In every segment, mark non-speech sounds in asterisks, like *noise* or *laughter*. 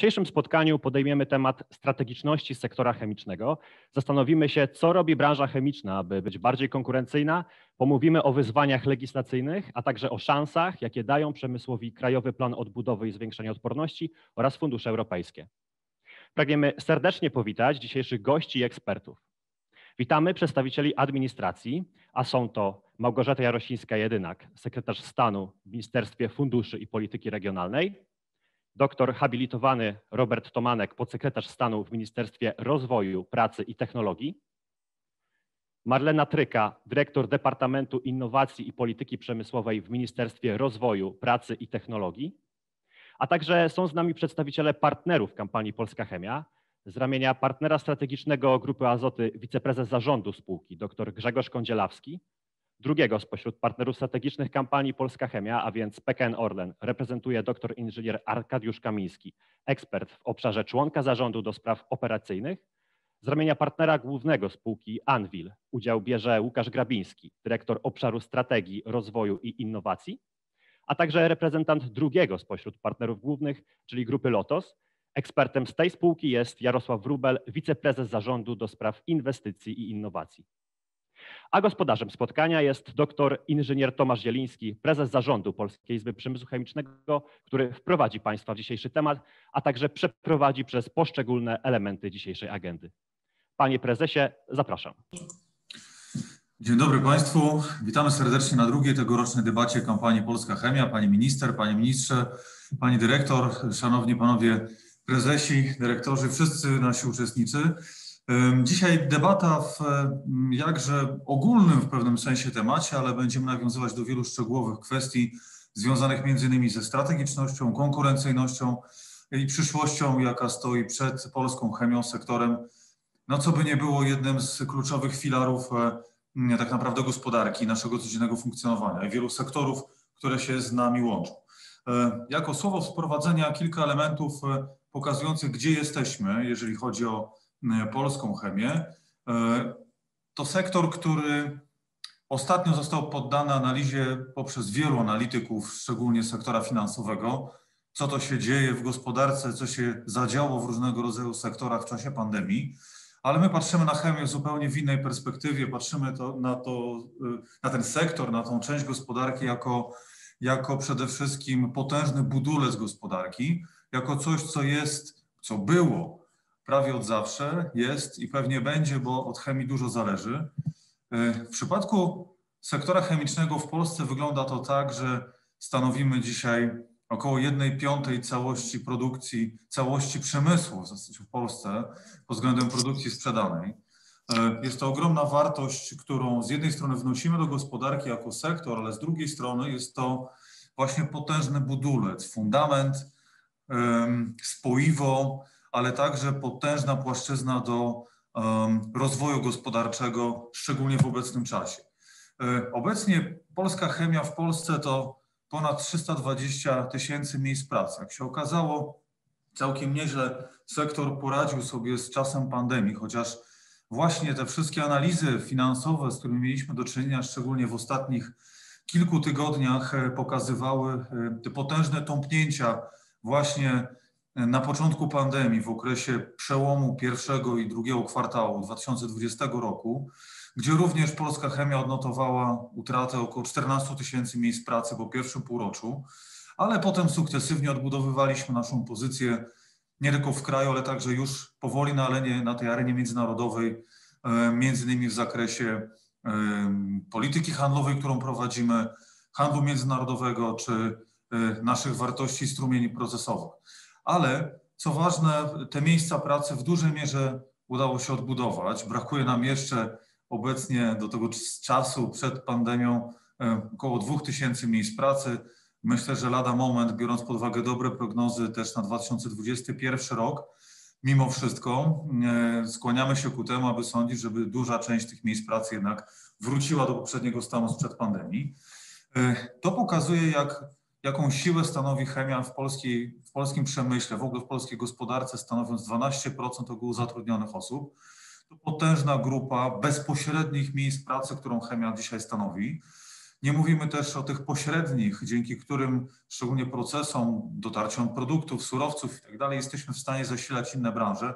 dzisiejszym spotkaniu podejmiemy temat strategiczności sektora chemicznego. Zastanowimy się, co robi branża chemiczna, aby być bardziej konkurencyjna. Pomówimy o wyzwaniach legislacyjnych, a także o szansach, jakie dają przemysłowi Krajowy Plan Odbudowy i Zwiększenia Odporności oraz fundusze europejskie. Pragniemy serdecznie powitać dzisiejszych gości i ekspertów. Witamy przedstawicieli administracji, a są to Małgorzata Jarosińska-Jedynak, sekretarz stanu w Ministerstwie Funduszy i Polityki Regionalnej, doktor habilitowany Robert Tomanek, podsekretarz stanu w Ministerstwie Rozwoju, Pracy i Technologii, Marlena Tryka, dyrektor Departamentu Innowacji i Polityki Przemysłowej w Ministerstwie Rozwoju, Pracy i Technologii, a także są z nami przedstawiciele partnerów kampanii Polska Chemia, z ramienia partnera strategicznego Grupy Azoty wiceprezes zarządu spółki dr Grzegorz Kądzielawski, drugiego spośród partnerów strategicznych kampanii Polska Chemia, a więc PKN Orlen, reprezentuje dr inżynier Arkadiusz Kamiński, ekspert w obszarze członka zarządu do spraw operacyjnych. Z ramienia partnera głównego spółki Anvil udział bierze Łukasz Grabiński, dyrektor obszaru strategii, rozwoju i innowacji, a także reprezentant drugiego spośród partnerów głównych, czyli grupy Lotos. Ekspertem z tej spółki jest Jarosław Wrubel, wiceprezes zarządu do spraw inwestycji i innowacji. A gospodarzem spotkania jest dr inżynier Tomasz Zieliński, prezes zarządu Polskiej Izby Przemysłu Chemicznego, który wprowadzi Państwa w dzisiejszy temat, a także przeprowadzi przez poszczególne elementy dzisiejszej agendy. Panie prezesie, zapraszam. Dzień dobry Państwu. Witamy serdecznie na drugiej tegorocznej debacie kampanii Polska Chemia. Pani minister, panie ministrze, pani dyrektor, szanowni panowie prezesi, dyrektorzy, wszyscy nasi uczestnicy. Dzisiaj debata w jakże ogólnym w pewnym sensie temacie, ale będziemy nawiązywać do wielu szczegółowych kwestii związanych innymi ze strategicznością, konkurencyjnością i przyszłością, jaka stoi przed polską chemią, sektorem, no co by nie było jednym z kluczowych filarów e, tak naprawdę gospodarki, naszego codziennego funkcjonowania i wielu sektorów, które się z nami łączą. E, jako słowo wprowadzenia kilka elementów e, pokazujących, gdzie jesteśmy, jeżeli chodzi o polską chemię. E, to sektor, który ostatnio został poddany analizie poprzez wielu analityków, szczególnie sektora finansowego, co to się dzieje w gospodarce, co się zadziało w różnego rodzaju sektorach w czasie pandemii. Ale my patrzymy na chemię zupełnie w innej perspektywie, patrzymy to, na, to, e, na ten sektor, na tą część gospodarki jako, jako przede wszystkim potężny budulec gospodarki, jako coś, co jest, co było prawie od zawsze jest i pewnie będzie, bo od chemii dużo zależy. E, w przypadku sektora chemicznego w Polsce wygląda to tak, że stanowimy dzisiaj około 1 piątej całości produkcji, całości przemysłu w Polsce pod względem produkcji sprzedanej. E, jest to ogromna wartość, którą z jednej strony wnosimy do gospodarki jako sektor, ale z drugiej strony jest to właśnie potężny budulec, fundament, spoiwo ale także potężna płaszczyzna do rozwoju gospodarczego, szczególnie w obecnym czasie. E, obecnie polska chemia w Polsce to ponad 320 tysięcy miejsc pracy. Jak się okazało, całkiem nieźle sektor poradził sobie z czasem pandemii, chociaż właśnie te wszystkie analizy finansowe, z którymi mieliśmy do czynienia, szczególnie w ostatnich kilku tygodniach, e, pokazywały e, te potężne tąpnięcia właśnie na początku pandemii, w okresie przełomu pierwszego i drugiego kwartału 2020 roku, gdzie również polska chemia odnotowała utratę około 14 tysięcy miejsc pracy po pierwszym półroczu, ale potem sukcesywnie odbudowywaliśmy naszą pozycję nie tylko w kraju, ale także już powoli na, arenie, na tej arenie międzynarodowej, e, między innymi w zakresie e, polityki handlowej, którą prowadzimy, handlu międzynarodowego czy e, naszych wartości strumieni procesowych ale co ważne, te miejsca pracy w dużej mierze udało się odbudować. Brakuje nam jeszcze obecnie do tego czasu przed pandemią e, około 2000 miejsc pracy. Myślę, że lada moment, biorąc pod uwagę dobre prognozy też na 2021 rok, mimo wszystko e, skłaniamy się ku temu, aby sądzić, żeby duża część tych miejsc pracy jednak wróciła do poprzedniego stanu sprzed pandemii. E, to pokazuje, jak jaką siłę stanowi chemia w, polskiej, w polskim przemyśle, w ogóle w polskiej gospodarce, stanowiąc 12% ogółu zatrudnionych osób. To potężna grupa bezpośrednich miejsc pracy, którą chemia dzisiaj stanowi. Nie mówimy też o tych pośrednich, dzięki którym szczególnie procesom, dotarciom produktów, surowców i tak jesteśmy w stanie zasilać inne branże,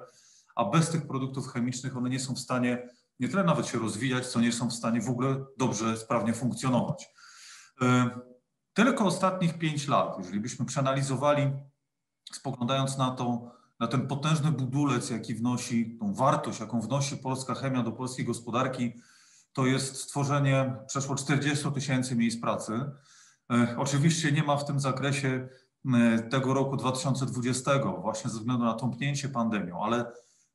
a bez tych produktów chemicznych one nie są w stanie nie tyle nawet się rozwijać, co nie są w stanie w ogóle dobrze, sprawnie funkcjonować. Tylko ostatnich pięć lat, jeżeli byśmy przeanalizowali, spoglądając na na ten potężny budulec, jaki wnosi, tą wartość, jaką wnosi polska chemia do polskiej gospodarki, to jest stworzenie przeszło 40 tysięcy miejsc pracy. E, oczywiście nie ma w tym zakresie e, tego roku 2020, właśnie ze względu na tąpnięcie pandemią, ale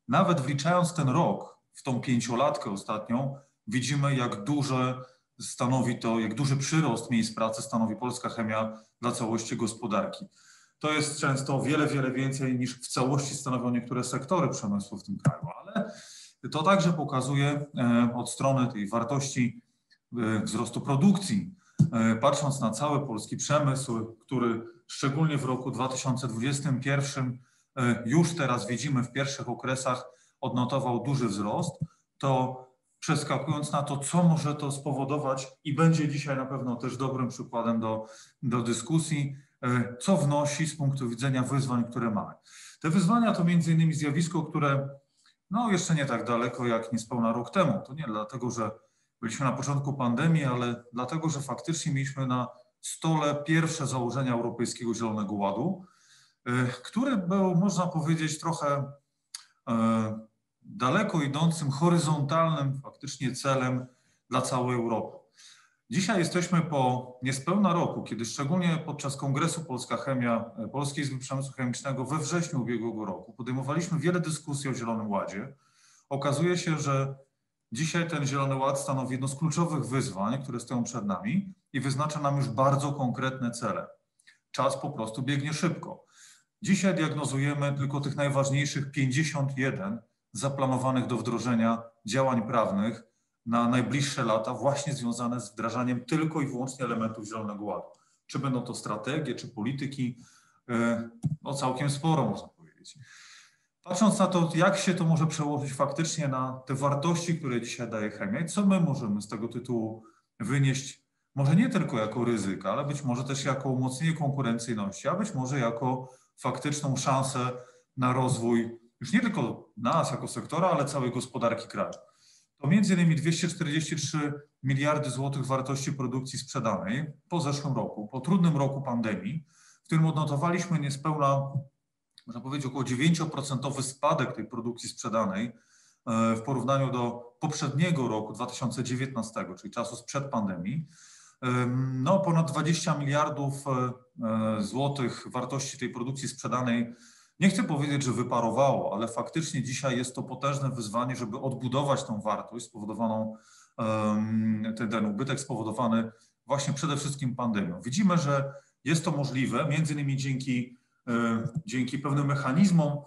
nawet wliczając ten rok w tą pięciolatkę ostatnią, widzimy, jak duże stanowi to, jak duży przyrost miejsc pracy stanowi polska chemia dla całości gospodarki. To jest często wiele, wiele więcej niż w całości stanowią niektóre sektory przemysłu w tym kraju, ale to także pokazuje e, od strony tej wartości e, wzrostu produkcji, e, patrząc na cały polski przemysł, który szczególnie w roku 2021 już teraz widzimy w pierwszych okresach odnotował duży wzrost, to przeskakując na to, co może to spowodować i będzie dzisiaj na pewno też dobrym przykładem do, do dyskusji, co wnosi z punktu widzenia wyzwań, które mamy. Te wyzwania to między innymi zjawisko, które no jeszcze nie tak daleko jak niespełna rok temu. To nie dlatego, że byliśmy na początku pandemii, ale dlatego, że faktycznie mieliśmy na stole pierwsze założenia Europejskiego Zielonego Ładu, y, który był, można powiedzieć, trochę y, daleko idącym, horyzontalnym faktycznie celem dla całej Europy. Dzisiaj jesteśmy po niespełna roku, kiedy szczególnie podczas Kongresu Polska Chemia, Polskiej Izby Przemysłu Chemicznego we wrześniu ubiegłego roku podejmowaliśmy wiele dyskusji o Zielonym Ładzie. Okazuje się, że dzisiaj ten Zielony Ład stanowi jedno z kluczowych wyzwań, które stoją przed nami i wyznacza nam już bardzo konkretne cele. Czas po prostu biegnie szybko. Dzisiaj diagnozujemy tylko tych najważniejszych 51 zaplanowanych do wdrożenia działań prawnych na najbliższe lata właśnie związane z wdrażaniem tylko i wyłącznie elementów Zielonego Ładu. Czy będą to strategie, czy polityki, e, no całkiem sporo można powiedzieć. Patrząc na to, jak się to może przełożyć faktycznie na te wartości, które dzisiaj daje chemia i co my możemy z tego tytułu wynieść, może nie tylko jako ryzyka, ale być może też jako umocnienie konkurencyjności, a być może jako faktyczną szansę na rozwój już nie tylko nas jako sektora, ale całej gospodarki kraju to między innymi 243 miliardy złotych wartości produkcji sprzedanej po zeszłym roku, po trudnym roku pandemii, w którym odnotowaliśmy niespełna, można powiedzieć, około 9% spadek tej produkcji sprzedanej e, w porównaniu do poprzedniego roku 2019, czyli czasu sprzed pandemii. No, ponad 20 miliardów e, złotych wartości tej produkcji sprzedanej nie chcę powiedzieć, że wyparowało, ale faktycznie dzisiaj jest to potężne wyzwanie, żeby odbudować tą wartość spowodowaną, ten, ten ubytek spowodowany właśnie przede wszystkim pandemią. Widzimy, że jest to możliwe, między innymi dzięki, e, dzięki pewnym mechanizmom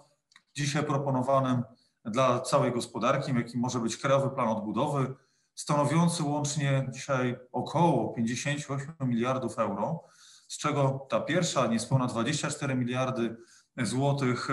dzisiaj proponowanym dla całej gospodarki, jakim może być Krajowy Plan Odbudowy, stanowiący łącznie dzisiaj około 58 miliardów euro, z czego ta pierwsza niespełna 24 miliardy złotych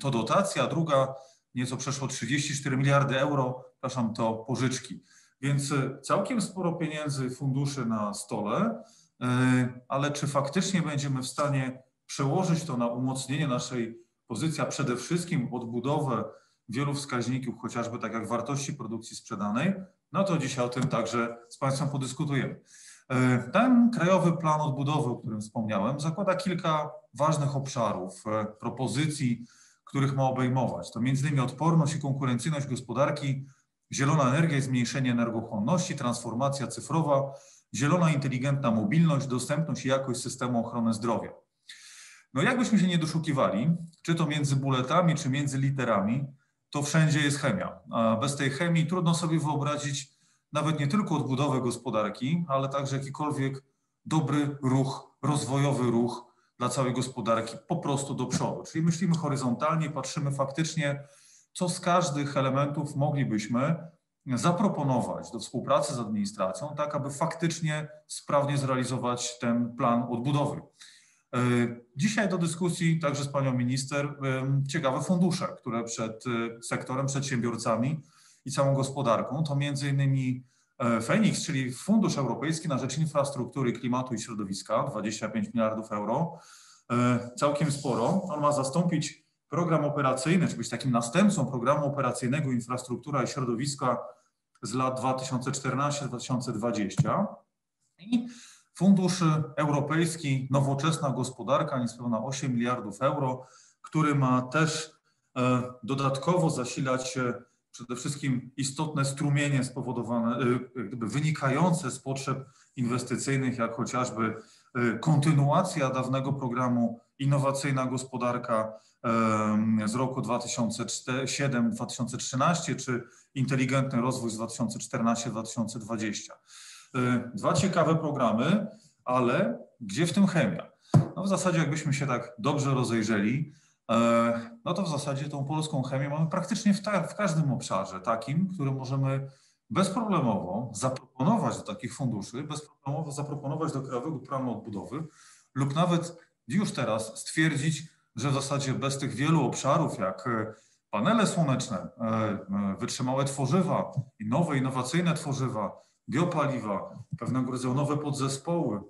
to dotacja, a druga nieco przeszło 34 miliardy euro, przepraszam, to pożyczki. Więc e, całkiem sporo pieniędzy, funduszy na stole, e, ale czy faktycznie będziemy w stanie przełożyć to na umocnienie naszej pozycji, a przede wszystkim odbudowę wielu wskaźników, chociażby tak jak wartości produkcji sprzedanej, no to dzisiaj o tym także z Państwem podyskutujemy. E, ten krajowy plan odbudowy, o którym wspomniałem, zakłada kilka ważnych obszarów, e, propozycji, których ma obejmować. To m.in. odporność i konkurencyjność gospodarki, zielona energia i zmniejszenie energochłonności, transformacja cyfrowa, zielona inteligentna mobilność, dostępność i jakość systemu ochrony zdrowia. No jakbyśmy się nie doszukiwali, czy to między buletami, czy między literami, to wszędzie jest chemia. A bez tej chemii trudno sobie wyobrazić nawet nie tylko odbudowę gospodarki, ale także jakikolwiek dobry ruch, rozwojowy ruch dla całej gospodarki po prostu do przodu. Czyli myślimy horyzontalnie, patrzymy faktycznie, co z każdych elementów moglibyśmy zaproponować do współpracy z administracją, tak aby faktycznie sprawnie zrealizować ten plan odbudowy. E, dzisiaj do dyskusji także z panią minister ciekawe fundusze, które przed e, sektorem, przedsiębiorcami i całą gospodarką, to między innymi Fenix, czyli Fundusz Europejski na rzecz Infrastruktury, Klimatu i Środowiska, 25 miliardów euro, całkiem sporo. On ma zastąpić program operacyjny, czy być takim następcą programu operacyjnego Infrastruktura i Środowiska z lat 2014-2020. I Fundusz Europejski Nowoczesna Gospodarka, niespełna 8 miliardów euro, który ma też e, dodatkowo zasilać przede wszystkim istotne strumienie spowodowane, gdyby wynikające z potrzeb inwestycyjnych, jak chociażby e, kontynuacja dawnego programu Innowacyjna Gospodarka z roku 2007-2013 czy Inteligentny Rozwój z 2014-2020. Dwa ciekawe programy, ale gdzie w tym chemia? No w zasadzie jakbyśmy się tak dobrze rozejrzeli, no to w zasadzie tą polską chemię mamy praktycznie w, ta, w każdym obszarze takim, który możemy bezproblemowo zaproponować do takich funduszy, bezproblemowo zaproponować do Krajowego Planu Odbudowy lub nawet już teraz stwierdzić, że w zasadzie bez tych wielu obszarów, jak e, panele słoneczne, e, wytrzymałe tworzywa i nowe, innowacyjne tworzywa, biopaliwa, pewnego rodzaju nowe podzespoły,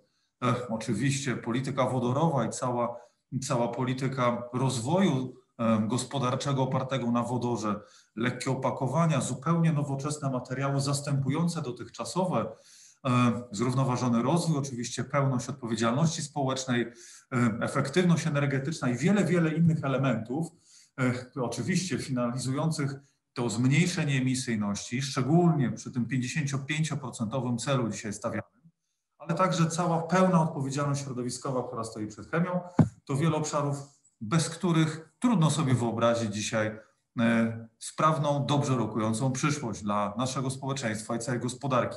oczywiście polityka wodorowa i cała, cała polityka rozwoju gospodarczego opartego na wodorze, lekkie opakowania, zupełnie nowoczesne materiały zastępujące dotychczasowe, zrównoważony rozwój, oczywiście pełność odpowiedzialności społecznej, efektywność energetyczna i wiele, wiele innych elementów, oczywiście finalizujących to zmniejszenie emisyjności, szczególnie przy tym 55% celu dzisiaj stawiamy, ale także cała pełna odpowiedzialność środowiskowa, która stoi przed chemią, to wiele obszarów, bez których trudno sobie wyobrazić dzisiaj e, sprawną, dobrze rokującą przyszłość dla naszego społeczeństwa i całej gospodarki.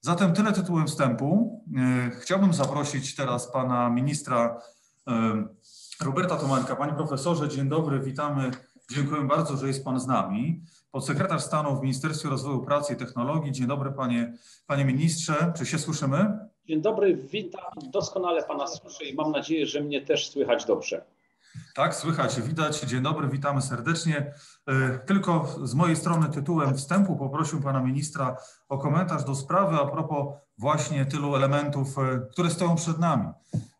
Zatem tyle tytułem wstępu. E, chciałbym zaprosić teraz pana ministra e, Roberta Tomanka. Panie profesorze, dzień dobry, witamy. Dziękuję bardzo, że jest pan z nami. Podsekretarz stanu w Ministerstwie Rozwoju Pracy i Technologii. Dzień dobry panie, panie ministrze. Czy się słyszymy? Dzień dobry, witam. Doskonale pana słyszę i mam nadzieję, że mnie też słychać dobrze. Tak, słychać, widać. Dzień dobry, witamy serdecznie. E, tylko z mojej strony tytułem wstępu poprosił pana ministra o komentarz do sprawy a propos właśnie tylu elementów, e, które stoją przed nami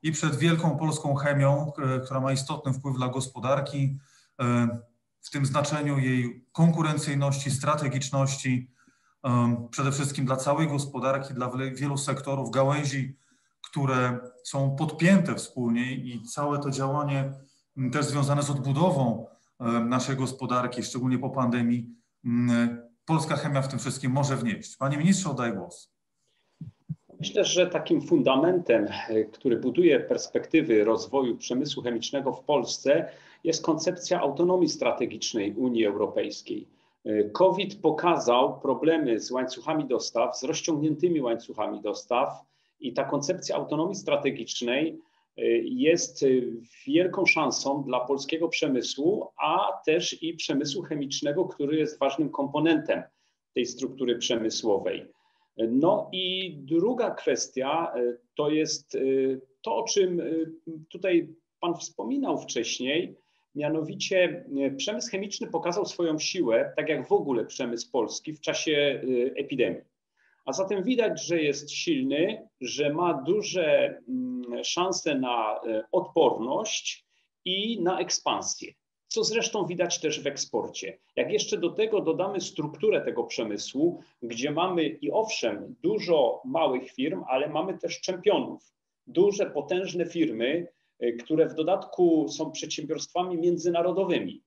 i przed wielką polską chemią, e, która ma istotny wpływ dla gospodarki, w tym znaczeniu jej konkurencyjności, strategiczności, przede wszystkim dla całej gospodarki, dla wielu sektorów, gałęzi, które są podpięte wspólnie i całe to działanie też związane z odbudową naszej gospodarki, szczególnie po pandemii, polska chemia w tym wszystkim może wnieść. Panie ministrze, oddaję głos. Myślę, że takim fundamentem, e, który buduje perspektywy rozwoju przemysłu chemicznego w Polsce, jest koncepcja autonomii strategicznej Unii Europejskiej. COVID pokazał problemy z łańcuchami dostaw, z rozciągniętymi łańcuchami dostaw i ta koncepcja autonomii strategicznej e, jest wielką szansą dla polskiego przemysłu, a też i przemysłu chemicznego, który jest ważnym komponentem tej struktury przemysłowej. No i druga kwestia e, to jest to, o czym tutaj Pan wspominał wcześniej, Mianowicie e, przemysł chemiczny pokazał swoją siłę, tak jak w ogóle przemysł polski w czasie e, epidemii. A zatem widać, że jest silny, że ma duże mm, szanse na e, odporność i na ekspansję, co zresztą widać też w eksporcie. Jak jeszcze do tego dodamy strukturę tego przemysłu, gdzie mamy i owszem dużo małych firm, ale mamy też czempionów, duże, potężne firmy, które w dodatku są przedsiębiorstwami międzynarodowymi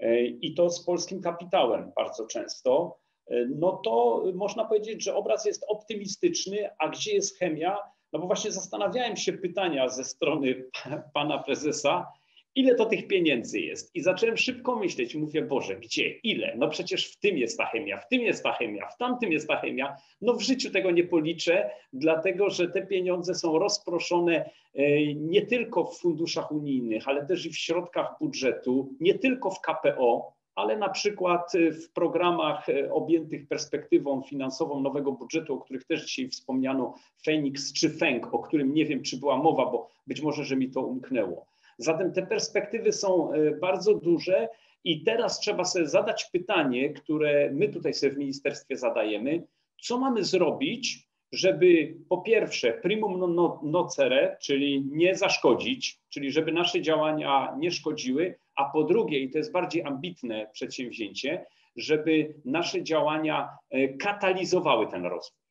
e, i to z polskim kapitałem bardzo często, e, no to można powiedzieć, że obraz jest optymistyczny, a gdzie jest chemia? No bo właśnie zastanawiałem się pytania ze strony *laughs* pana prezesa, ile to tych pieniędzy jest. I zacząłem szybko myśleć, mówię, Boże, gdzie, ile? No przecież w tym jest ta chemia, w tym jest ta chemia, w tamtym jest ta chemia. No w życiu tego nie policzę, dlatego że te pieniądze są rozproszone e, nie tylko w funduszach unijnych, ale też i w środkach budżetu, nie tylko w KPO, ale na przykład w programach e, objętych perspektywą finansową nowego budżetu, o których też dzisiaj wspomniano, Phoenix czy FENG, o którym nie wiem, czy była mowa, bo być może, że mi to umknęło. Zatem te perspektywy są e, bardzo duże i teraz trzeba sobie zadać pytanie, które my tutaj sobie w ministerstwie zadajemy, Co mamy zrobić, żeby po pierwsze primum nocere, czyli nie zaszkodzić, czyli żeby nasze działania nie szkodziły, a po drugie, i to jest bardziej ambitne przedsięwzięcie, żeby nasze działania e, katalizowały ten rozwój.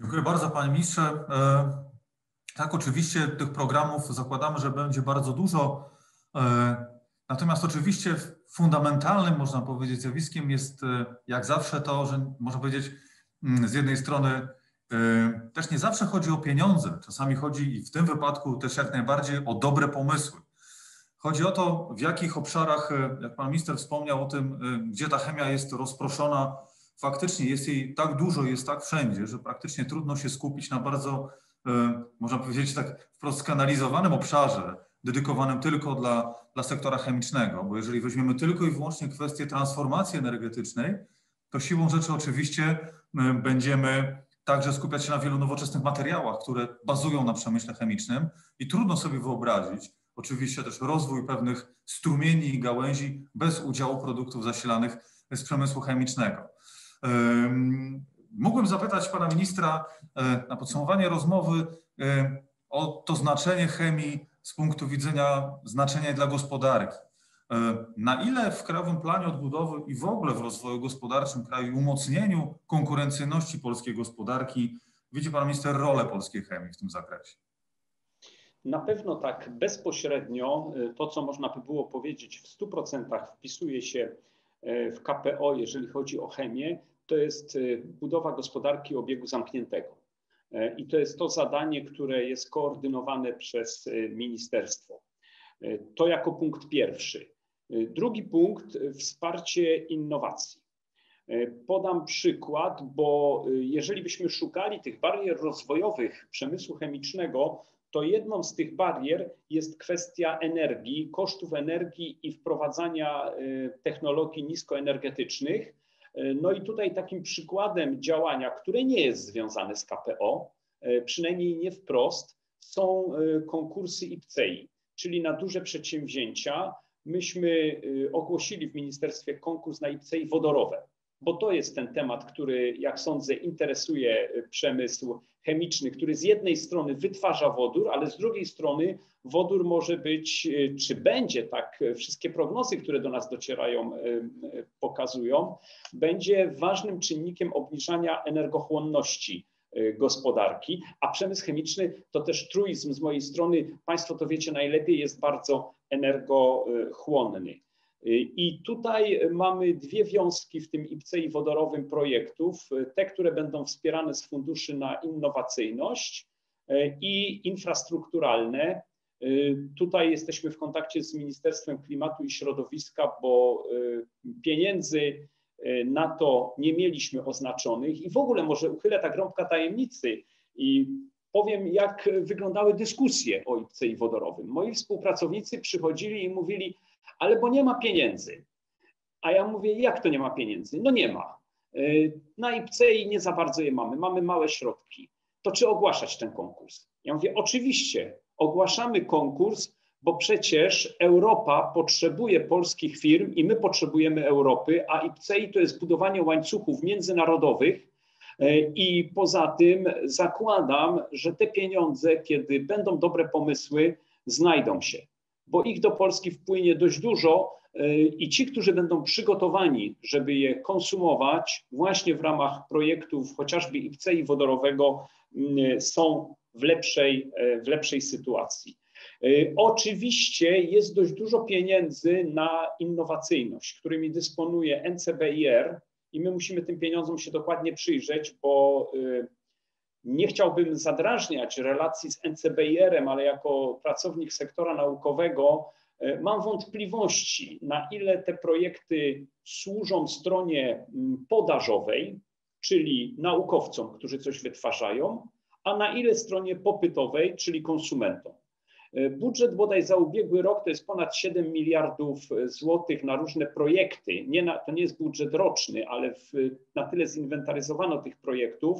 Dziękuję bardzo Panie Ministrze. E, tak, oczywiście tych programów zakładamy, że będzie bardzo dużo. E, natomiast oczywiście fundamentalnym, można powiedzieć, zjawiskiem jest jak zawsze to, że można powiedzieć mm, z jednej strony też nie zawsze chodzi o pieniądze. Czasami chodzi i w tym wypadku też jak najbardziej o dobre pomysły. Chodzi o to, w jakich obszarach, e, jak pan minister wspomniał o tym, e, gdzie ta chemia jest rozproszona, faktycznie jest jej tak dużo, jest tak wszędzie, że praktycznie trudno się skupić na bardzo, e, można powiedzieć tak wprost skanalizowanym obszarze, dedykowanym tylko dla, dla sektora chemicznego, bo jeżeli weźmiemy tylko i wyłącznie kwestię transformacji energetycznej, to siłą rzeczy oczywiście będziemy także skupiać się na wielu nowoczesnych materiałach, które bazują na przemyśle chemicznym i trudno sobie wyobrazić, oczywiście też rozwój pewnych strumieni i gałęzi bez udziału produktów zasilanych z przemysłu chemicznego. Mógłbym zapytać pana ministra e, na podsumowanie rozmowy e, o to znaczenie chemii z punktu widzenia znaczenia dla gospodarki. E, na ile w Krajowym Planie Odbudowy i w ogóle w rozwoju gospodarczym kraju i umocnieniu konkurencyjności polskiej gospodarki widzi pan minister rolę polskiej chemii w tym zakresie? Na pewno tak bezpośrednio to, co można by było powiedzieć w 100% wpisuje się w KPO, jeżeli chodzi o chemię, to jest y, budowa gospodarki obiegu zamkniętego. I to jest to zadanie, które jest koordynowane przez ministerstwo. To jako punkt pierwszy. Drugi punkt wsparcie innowacji. Podam przykład, bo jeżeli byśmy szukali tych barier rozwojowych przemysłu chemicznego, to jedną z tych barier jest kwestia energii, kosztów energii i wprowadzania y, technologii niskoenergetycznych. Y, no i tutaj takim przykładem działania, które nie jest związane z KPO, y, przynajmniej nie wprost, są konkursy IPCEI, czyli na duże przedsięwzięcia. Myśmy ogłosili w ministerstwie konkurs na IPCEI wodorowe, bo to jest ten temat, który, jak sądzę, interesuje przemysł chemiczny, który z jednej strony wytwarza wodór, ale z drugiej strony wodór może być, e, czy będzie tak, e, wszystkie prognozy, które do nas docierają, e, pokazują, będzie ważnym czynnikiem obniżania energochłonności gospodarki, a przemysł chemiczny to też truizm z mojej strony, Państwo to wiecie najlepiej, jest bardzo energochłonny. I tutaj mamy dwie wiązki w tym IPCEI wodorowym projektów, te, które będą wspierane z funduszy na innowacyjność e, i infrastrukturalne. E, tutaj jesteśmy w kontakcie z Ministerstwem Klimatu i Środowiska, bo e, pieniędzy na to nie mieliśmy oznaczonych i w ogóle może uchylę ta grąbka tajemnicy i powiem, jak wyglądały dyskusje o IPCEI wodorowym. Moi współpracownicy przychodzili i mówili, ale bo nie ma pieniędzy. A ja mówię, jak to nie ma pieniędzy? No nie ma. Y, na IPCEI nie za bardzo je mamy, mamy małe środki. To czy ogłaszać ten konkurs? Ja mówię, oczywiście, ogłaszamy konkurs, bo przecież Europa potrzebuje polskich firm i my potrzebujemy Europy, a IPCEI to jest budowanie łańcuchów międzynarodowych y, i poza tym zakładam, że te pieniądze, kiedy będą dobre pomysły, znajdą się bo ich do Polski wpłynie dość dużo e, i ci, którzy będą przygotowani, żeby je konsumować właśnie w ramach projektów chociażby IPCEI wodorowego, są w lepszej, e, w lepszej sytuacji. E, oczywiście jest dość dużo pieniędzy na innowacyjność, którymi dysponuje NCBIR i my musimy tym pieniądzom się dokładnie przyjrzeć, bo nie chciałbym zadrażniać relacji z NCBR-em, ale jako pracownik sektora naukowego e, mam wątpliwości, na ile te projekty służą stronie mm, podażowej, czyli naukowcom, którzy coś wytwarzają, a na ile stronie popytowej, czyli konsumentom. E, budżet bodaj za ubiegły rok to jest ponad 7 miliardów złotych na różne projekty. Nie na, to nie jest budżet roczny, ale w, na tyle zinwentaryzowano tych projektów,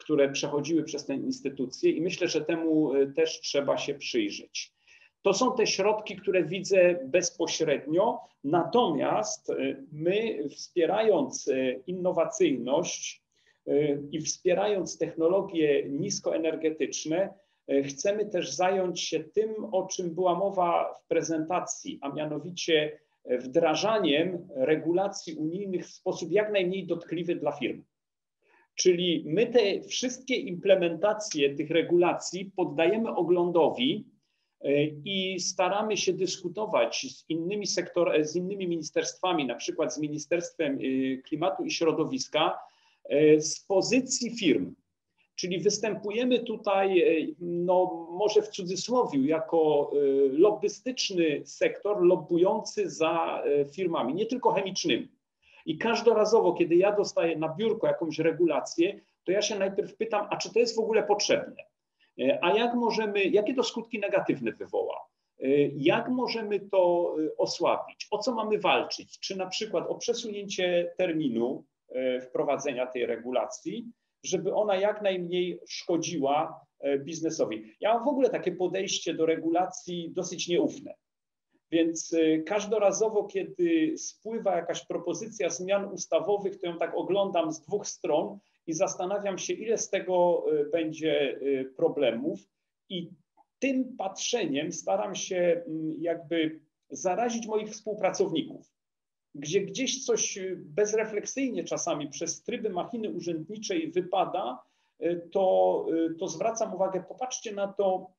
które przechodziły przez tę instytucję i myślę, że temu e, też trzeba się przyjrzeć. To są te środki, które widzę bezpośrednio, natomiast my wspierając innowacyjność i wspierając technologie niskoenergetyczne, chcemy też zająć się tym, o czym była mowa w prezentacji, a mianowicie wdrażaniem regulacji unijnych w sposób jak najmniej dotkliwy dla firm. Czyli my te wszystkie implementacje tych regulacji poddajemy oglądowi e, i staramy się dyskutować z innymi sektor, z innymi ministerstwami, na przykład z Ministerstwem e, Klimatu i Środowiska, e, z pozycji firm. Czyli występujemy tutaj, no może w cudzysłowie, jako lobbystyczny sektor lobbujący za firmami, nie tylko chemicznymi. I każdorazowo, kiedy ja dostaję na biurko jakąś regulację, to ja się najpierw pytam, a czy to jest w ogóle potrzebne? E, a jak możemy, jakie to skutki negatywne wywoła? E, jak możemy to e, osłabić? O co mamy walczyć? Czy na przykład o przesunięcie terminu wprowadzenia tej regulacji, żeby ona jak najmniej szkodziła biznesowi? Ja mam w ogóle takie podejście do regulacji dosyć nieufne. Więc y, każdorazowo, kiedy spływa jakaś propozycja zmian ustawowych, to ją tak oglądam z dwóch stron i zastanawiam się, ile z tego y, będzie y, problemów. I tym patrzeniem staram się mm, jakby zarazić moich współpracowników, gdzie gdzieś coś bezrefleksyjnie czasami przez tryby machiny urzędniczej wypada, to, to zwracam uwagę, popatrzcie na to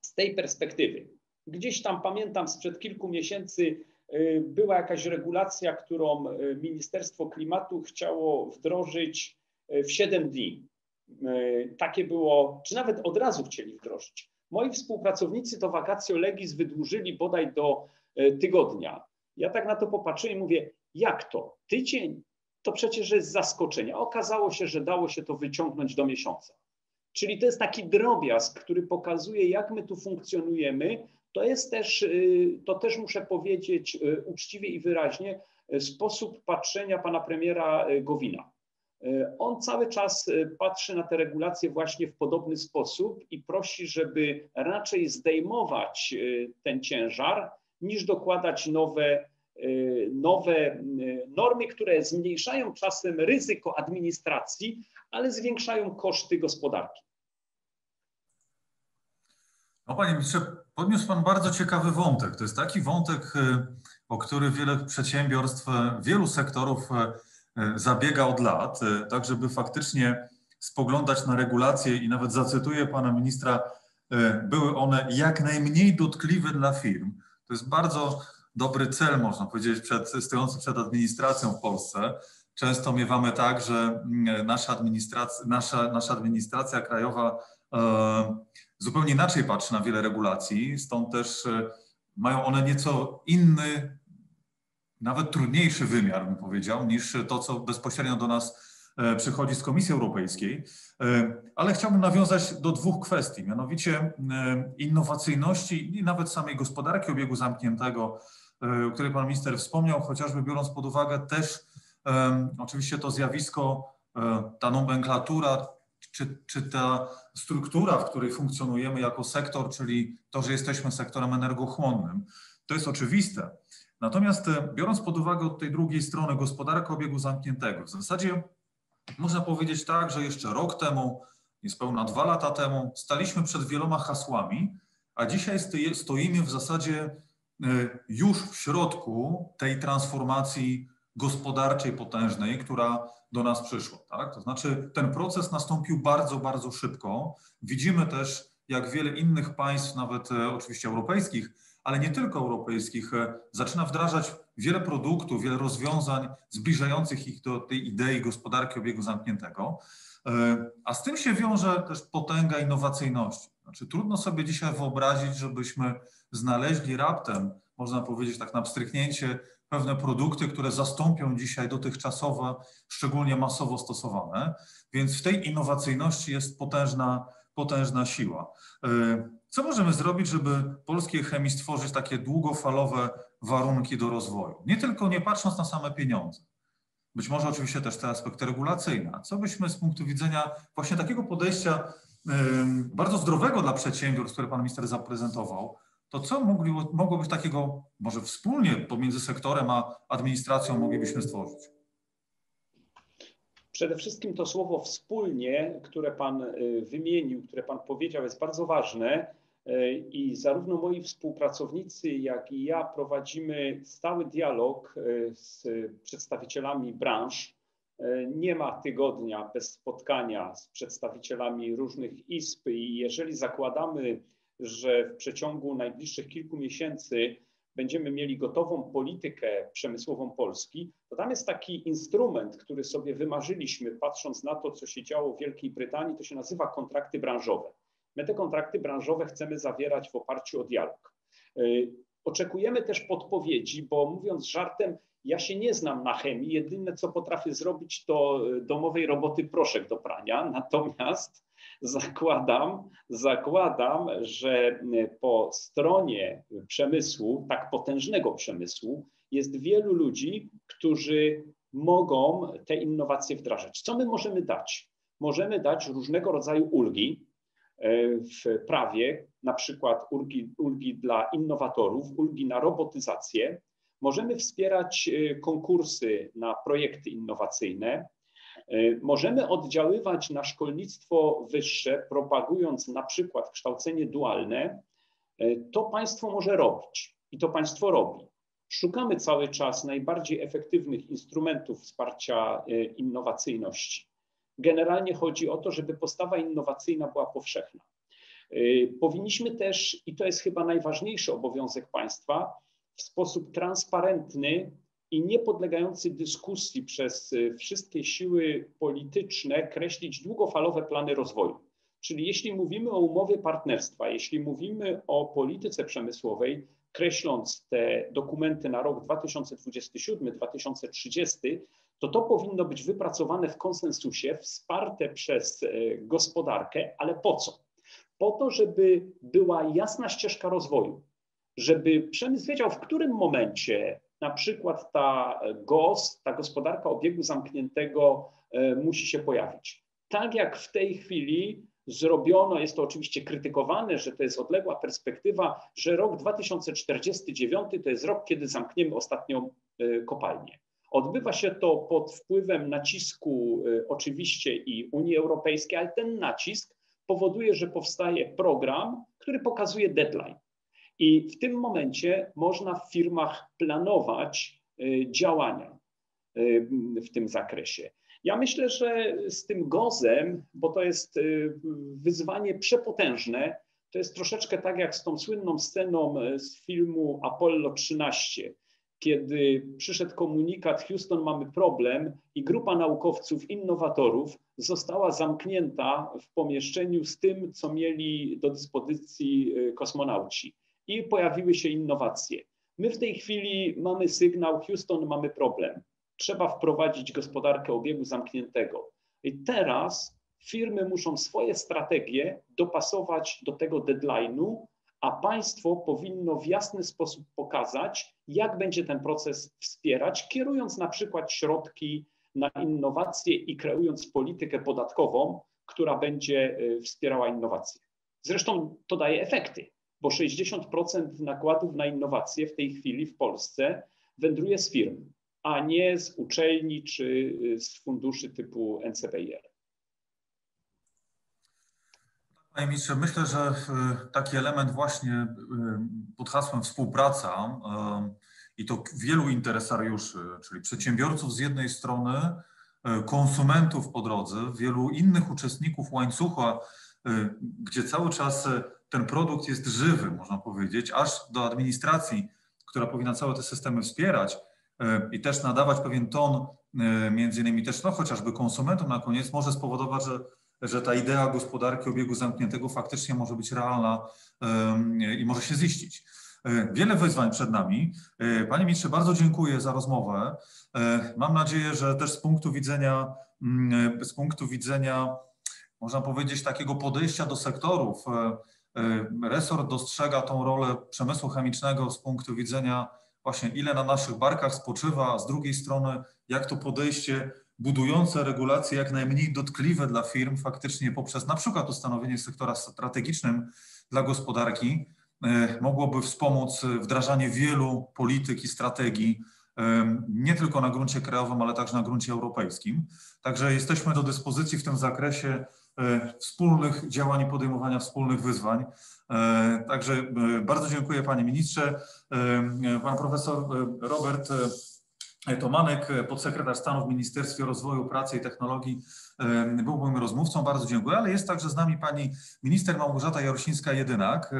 z tej perspektywy. Gdzieś tam pamiętam sprzed kilku miesięcy y, była jakaś regulacja, którą y, Ministerstwo Klimatu chciało wdrożyć y, w 7 dni. Takie było, czy nawet od razu chcieli wdrożyć. Moi współpracownicy to wakacje legis wydłużyli bodaj do tygodnia. Ja tak na to popatrzyłem i mówię, jak to? Tydzień? To przecież jest zaskoczenie. Okazało się, że dało się to wyciągnąć do miesiąca. Czyli to jest taki drobiazg, który pokazuje, jak my tu funkcjonujemy, to jest też, y, to też muszę powiedzieć y, uczciwie i wyraźnie, y, sposób patrzenia pana premiera Gowina. On cały czas patrzy na te regulacje właśnie w podobny sposób i prosi, żeby raczej zdejmować ten ciężar, niż dokładać nowe, nowe normy, które zmniejszają czasem ryzyko administracji, ale zwiększają koszty gospodarki. No panie ministrze, podniósł pan bardzo ciekawy wątek. To jest taki wątek, e, o który wiele przedsiębiorstw, e, wielu sektorów e, zabiega od lat, tak żeby faktycznie spoglądać na regulacje i nawet zacytuję pana ministra, były one jak najmniej dotkliwe dla firm. To jest bardzo dobry cel, można powiedzieć, przed, stojący przed administracją w Polsce. Często miewamy tak, że mm, nasza administracja, nasza, nasza administracja krajowa zupełnie inaczej patrzy na wiele regulacji, stąd też e, mają one nieco inny, nawet trudniejszy wymiar, bym powiedział, niż to, co bezpośrednio do nas e, przychodzi z Komisji Europejskiej. E, ale chciałbym nawiązać do dwóch kwestii, mianowicie innowacyjności i nawet samej gospodarki obiegu zamkniętego, o której Pan Minister wspomniał, chociażby biorąc pod uwagę też oczywiście to zjawisko, ta nomenklatura, czy, czy ta struktura, w której funkcjonujemy jako sektor, czyli to, że jesteśmy sektorem energochłonnym, to jest oczywiste. Natomiast e, biorąc pod uwagę od tej drugiej strony gospodarkę obiegu zamkniętego, w zasadzie można powiedzieć tak, że jeszcze rok temu, niespełna dwa lata temu, staliśmy przed wieloma hasłami, a dzisiaj stoimy w zasadzie e, już w środku tej transformacji gospodarczej potężnej, która do nas przyszła. Tak? To znaczy ten proces nastąpił bardzo, bardzo szybko. Widzimy też, jak wiele innych państw, nawet e, oczywiście europejskich, ale nie tylko europejskich, e, zaczyna wdrażać wiele produktów, wiele rozwiązań zbliżających ich do tej idei gospodarki obiegu zamkniętego. E, a z tym się wiąże też potęga innowacyjności. Znaczy, trudno sobie dzisiaj wyobrazić, żebyśmy znaleźli raptem, można powiedzieć tak na pstryknięcie, pewne produkty, które zastąpią dzisiaj dotychczasowe, szczególnie masowo stosowane. Więc w tej innowacyjności jest potężna, potężna siła. E, co możemy zrobić, żeby polskiej chemii stworzyć takie długofalowe warunki do rozwoju? Nie tylko nie patrząc na same pieniądze. Być może oczywiście też te aspekty regulacyjne. Co byśmy z punktu widzenia właśnie takiego podejścia bardzo zdrowego dla przedsiębiorstw, które pan minister zaprezentował, to co mogli, być takiego, może wspólnie pomiędzy sektorem a administracją moglibyśmy stworzyć? Przede wszystkim to słowo wspólnie, które Pan y, wymienił, które Pan powiedział, jest bardzo ważne y, i zarówno moi współpracownicy, jak i ja prowadzimy stały dialog y, z przedstawicielami branż. Nie ma tygodnia bez spotkania z przedstawicielami różnych izb i jeżeli zakładamy, że w przeciągu najbliższych kilku miesięcy będziemy mieli gotową politykę przemysłową Polski, to tam jest taki instrument, który sobie wymarzyliśmy, patrząc na to, co się działo w Wielkiej Brytanii, to się nazywa kontrakty branżowe. My te kontrakty branżowe chcemy zawierać w oparciu o dialog. Y, oczekujemy też podpowiedzi, bo mówiąc żartem, ja się nie znam na chemii. Jedyne, co potrafię zrobić, to y, domowej roboty proszek do prania. Natomiast zakładam, zakładam, że y, po stronie przemysłu, tak potężnego przemysłu, jest wielu ludzi, którzy mogą te innowacje wdrażać. Co my możemy dać? Możemy dać różnego rodzaju ulgi y, w prawie, na przykład ulgi, ulgi dla innowatorów, ulgi na robotyzację, Możemy wspierać y, konkursy na projekty innowacyjne. Y, możemy oddziaływać na szkolnictwo wyższe, propagując na przykład kształcenie dualne. Y, to państwo może robić i to państwo robi. Szukamy cały czas najbardziej efektywnych instrumentów wsparcia innowacyjności. Generalnie chodzi o to, żeby postawa innowacyjna była powszechna. Powinniśmy też, i to jest chyba najważniejszy obowiązek państwa, w sposób transparentny i niepodlegający dyskusji przez y, wszystkie siły polityczne kreślić długofalowe plany rozwoju. Czyli jeśli mówimy o umowie partnerstwa, jeśli mówimy o polityce przemysłowej, kreśląc te dokumenty na rok 2027-2030, to to powinno być wypracowane w konsensusie, wsparte przez y, gospodarkę, ale po co? Po to, żeby była jasna ścieżka rozwoju, żeby przemysł wiedział, w którym momencie na przykład ta GOS, ta gospodarka obiegu zamkniętego e, musi się pojawić. Tak jak w tej chwili zrobiono, jest to oczywiście krytykowane, że to jest odległa perspektywa, że rok 2049 to jest rok, kiedy zamkniemy ostatnią e, kopalnię. Odbywa się to pod wpływem nacisku e, oczywiście i Unii Europejskiej, ale ten nacisk powoduje, że powstaje program, który pokazuje deadline. I w tym momencie można w firmach planować y, działania y, w tym zakresie. Ja myślę, że z tym gozem, bo to jest y, wyzwanie przepotężne, to jest troszeczkę tak jak z tą słynną sceną z filmu Apollo 13, kiedy przyszedł komunikat Houston mamy problem i grupa naukowców, innowatorów została zamknięta w pomieszczeniu z tym, co mieli do dyspozycji kosmonauci i pojawiły się innowacje. My w tej chwili mamy sygnał, Houston, mamy problem. Trzeba wprowadzić gospodarkę obiegu zamkniętego. I teraz firmy muszą swoje strategie dopasować do tego deadline'u, a państwo powinno w jasny sposób pokazać, jak będzie ten proces wspierać, kierując na przykład środki na innowacje i kreując politykę podatkową, która będzie y, wspierała innowacje. Zresztą to daje efekty bo 60% nakładów na innowacje w tej chwili w Polsce wędruje z firm, a nie z uczelni czy y, z funduszy typu NCBR. Panie ministrze, myślę, że y, taki element właśnie y, pod hasłem współpraca i to wielu interesariuszy, czyli przedsiębiorców z jednej strony, konsumentów po drodze, wielu innych uczestników łańcucha, gdzie cały czas ten produkt jest żywy, można powiedzieć, aż do administracji, która powinna całe te systemy wspierać e, i też nadawać pewien ton, e, między innymi też no, chociażby konsumentom na koniec, może spowodować, że, że ta idea gospodarki obiegu zamkniętego faktycznie może być realna i może się ziścić. E, wiele wyzwań przed nami. Panie ministrze, bardzo dziękuję za rozmowę. Mam nadzieję, że też z punktu widzenia, mm, z punktu widzenia, można powiedzieć, takiego podejścia do sektorów, E, resort dostrzega tą rolę przemysłu chemicznego z punktu widzenia właśnie ile na naszych barkach spoczywa, a z drugiej strony jak to podejście budujące regulacje jak najmniej dotkliwe dla firm faktycznie poprzez na przykład ustanowienie sektora strategicznym dla gospodarki mogłoby wspomóc wdrażanie wielu polityk i strategii, nie tylko na gruncie krajowym, ale także na gruncie europejskim. Także jesteśmy do dyspozycji w tym zakresie wspólnych działań i podejmowania wspólnych wyzwań. Także bardzo dziękuję panie ministrze. Pan profesor Robert Tomanek, podsekretarz stanu w Ministerstwie Rozwoju, Pracy i Technologii, był moim rozmówcą, bardzo dziękuję, ale jest także z nami pani minister Małgorzata Jarosińska-Jedynak.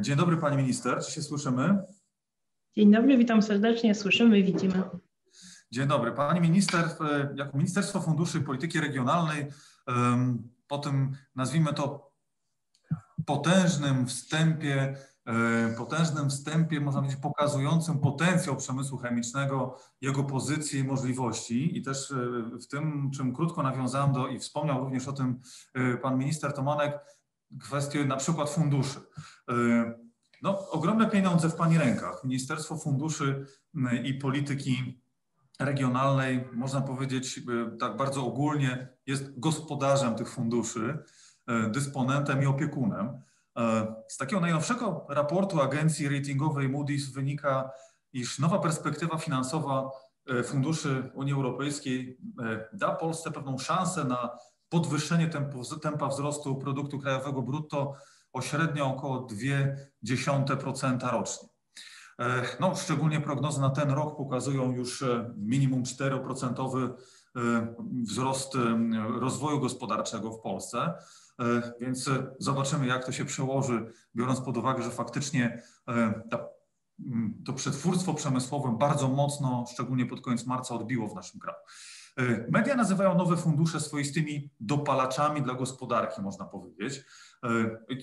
Dzień dobry pani minister, czy się słyszymy? Dzień dobry, witam serdecznie, słyszymy, widzimy. Dzień dobry. Pani minister, jako Ministerstwo Funduszy i Polityki Regionalnej, po tym nazwijmy to potężnym wstępie E, potężnym wstępie, można powiedzieć, pokazującym potencjał przemysłu chemicznego, jego pozycję i możliwości. I też e, w tym, czym krótko nawiązałem do i wspomniał również o tym e, pan minister Tomanek, kwestię na przykład funduszy. No, ogromne pieniądze w Pani rękach. Ministerstwo Funduszy i Polityki Regionalnej, można powiedzieć tak bardzo ogólnie, jest gospodarzem tych funduszy, dysponentem i opiekunem. E, z takiego najnowszego raportu agencji ratingowej Moody's wynika, iż nowa perspektywa finansowa e, funduszy Unii Europejskiej e, da Polsce pewną szansę na podwyższenie tempu, tempa wzrostu produktu krajowego brutto o średnio około 0,2% rocznie. No, szczególnie prognozy na ten rok pokazują już minimum 4% wzrost rozwoju gospodarczego w Polsce. E, więc e, zobaczymy, jak to się przełoży, biorąc pod uwagę, że faktycznie e, ta, mm, to przetwórstwo przemysłowe bardzo mocno, szczególnie pod koniec marca, odbiło w naszym kraju. Media nazywają nowe fundusze swoistymi dopalaczami dla gospodarki, można powiedzieć.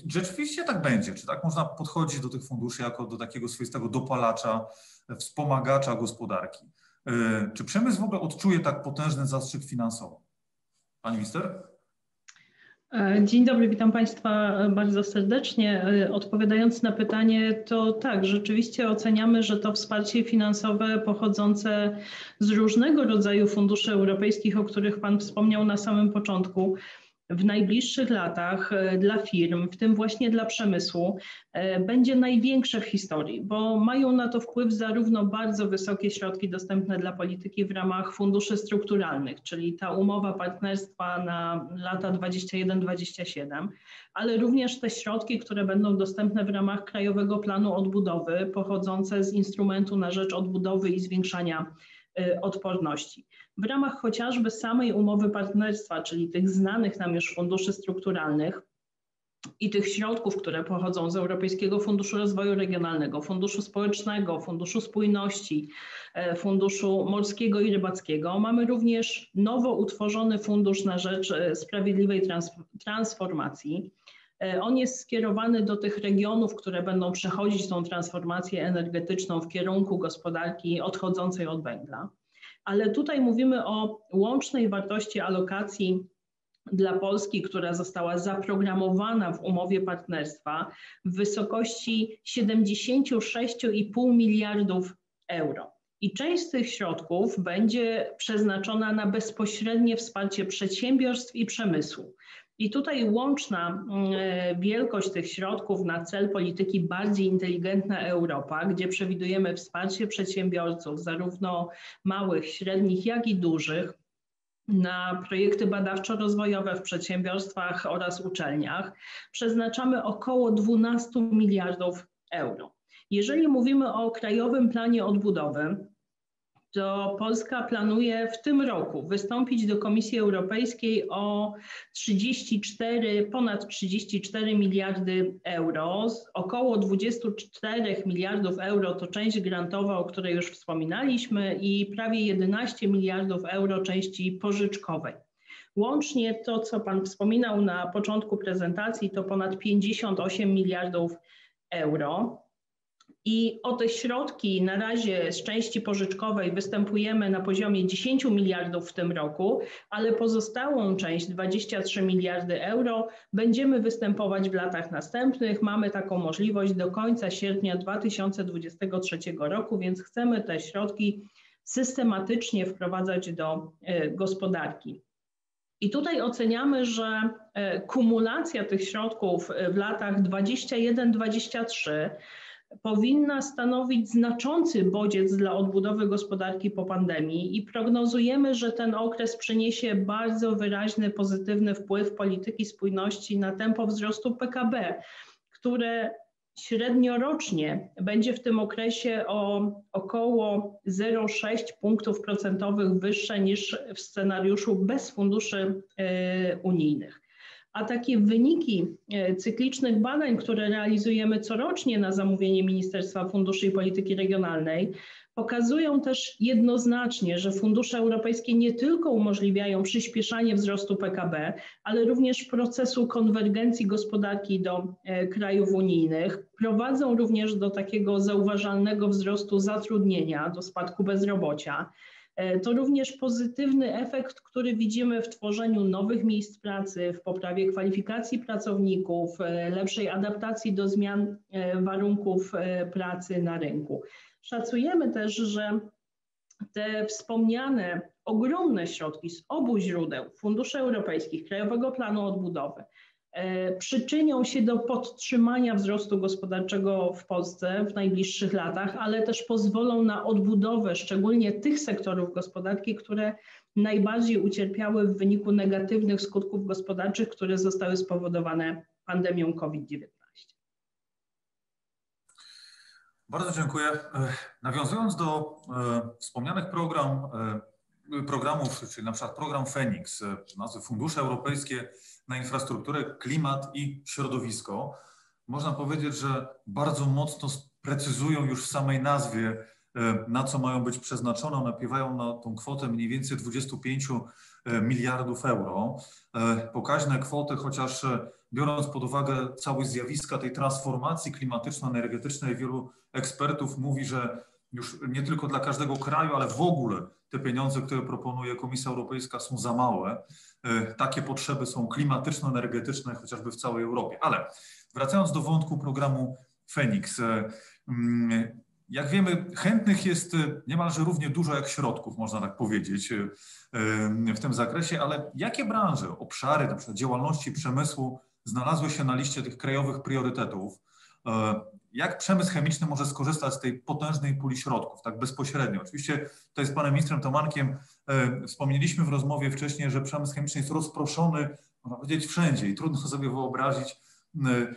Rzeczywiście tak będzie. Czy tak można podchodzić do tych funduszy jako do takiego swoistego dopalacza, wspomagacza gospodarki? Czy przemysł w ogóle odczuje tak potężny zastrzyk finansowy? Pani minister? E, dzień dobry, witam Państwa bardzo serdecznie. E, odpowiadając na pytanie, to tak, rzeczywiście oceniamy, że to wsparcie finansowe pochodzące z różnego rodzaju funduszy europejskich, o których Pan wspomniał na samym początku, w najbliższych latach e, dla firm, w tym właśnie dla przemysłu, e, będzie największe w historii, bo mają na to wpływ zarówno bardzo wysokie środki dostępne dla polityki w ramach funduszy strukturalnych, czyli ta umowa partnerstwa na lata 21-27, ale również te środki, które będą dostępne w ramach Krajowego Planu Odbudowy, pochodzące z instrumentu na rzecz odbudowy i zwiększania e, odporności w ramach chociażby samej umowy partnerstwa, czyli tych znanych nam już funduszy strukturalnych, i tych środków, które pochodzą z Europejskiego Funduszu Rozwoju Regionalnego, Funduszu Społecznego, Funduszu Spójności, e, Funduszu Morskiego i Rybackiego, mamy również nowo utworzony Fundusz na rzecz e, Sprawiedliwej Transformacji. E, on jest skierowany do tych regionów, które będą przechodzić tą transformację energetyczną w kierunku gospodarki odchodzącej od węgla ale tutaj mówimy o łącznej wartości alokacji dla Polski, która została zaprogramowana w umowie partnerstwa w wysokości 76,5 miliardów euro. I część z tych środków będzie przeznaczona na bezpośrednie wsparcie przedsiębiorstw i przemysłu. I tutaj łączna mm, wielkość tych środków na cel polityki bardziej inteligentna Europa, gdzie przewidujemy wsparcie przedsiębiorców, zarówno małych, średnich, jak i dużych, na projekty badawczo-rozwojowe w przedsiębiorstwach oraz uczelniach, przeznaczamy około 12 miliardów euro. Jeżeli mówimy o Krajowym Planie Odbudowy, to Polska planuje w tym roku wystąpić do Komisji Europejskiej o 34, ponad 34 miliardy euro. Około 24 miliardów euro to część grantowa, o której już wspominaliśmy, i prawie 11 miliardów euro części pożyczkowej. Łącznie to, co Pan wspominał na początku prezentacji, to ponad 58 miliardów euro. I o te środki na razie z części pożyczkowej występujemy na poziomie 10 miliardów w tym roku, ale pozostałą część 23 miliardy euro będziemy występować w latach następnych. Mamy taką możliwość do końca sierpnia 2023 roku, więc chcemy te środki systematycznie wprowadzać do e, gospodarki. I tutaj oceniamy, że kumulacja tych środków w latach 21-23 powinna stanowić znaczący bodziec dla odbudowy gospodarki po pandemii i prognozujemy, że ten okres przyniesie bardzo wyraźny pozytywny wpływ polityki spójności na tempo wzrostu PKB, które średniorocznie będzie w tym okresie o około 0,6 punktów procentowych wyższe niż w scenariuszu bez funduszy e, unijnych a takie wyniki e, cyklicznych badań, które realizujemy corocznie na zamówienie Ministerstwa Funduszy i Polityki Regionalnej, pokazują też jednoznacznie, że fundusze europejskie nie tylko umożliwiają przyspieszanie wzrostu PKB, ale również procesu konwergencji gospodarki do e, krajów unijnych, prowadzą również do takiego zauważalnego wzrostu zatrudnienia, do spadku bezrobocia to również pozytywny efekt, który widzimy w tworzeniu nowych miejsc pracy, w poprawie kwalifikacji pracowników, e, lepszej adaptacji do zmian e, warunków pracy na rynku. Szacujemy też, że te wspomniane ogromne środki z obu źródeł, funduszy europejskich, Krajowego Planu Odbudowy, E, przyczynią się do podtrzymania wzrostu gospodarczego w Polsce w najbliższych latach, ale też pozwolą na odbudowę szczególnie tych sektorów gospodarki, które najbardziej ucierpiały w wyniku negatywnych skutków gospodarczych, które zostały spowodowane pandemią COVID-19. Bardzo dziękuję. E, nawiązując do e, wspomnianych program, programów, czyli na przykład program Fenix, nazwy Fundusze Europejskie na infrastrukturę, klimat i środowisko. Można powiedzieć, że bardzo mocno precyzują już w samej nazwie, e, na co mają być przeznaczone. Napiewają na tą kwotę mniej więcej 25 e, miliardów euro. E, pokaźne kwoty, chociaż biorąc pod uwagę całe zjawiska tej transformacji klimatyczno-energetycznej, wielu ekspertów mówi, że już nie tylko dla każdego kraju, ale w ogóle te pieniądze, które proponuje Komisja Europejska są za małe. E, takie potrzeby są klimatyczno-energetyczne chociażby w całej Europie. Ale wracając do wątku programu Fenix. E, mm, jak wiemy, chętnych jest niemalże równie dużo jak środków, można tak powiedzieć, e, w tym zakresie, ale jakie branże, obszary, na przykład działalności przemysłu znalazły się na liście tych krajowych priorytetów? Jak przemysł chemiczny może skorzystać z tej potężnej puli środków, tak bezpośrednio? Oczywiście tutaj z panem ministrem Tomankiem e, wspomnieliśmy w rozmowie wcześniej, że przemysł chemiczny jest rozproszony, można powiedzieć, wszędzie i trudno sobie wyobrazić, e,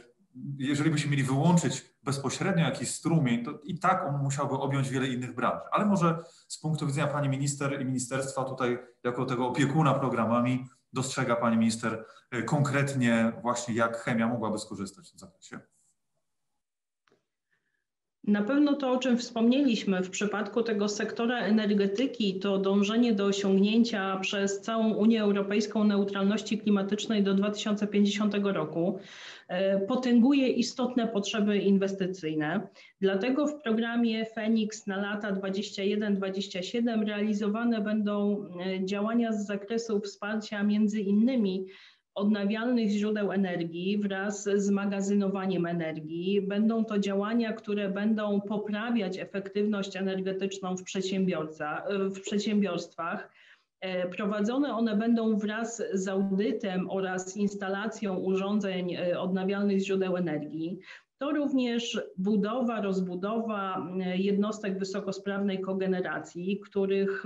jeżeli byśmy mieli wyłączyć bezpośrednio jakiś strumień, to i tak on musiałby objąć wiele innych branż. Ale może z punktu widzenia pani minister i ministerstwa tutaj, jako tego opiekuna programami, dostrzega pani minister e, konkretnie właśnie, jak chemia mogłaby skorzystać w tym zakresie? Na pewno to, o czym wspomnieliśmy w przypadku tego sektora energetyki, to dążenie do osiągnięcia przez całą Unię Europejską neutralności klimatycznej do 2050 roku e, potęguje istotne potrzeby inwestycyjne. Dlatego w programie Fenix na lata 21-27 realizowane będą e, działania z zakresu wsparcia między innymi odnawialnych źródeł energii wraz z magazynowaniem energii. Będą to działania, które będą poprawiać efektywność energetyczną w, w przedsiębiorstwach. E, prowadzone one będą wraz z audytem oraz instalacją urządzeń e, odnawialnych źródeł energii. To również budowa, rozbudowa e, jednostek wysokosprawnej kogeneracji, których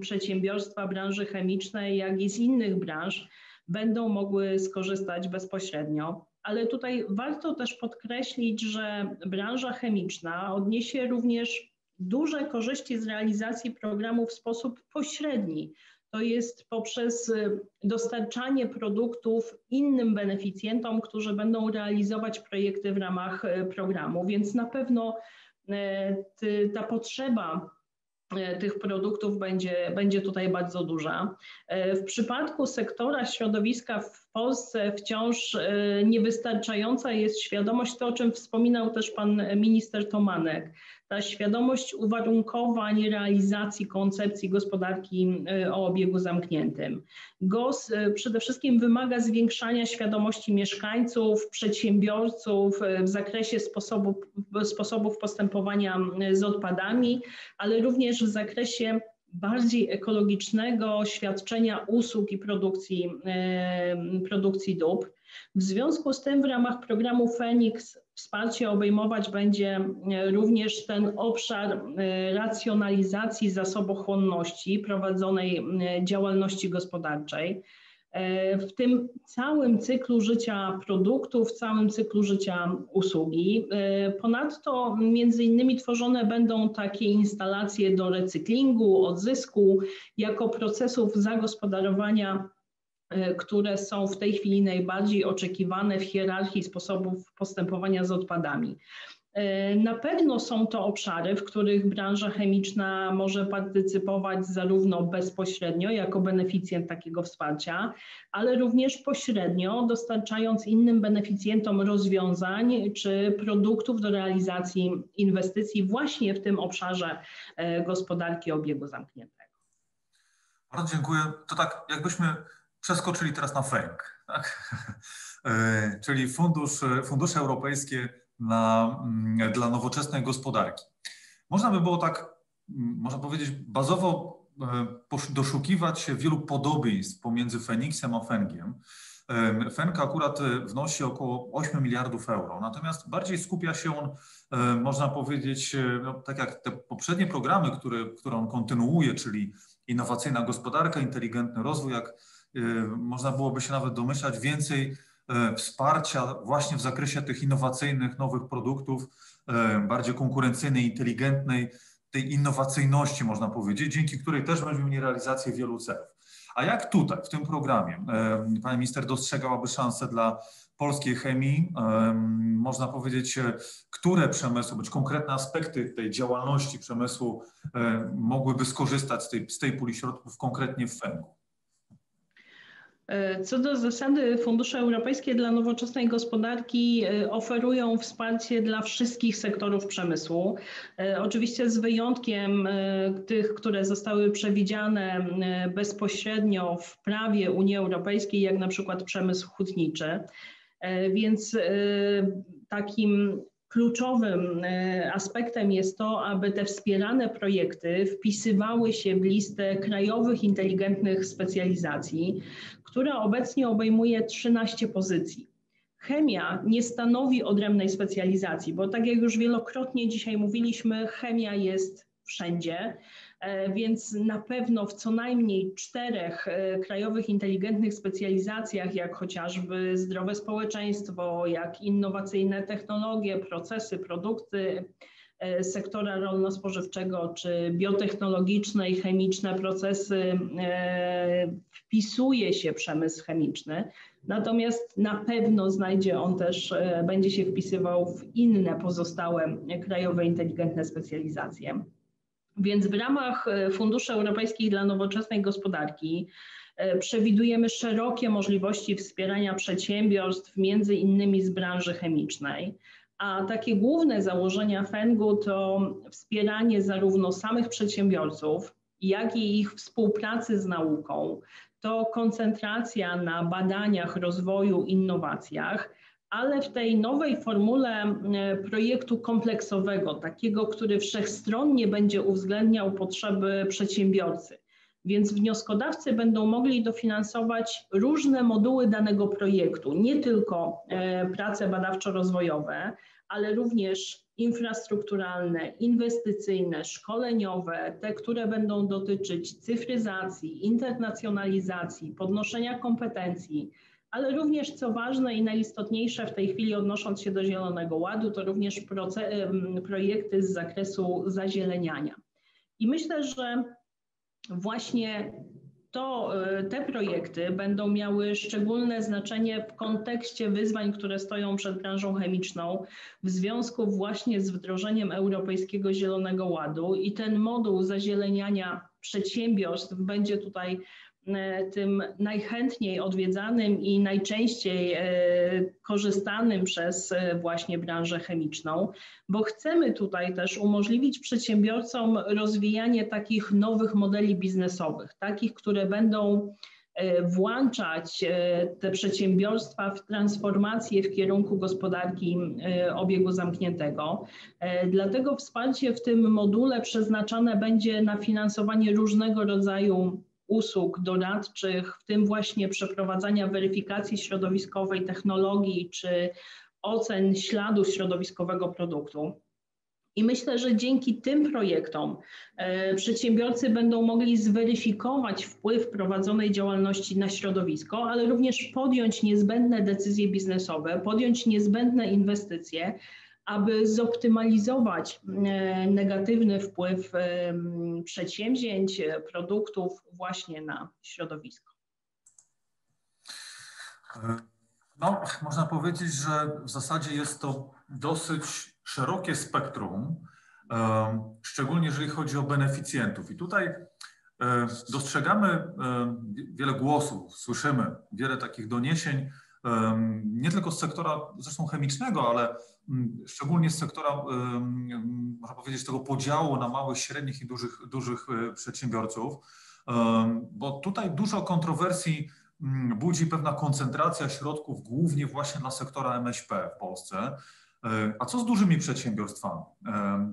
przedsiębiorstwa branży chemicznej, jak i z innych branż, będą mogły skorzystać bezpośrednio. Ale tutaj warto też podkreślić, że branża chemiczna odniesie również duże korzyści z realizacji programu w sposób pośredni. To jest poprzez dostarczanie produktów innym beneficjentom, którzy będą realizować projekty w ramach e, programu. Więc na pewno e, ta potrzeba tych produktów będzie, będzie tutaj bardzo duża. E, w przypadku sektora środowiska Polsce wciąż e, niewystarczająca jest świadomość, to o czym wspominał też pan minister Tomanek, ta świadomość uwarunkowań realizacji koncepcji gospodarki o obiegu zamkniętym. GOS przede wszystkim wymaga zwiększania świadomości mieszkańców, przedsiębiorców w zakresie sposobów, sposobów postępowania z odpadami, ale również w zakresie bardziej ekologicznego świadczenia usług i produkcji, produkcji dóbr. W związku z tym w ramach programu Fenix wsparcie obejmować będzie również ten obszar racjonalizacji zasobochłonności prowadzonej działalności gospodarczej. E, w tym całym cyklu życia produktu, w całym cyklu życia usługi. E, ponadto między innymi tworzone będą takie instalacje do recyklingu, odzysku jako procesów zagospodarowania e, które są w tej chwili najbardziej oczekiwane w hierarchii sposobów postępowania z odpadami. E, na pewno są to obszary, w których branża chemiczna może partycypować zarówno bezpośrednio jako beneficjent takiego wsparcia, ale również pośrednio, dostarczając innym beneficjentom rozwiązań czy produktów do realizacji inwestycji właśnie w tym obszarze e, gospodarki obiegu zamkniętego. Bardzo dziękuję. To tak, jakbyśmy przeskoczyli teraz na FRANK, tak? E, *laughs* czyli fundusz, fundusze europejskie na, mm, dla nowoczesnej gospodarki. Można by było tak, mm, można powiedzieć, bazowo e, doszukiwać się wielu podobieństw pomiędzy Feniksem a Fengiem. Fenk akurat e, wnosi około 8 miliardów euro, natomiast bardziej skupia się on, e, można powiedzieć, no, tak jak te poprzednie programy, które, które on kontynuuje, czyli innowacyjna gospodarka, inteligentny rozwój, jak można byłoby się nawet domyślać, więcej wsparcia właśnie w zakresie tych innowacyjnych, nowych produktów, e, bardziej konkurencyjnej, inteligentnej, tej innowacyjności można powiedzieć, dzięki której też będziemy mieli realizację wielu celów. A jak tutaj, w tym programie, e, pani minister dostrzegałaby szansę dla polskiej chemii? Można powiedzieć, które przemysły, bądź konkretne aspekty tej działalności przemysłu mogłyby skorzystać z tej, z tej puli środków konkretnie w FENG-u? E, co do zasady, fundusze europejskie dla nowoczesnej gospodarki e, oferują wsparcie dla wszystkich sektorów przemysłu. E, oczywiście z wyjątkiem tych, które zostały przewidziane bezpośrednio w prawie Unii Europejskiej, jak na przykład przemysł hutniczy. Więc takim Kluczowym e, aspektem jest to, aby te wspierane projekty wpisywały się w listę krajowych inteligentnych specjalizacji, która obecnie obejmuje 13 pozycji. Chemia nie stanowi odrębnej specjalizacji, bo tak jak już wielokrotnie dzisiaj mówiliśmy, chemia jest wszędzie. E, więc na pewno w co najmniej czterech e, krajowych inteligentnych specjalizacjach, jak chociażby zdrowe społeczeństwo, jak innowacyjne technologie, procesy, produkty e, sektora rolno-spożywczego czy biotechnologiczne i chemiczne procesy, wpisuje się przemysł chemiczny. Natomiast na pewno znajdzie on też, będzie się wpisywał w inne pozostałe krajowe inteligentne specjalizacje. Więc w ramach e, Funduszy Europejskich dla Nowoczesnej Gospodarki e, przewidujemy szerokie możliwości wspierania przedsiębiorstw, między innymi z branży chemicznej. A takie główne założenia FENG-u to wspieranie zarówno samych przedsiębiorców, jak i ich współpracy z nauką, to koncentracja na badaniach, rozwoju, innowacjach, ale w tej nowej formule e, projektu kompleksowego, takiego, który wszechstronnie będzie uwzględniał potrzeby przedsiębiorcy. Więc wnioskodawcy będą mogli dofinansować różne moduły danego projektu, nie tylko e, prace badawczo-rozwojowe, ale również infrastrukturalne, inwestycyjne, szkoleniowe, te, które będą dotyczyć cyfryzacji, internacjonalizacji, podnoszenia kompetencji, ale również co ważne i najistotniejsze w tej chwili odnosząc się do Zielonego Ładu, to również projekty z zakresu zazieleniania. I myślę, że właśnie to e, te projekty będą miały szczególne znaczenie w kontekście wyzwań, które stoją przed branżą chemiczną w związku właśnie z wdrożeniem Europejskiego Zielonego Ładu i ten moduł zazieleniania przedsiębiorstw będzie tutaj tym najchętniej odwiedzanym i najczęściej e, korzystanym przez e, właśnie branżę chemiczną, bo chcemy tutaj też umożliwić przedsiębiorcom rozwijanie takich nowych modeli biznesowych, takich, które będą włączać te przedsiębiorstwa w transformację w kierunku gospodarki obiegu zamkniętego. Dlatego wsparcie w tym module przeznaczone będzie na finansowanie różnego rodzaju usług doradczych, w tym właśnie przeprowadzania weryfikacji środowiskowej technologii czy ocen śladu środowiskowego produktu. I myślę, że dzięki tym projektom e, przedsiębiorcy będą mogli zweryfikować wpływ prowadzonej działalności na środowisko, ale również podjąć niezbędne decyzje biznesowe, podjąć niezbędne inwestycje, aby zoptymalizować e, negatywny wpływ e, przedsięwzięć, produktów właśnie na środowisko. No, można powiedzieć, że w zasadzie jest to dosyć szerokie spektrum, szczególnie jeżeli chodzi o beneficjentów. I tutaj dostrzegamy wiele głosów, słyszymy wiele takich doniesień, nie tylko z sektora zresztą chemicznego, ale mm, szczególnie z sektora, można powiedzieć, tego podziału na małych, średnich i dużych, dużych e, przedsiębiorców, bo tutaj dużo kontrowersji mm, budzi pewna koncentracja środków, głównie właśnie dla sektora MŚP w Polsce. E, a co z dużymi przedsiębiorstwami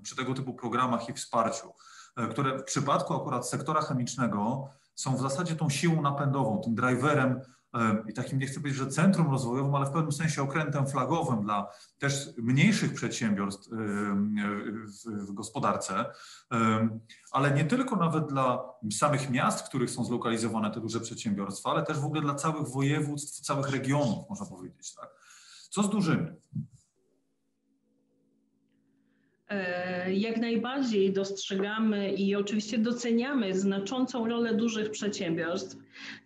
przy tego typu programach i wsparciu, e, które w przypadku akurat sektora chemicznego są w zasadzie tą siłą napędową, tym driverem i takim, nie chcę powiedzieć, że centrum rozwojowym, ale w pewnym sensie okrętem flagowym dla też mniejszych przedsiębiorstw w gospodarce, ale nie tylko nawet dla samych miast, w których są zlokalizowane te duże przedsiębiorstwa, ale też w ogóle dla całych województw, całych regionów, można powiedzieć. Tak? Co z dużymi? E, jak najbardziej dostrzegamy i oczywiście doceniamy znaczącą rolę dużych przedsiębiorstw,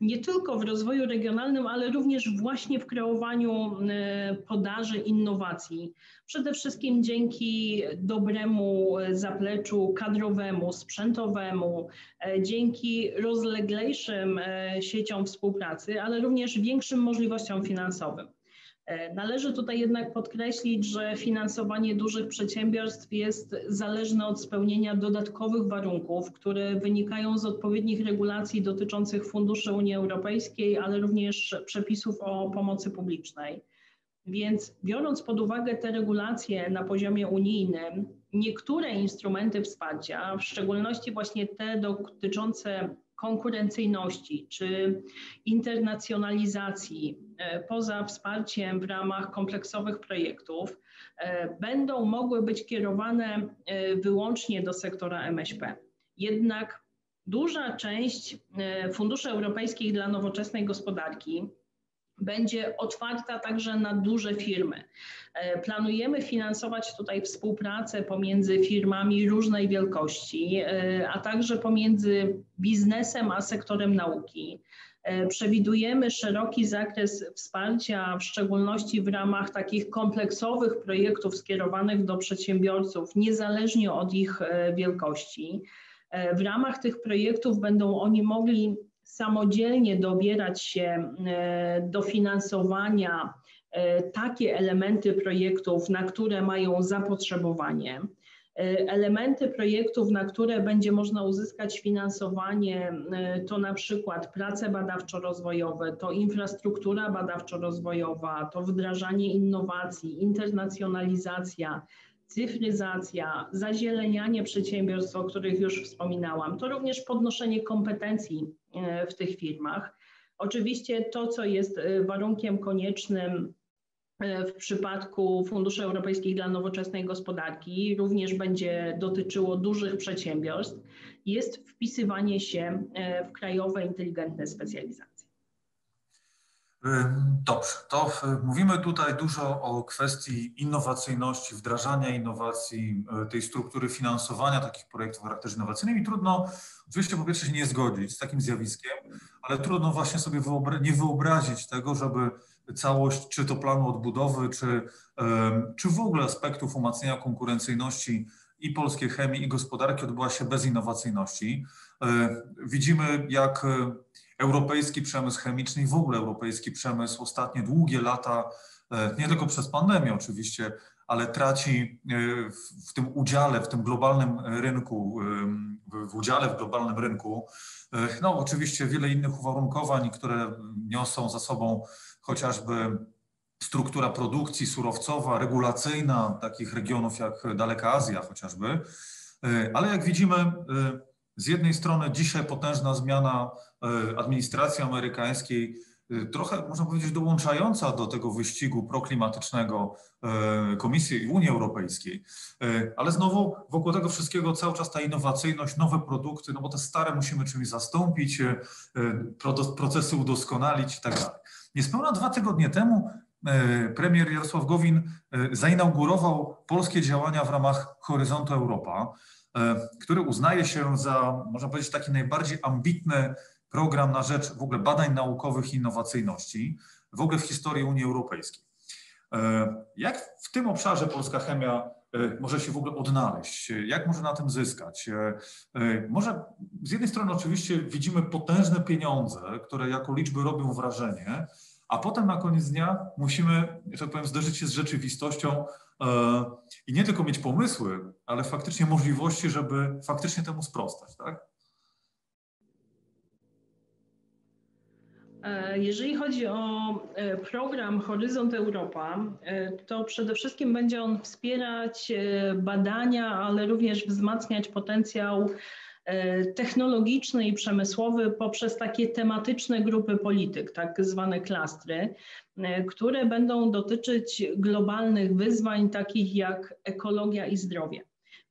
nie tylko w rozwoju regionalnym, ale również właśnie w kreowaniu e, podaży innowacji. Przede wszystkim dzięki dobremu zapleczu kadrowemu, sprzętowemu, e, dzięki rozleglejszym sieciom współpracy, ale również większym możliwościom finansowym. E, należy tutaj jednak podkreślić, że finansowanie dużych przedsiębiorstw jest zależne od spełnienia dodatkowych warunków, które wynikają z odpowiednich regulacji dotyczących funduszy Unii Europejskiej, ale również przepisów o pomocy publicznej. Więc biorąc pod uwagę te regulacje na poziomie unijnym, niektóre instrumenty wsparcia, w szczególności właśnie te dotyczące konkurencyjności czy internacjonalizacji poza wsparciem w ramach kompleksowych projektów e, będą mogły być kierowane e, wyłącznie do sektora MŚP. Jednak duża część funduszy europejskich dla nowoczesnej gospodarki będzie otwarta także na duże firmy. E, planujemy finansować tutaj współpracę pomiędzy firmami różnej wielkości, e, a także pomiędzy biznesem a sektorem nauki. E, przewidujemy szeroki zakres wsparcia, w szczególności w ramach takich kompleksowych projektów skierowanych do przedsiębiorców, niezależnie od ich wielkości. W ramach tych projektów będą oni mogli samodzielnie dobierać się e, do finansowania e, takie elementy projektów, na które mają zapotrzebowanie. E, elementy projektów, na które będzie można uzyskać finansowanie, to na przykład prace badawczo-rozwojowe, to infrastruktura badawczo-rozwojowa, to wdrażanie innowacji, internacjonalizacja, cyfryzacja, zazielenianie przedsiębiorstw, o których już wspominałam, to również podnoszenie kompetencji e, w tych firmach. Oczywiście to, co jest e, warunkiem koniecznym e, w przypadku Funduszy Europejskich dla Nowoczesnej Gospodarki, również będzie dotyczyło dużych przedsiębiorstw, jest wpisywanie się w krajowe inteligentne specjalizacje. Dobrze, to mówimy tutaj dużo o kwestii innowacyjności, wdrażania innowacji, e, tej struktury finansowania takich projektów o charakterze innowacyjnym i trudno oczywiście po pierwsze się nie zgodzić z takim zjawiskiem, ale trudno właśnie sobie wyobra nie wyobrazić tego, żeby całość czy to planu odbudowy, czy, czy w ogóle aspektów umacniania konkurencyjności i polskiej chemii i gospodarki odbyła się bez innowacyjności. E, widzimy, jak europejski przemysł chemiczny i w ogóle europejski przemysł ostatnie długie lata, e, nie tylko przez pandemię oczywiście, ale traci w tym udziale, w tym globalnym rynku, w udziale w globalnym rynku. No, oczywiście wiele innych uwarunkowań, które niosą za sobą chociażby struktura produkcji surowcowa, regulacyjna takich regionów jak Daleka Azja chociażby. Ale jak widzimy, z jednej strony dzisiaj potężna zmiana administracji amerykańskiej trochę, można powiedzieć, dołączająca do tego wyścigu proklimatycznego y, Komisji i Unii Europejskiej. Y, ale znowu wokół tego wszystkiego cały czas ta innowacyjność, nowe produkty, no bo te stare musimy czymś zastąpić, procesy udoskonalić i tak dalej. Niespełna dwa tygodnie temu premier Jarosław Gowin zainaugurował polskie działania w ramach Horyzontu Europa, który uznaje się za, można powiedzieć, taki najbardziej ambitny program na rzecz w ogóle badań naukowych i innowacyjności w ogóle w historii Unii Europejskiej. E, jak w tym obszarze polska chemia e, może się w ogóle odnaleźć? Jak może na tym zyskać? E, może z jednej strony oczywiście widzimy potężne pieniądze, które jako liczby robią wrażenie, a potem na koniec dnia musimy, że tak powiem, zderzyć się z rzeczywistością i nie tylko mieć pomysły, ale faktycznie możliwości, żeby faktycznie temu sprostać, tak? Jeżeli chodzi o e, program Horyzont Europa, e, to przede wszystkim będzie on wspierać badania, ale również wzmacniać potencjał technologiczny i przemysłowy poprzez takie tematyczne grupy polityk, tak zwane klastry, które będą dotyczyć globalnych wyzwań takich jak ekologia i zdrowie.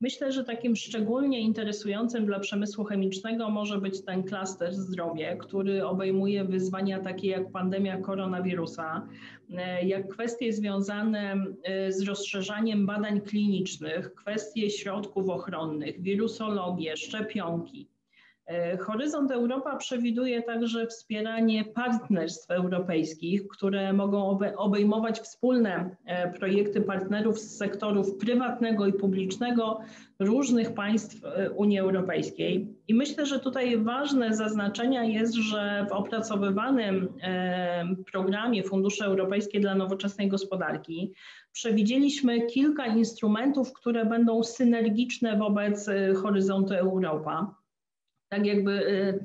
Myślę, że takim szczególnie interesującym dla przemysłu chemicznego może być ten klaster zdrowie, który obejmuje wyzwania takie jak pandemia koronawirusa, e, jak kwestie związane e, z rozszerzaniem badań klinicznych, kwestie środków ochronnych, wirusologię, szczepionki. E, Horyzont Europa przewiduje także wspieranie partnerstw europejskich, które mogą obejmować wspólne e, projekty partnerów z sektorów prywatnego i publicznego różnych państw e, Unii Europejskiej. I myślę, że tutaj ważne zaznaczenia jest, że w opracowywanym programie Fundusze Europejskie dla Nowoczesnej Gospodarki przewidzieliśmy kilka instrumentów, które będą synergiczne wobec Horyzontu Europa tak jakby,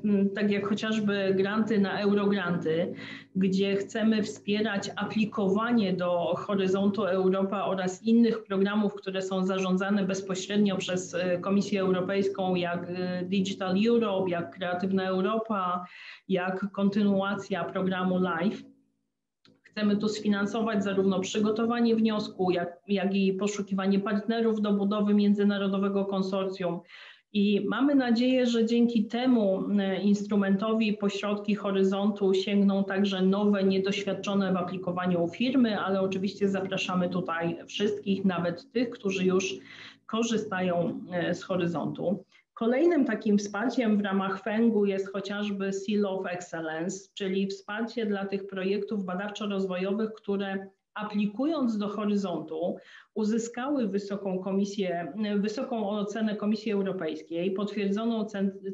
y, tak jak chociażby granty na eurogranty, gdzie chcemy wspierać aplikowanie do Horyzontu Europa oraz innych programów, które są zarządzane bezpośrednio przez y, Komisję Europejską, jak y, Digital Europe, jak Kreatywna Europa, jak kontynuacja programu LIFE. Chcemy tu sfinansować zarówno przygotowanie wniosku, jak, jak i poszukiwanie partnerów do budowy międzynarodowego konsorcjum, i mamy nadzieję, że dzięki temu e, instrumentowi pośrodki horyzontu sięgną także nowe, niedoświadczone w aplikowaniu firmy, ale oczywiście zapraszamy tutaj wszystkich, nawet tych, którzy już korzystają e, z horyzontu. Kolejnym takim wsparciem w ramach FENG-u jest chociażby Seal of Excellence, czyli wsparcie dla tych projektów badawczo-rozwojowych, które aplikując do horyzontu, uzyskały wysoką komisję, wysoką ocenę Komisji Europejskiej, potwierdzoną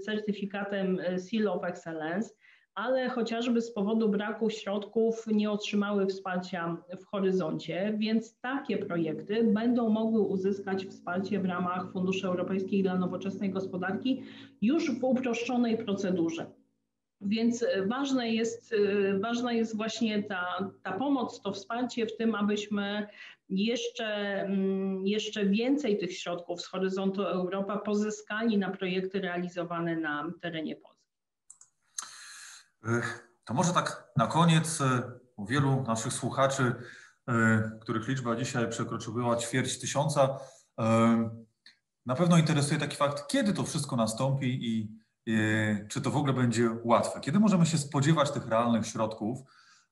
certyfikatem Seal of Excellence, ale chociażby z powodu braku środków nie otrzymały wsparcia w horyzoncie, więc takie projekty będą mogły uzyskać wsparcie w ramach Funduszy Europejskich dla Nowoczesnej Gospodarki już w uproszczonej procedurze. Więc e, ważne jest, e, ważna jest właśnie ta, ta pomoc, to wsparcie w tym, abyśmy jeszcze, mm, jeszcze więcej tych środków z horyzontu Europa pozyskali na projekty realizowane na terenie Polski. E, to może tak na koniec u wielu naszych słuchaczy, których liczba dzisiaj przekroczyła ćwierć tysiąca, na pewno interesuje taki fakt, kiedy to wszystko nastąpi i czy to w ogóle będzie łatwe? Kiedy możemy się spodziewać tych realnych środków,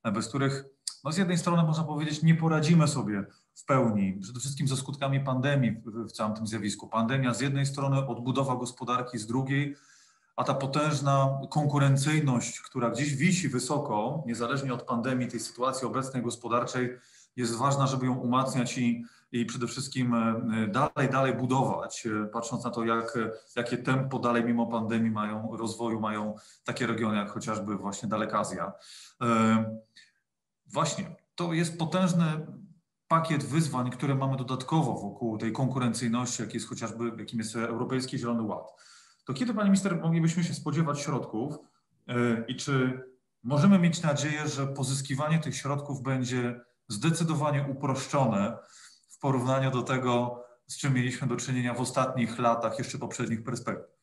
e, bez których no z jednej strony można powiedzieć, nie poradzimy sobie w pełni, przede wszystkim ze skutkami pandemii w całym tym zjawisku. Pandemia z jednej strony, odbudowa gospodarki z drugiej, a ta potężna konkurencyjność, która gdzieś wisi wysoko, niezależnie od pandemii, tej sytuacji obecnej gospodarczej, jest ważna, żeby ją umacniać i i przede wszystkim e, dalej, dalej budować, e, patrząc na to, jak, jakie tempo dalej mimo pandemii mają, rozwoju mają takie regiony jak chociażby właśnie Daleka Azja. E, właśnie, to jest potężny pakiet wyzwań, które mamy dodatkowo wokół tej konkurencyjności, jak jest chociażby, jakim jest Europejski Zielony Ład. To kiedy, Pani Minister, moglibyśmy się spodziewać środków i czy możemy mieć nadzieję, że pozyskiwanie tych środków będzie zdecydowanie uproszczone w porównaniu do tego, z czym mieliśmy do czynienia w ostatnich latach, jeszcze poprzednich perspektyw.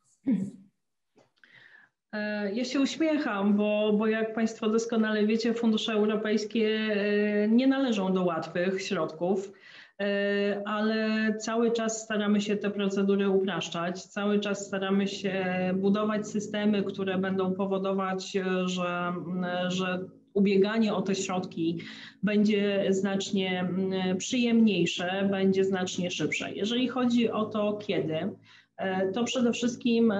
E, ja się uśmiecham, bo, bo jak Państwo doskonale wiecie, fundusze europejskie e, nie należą do łatwych środków, e, ale cały czas staramy się te procedury upraszczać, cały czas staramy się budować systemy, które będą powodować, że, że ubieganie o te środki będzie znacznie mm, przyjemniejsze, będzie znacznie szybsze. Jeżeli chodzi o to, kiedy, e, to przede wszystkim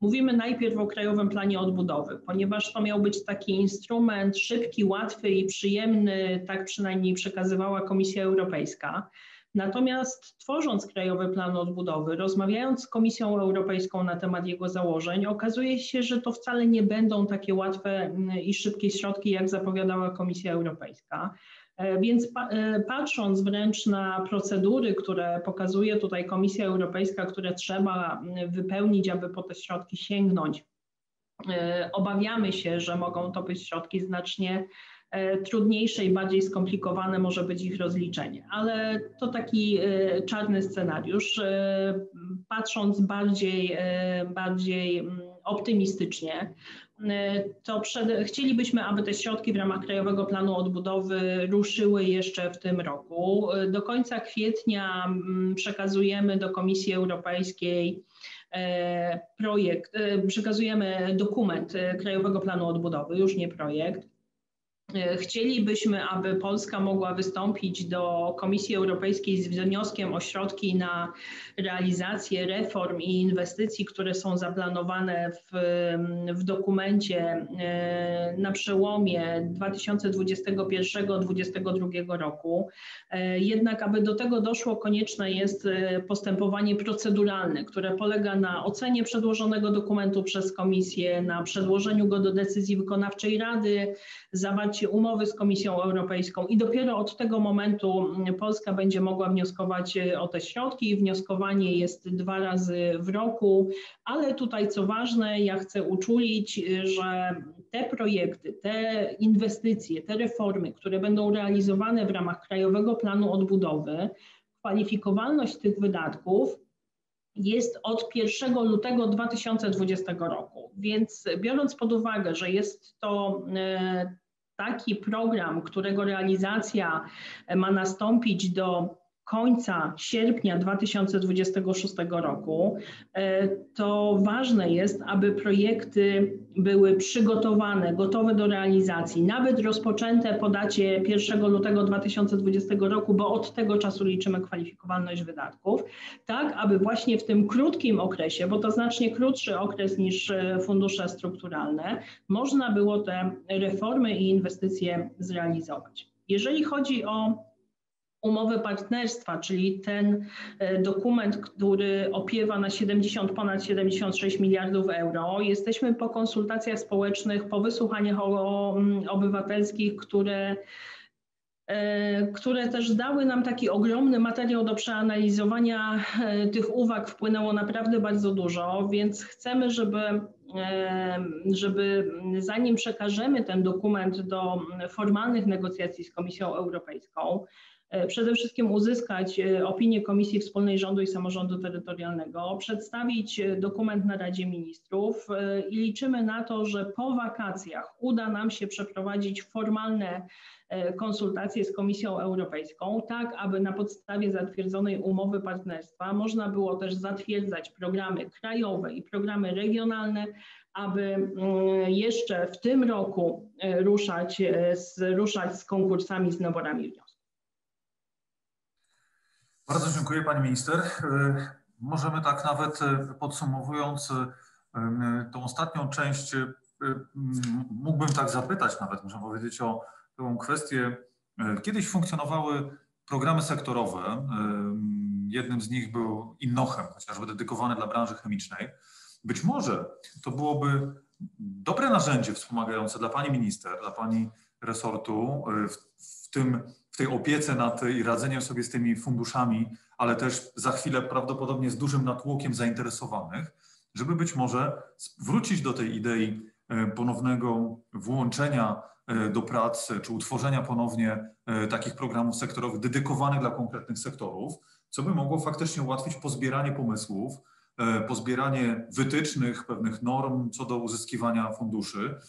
mówimy najpierw o Krajowym Planie Odbudowy, ponieważ to miał być taki instrument szybki, łatwy i przyjemny, tak przynajmniej przekazywała Komisja Europejska. Natomiast tworząc Krajowy Plan Odbudowy, rozmawiając z Komisją Europejską na temat jego założeń, okazuje się, że to wcale nie będą takie łatwe mm, i szybkie środki, jak zapowiadała Komisja Europejska. E, więc e, patrząc wręcz na procedury, które pokazuje tutaj Komisja Europejska, które trzeba mm, wypełnić, aby po te środki sięgnąć, e, obawiamy się, że mogą to być środki znacznie trudniejsze i bardziej skomplikowane może być ich rozliczenie. Ale to taki e, czarny scenariusz. E, patrząc bardziej, bardziej mm, optymistycznie, to przed, chcielibyśmy, aby te środki w ramach Krajowego Planu Odbudowy ruszyły jeszcze w tym roku. Do końca kwietnia mm, przekazujemy do Komisji Europejskiej projekt, przekazujemy dokument Krajowego Planu Odbudowy, już nie projekt. E, chcielibyśmy, aby Polska mogła wystąpić do Komisji Europejskiej z wnioskiem o środki na realizację reform i inwestycji, które są zaplanowane w, w dokumencie e, na przełomie 2021-2022 roku. E, jednak, aby do tego doszło, konieczne jest postępowanie proceduralne, które polega na ocenie przedłożonego dokumentu przez Komisję, na przedłożeniu go do decyzji wykonawczej Rady, zawarcie umowy z Komisją Europejską i dopiero od tego momentu Polska będzie mogła wnioskować e, o te środki. Wnioskowanie jest dwa razy w roku, ale tutaj co ważne, ja chcę uczulić, e, że te projekty, te inwestycje, te reformy, które będą realizowane w ramach Krajowego Planu Odbudowy, kwalifikowalność tych wydatków jest od 1 lutego 2020 roku. Więc biorąc pod uwagę, że jest to e, taki program, którego realizacja ma nastąpić do końca sierpnia 2026 roku, e, to ważne jest, aby projekty były przygotowane, gotowe do realizacji, nawet rozpoczęte po dacie 1 lutego 2020 roku, bo od tego czasu liczymy kwalifikowalność wydatków, tak aby właśnie w tym krótkim okresie, bo to znacznie krótszy okres niż e, fundusze strukturalne, można było te reformy i inwestycje zrealizować. Jeżeli chodzi o umowy partnerstwa, czyli ten e, dokument, który opiewa na 70, ponad 76 miliardów euro. Jesteśmy po konsultacjach społecznych, po wysłuchaniach obywatelskich, które e, które też dały nam taki ogromny materiał do przeanalizowania. E, tych uwag wpłynęło naprawdę bardzo dużo, więc chcemy, żeby, żeby zanim przekażemy ten dokument do formalnych negocjacji z Komisją Europejską, przede wszystkim uzyskać e, opinię Komisji Wspólnej Rządu i Samorządu Terytorialnego, przedstawić e, dokument na Radzie Ministrów i liczymy na to, że po wakacjach uda nam się przeprowadzić formalne konsultacje z Komisją Europejską, tak aby na podstawie zatwierdzonej umowy partnerstwa można było też zatwierdzać programy krajowe i programy regionalne, aby mm, jeszcze w tym roku ruszać z, ruszać z konkursami, z naborami wniosków. Bardzo dziękuję Pani Minister. E, możemy tak nawet e, podsumowując e, tą ostatnią część, mógłbym tak zapytać nawet, można powiedzieć o tę kwestię. Kiedyś funkcjonowały programy sektorowe. Jednym z nich był Innochem, chociażby dedykowany dla branży chemicznej. Być może to byłoby dobre narzędzie wspomagające dla Pani Minister, dla Pani resortu w, w tym w tej opiece nad i radzeniem sobie z tymi funduszami, ale też za chwilę prawdopodobnie z dużym natłokiem zainteresowanych, żeby być może wrócić do tej idei ponownego włączenia do pracy, czy utworzenia ponownie takich programów sektorowych dedykowanych dla konkretnych sektorów, co by mogło faktycznie ułatwić pozbieranie pomysłów, E, pozbieranie wytycznych, pewnych norm co do uzyskiwania funduszy.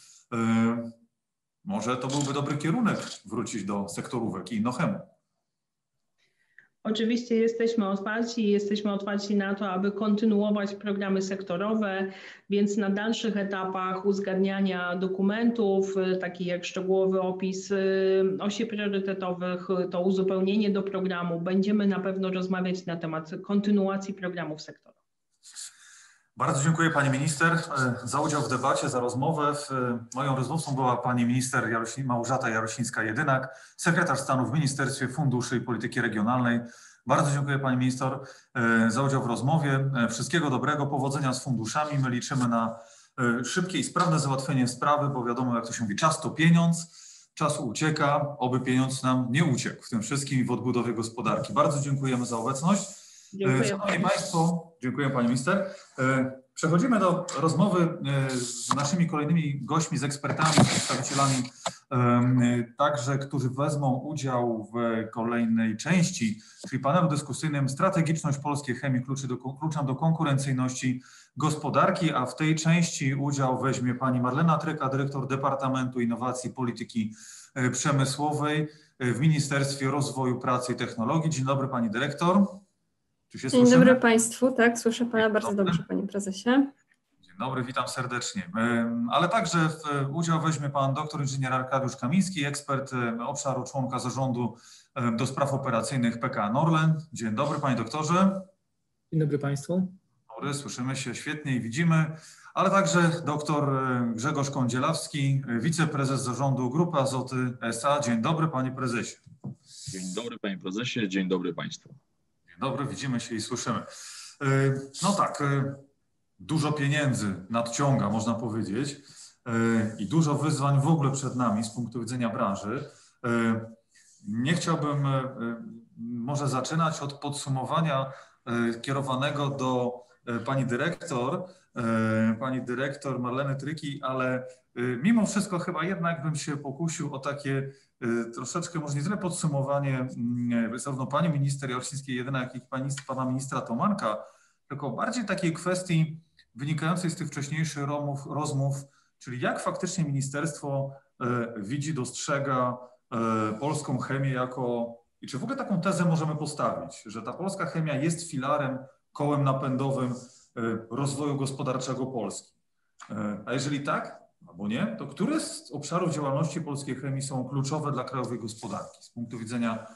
Może to byłby dobry kierunek wrócić do sektorówek i Innochemu. Oczywiście jesteśmy otwarci, jesteśmy otwarci na to, aby kontynuować programy sektorowe, więc na dalszych etapach uzgadniania dokumentów, e, takich jak szczegółowy opis osi priorytetowych, to uzupełnienie do programu, będziemy na pewno rozmawiać na temat kontynuacji programów sektorowych. Bardzo dziękuję Pani Minister e, za udział w debacie, za rozmowę. Moją rozmówcą była Pani Minister Jarosi, Małgorzata Jarosińska-Jedynak, sekretarz stanu w Ministerstwie Funduszy i Polityki Regionalnej. Bardzo dziękuję Pani Minister e, za udział w rozmowie. E, wszystkiego dobrego, powodzenia z funduszami. My liczymy na szybkie i sprawne załatwienie sprawy, bo wiadomo jak to się mówi, czas to pieniądz, czasu ucieka, oby pieniądz nam nie uciekł w tym wszystkim i w odbudowie gospodarki. Bardzo dziękujemy za obecność. Dziękuję. Szanowni Państwo, dziękuję Pani Minister. E, przechodzimy do rozmowy e, z naszymi kolejnymi gośćmi, z ekspertami, z przedstawicielami, także którzy wezmą udział w kolejnej części, czyli panelu dyskusyjnym Strategiczność polskiej chemii kluczy do, kluczem do konkurencyjności gospodarki, a w tej części udział weźmie pani Marlena Tryka, dyrektor Departamentu Innowacji Polityki e, Przemysłowej w Ministerstwie Rozwoju Pracy i Technologii. Dzień dobry Pani Dyrektor. Dzień słyszymy? dobry Państwu, tak, słyszę Pana Dzień bardzo dobry. dobrze, Panie Prezesie. Dzień dobry, witam serdecznie. Ale także w udział weźmie Pan doktor inżynier Arkadiusz Kamiński, ekspert obszaru członka zarządu do spraw operacyjnych PK Norlen. Dzień dobry Panie doktorze. Dzień dobry Państwu. Dobry, słyszymy się świetnie i widzimy, ale także doktor Grzegorz Kądzielawski, wiceprezes zarządu Grupy Azoty SA. Dzień dobry Panie Prezesie. Dzień dobry Panie Prezesie, dzień dobry Państwu dobry, widzimy się i słyszymy. E, no tak, e, dużo pieniędzy nadciąga, można powiedzieć, e, i dużo wyzwań w ogóle przed nami z punktu widzenia branży. Nie chciałbym może zaczynać od podsumowania kierowanego do pani dyrektor, pani dyrektor Marleny Tryki, ale mimo wszystko chyba jednak bym się pokusił o takie Y, troszeczkę może nie tyle podsumowanie mm, zarówno pani minister Jorsińskiej jedyna, jak i pani, pana ministra Tomanka, tylko bardziej takiej kwestii wynikającej z tych wcześniejszych rozmów, rozmów czyli jak faktycznie ministerstwo y, widzi, dostrzega y, polską chemię jako, i czy w ogóle taką tezę możemy postawić, że ta polska chemia jest filarem, kołem napędowym rozwoju gospodarczego Polski. A jeżeli tak, albo nie, to które z obszarów działalności polskiej chemii są kluczowe dla krajowej gospodarki z punktu widzenia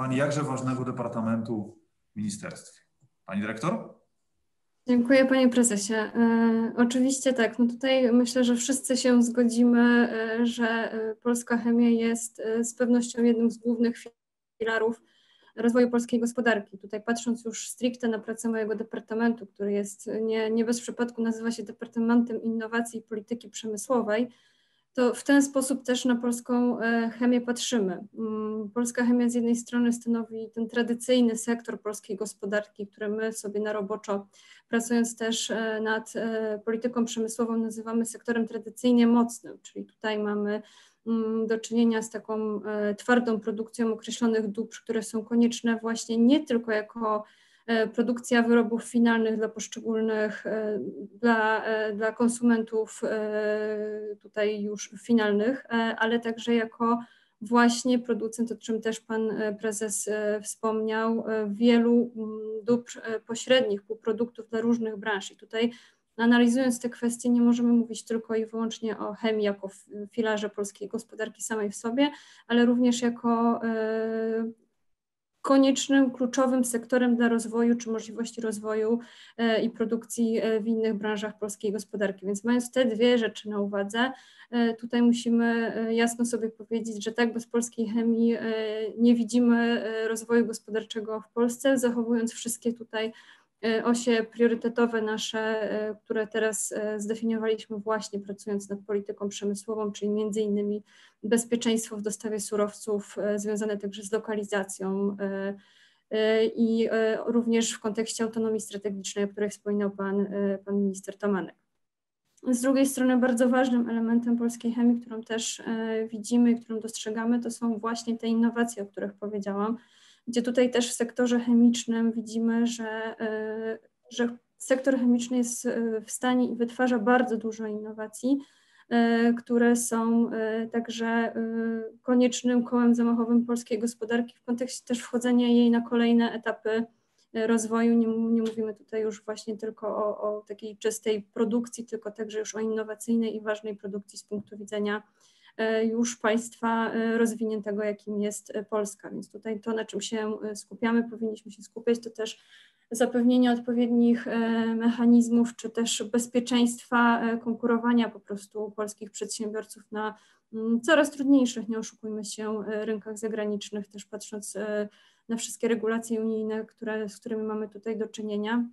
Pani jakże ważnego departamentu w ministerstwie? Pani dyrektor? Dziękuję Panie Prezesie. E, oczywiście tak, no tutaj myślę, że wszyscy się zgodzimy, e, że e, polska chemia jest z pewnością jednym z głównych filarów rozwoju polskiej gospodarki. Tutaj patrząc już stricte na pracę mojego departamentu, który jest nie, nie bez przypadku nazywa się Departamentem Innowacji i Polityki Przemysłowej, to w ten sposób też na polską e, chemię patrzymy. Mm, polska chemia z jednej strony stanowi ten tradycyjny sektor polskiej gospodarki, który my sobie na roboczo, pracując też e, nad e, polityką przemysłową, nazywamy sektorem tradycyjnie mocnym, czyli tutaj mamy do czynienia z taką e, twardą produkcją określonych dóbr, które są konieczne właśnie nie tylko jako e, produkcja wyrobów finalnych dla poszczególnych, e, dla, dla konsumentów tutaj już finalnych, ale także jako właśnie producent, o czym też Pan Prezes wspomniał, wielu mm, dóbr pośrednich, półproduktów dla różnych branż. I tutaj Analizując te kwestie, nie możemy mówić tylko i wyłącznie o chemii jako filarze polskiej gospodarki samej w sobie, ale również jako e, koniecznym, kluczowym sektorem dla rozwoju czy możliwości rozwoju e, i produkcji e, w innych branżach polskiej gospodarki. Więc mając te dwie rzeczy na uwadze, tutaj musimy jasno sobie powiedzieć, że tak bez polskiej chemii nie widzimy rozwoju gospodarczego w Polsce, zachowując wszystkie tutaj osie priorytetowe nasze, które teraz zdefiniowaliśmy właśnie pracując nad polityką przemysłową, czyli między innymi bezpieczeństwo w dostawie surowców związane także z lokalizacją i również w kontekście autonomii strategicznej, o której wspominał pan, pan minister Tomanek. Z drugiej strony bardzo ważnym elementem polskiej chemii, którą też widzimy i którą dostrzegamy, to są właśnie te innowacje, o których powiedziałam, gdzie tutaj też w sektorze chemicznym widzimy, że, e, że sektor chemiczny jest e, w stanie i wytwarza bardzo dużo innowacji, które są także koniecznym kołem zamachowym polskiej gospodarki w kontekście też wchodzenia jej na kolejne etapy rozwoju. Nie, nie mówimy tutaj już właśnie tylko o, o takiej czystej produkcji, tylko także już o innowacyjnej i ważnej produkcji z punktu widzenia e, już państwa e, rozwiniętego, jakim jest e, Polska. Więc tutaj to, na czym się skupiamy, powinniśmy się skupiać, to też zapewnienie odpowiednich mechanizmów, czy też bezpieczeństwa konkurowania po prostu polskich przedsiębiorców na mm, coraz trudniejszych, nie oszukujmy się, rynkach zagranicznych, też patrząc na wszystkie regulacje unijne, które, z którymi mamy tutaj do czynienia.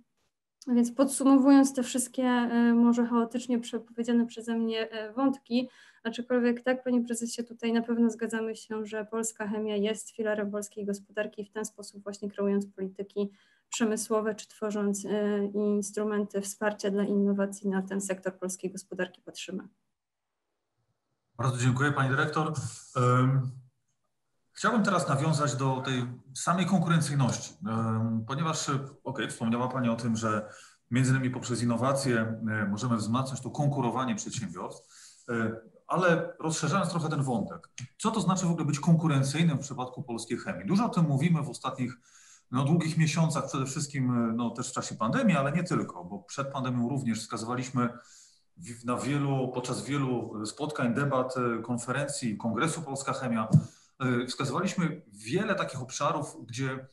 Więc podsumowując te wszystkie e, może chaotycznie przepowiedziane przeze mnie e, wątki, aczkolwiek tak, Panie Prezesie, tutaj na pewno zgadzamy się, że polska chemia jest filarem polskiej gospodarki w ten sposób właśnie kreując polityki przemysłowe czy tworząc e, instrumenty wsparcia dla innowacji na ten sektor polskiej gospodarki patrzymy. Bardzo dziękuję Pani Dyrektor. Chciałbym teraz nawiązać do tej samej konkurencyjności, ponieważ, ok, wspomniała Pani o tym, że między innymi poprzez innowacje e, możemy wzmacniać to konkurowanie przedsiębiorstw, e, ale rozszerzając trochę ten wątek, co to znaczy w ogóle być konkurencyjnym w przypadku polskiej chemii? Dużo o tym mówimy w ostatnich no, długich miesiącach, przede wszystkim e, no, też w czasie pandemii, ale nie tylko, bo przed pandemią również wskazywaliśmy na wielu, podczas wielu spotkań, debat, konferencji, kongresu Polska Chemia, E, wskazywaliśmy wiele takich obszarów, gdzie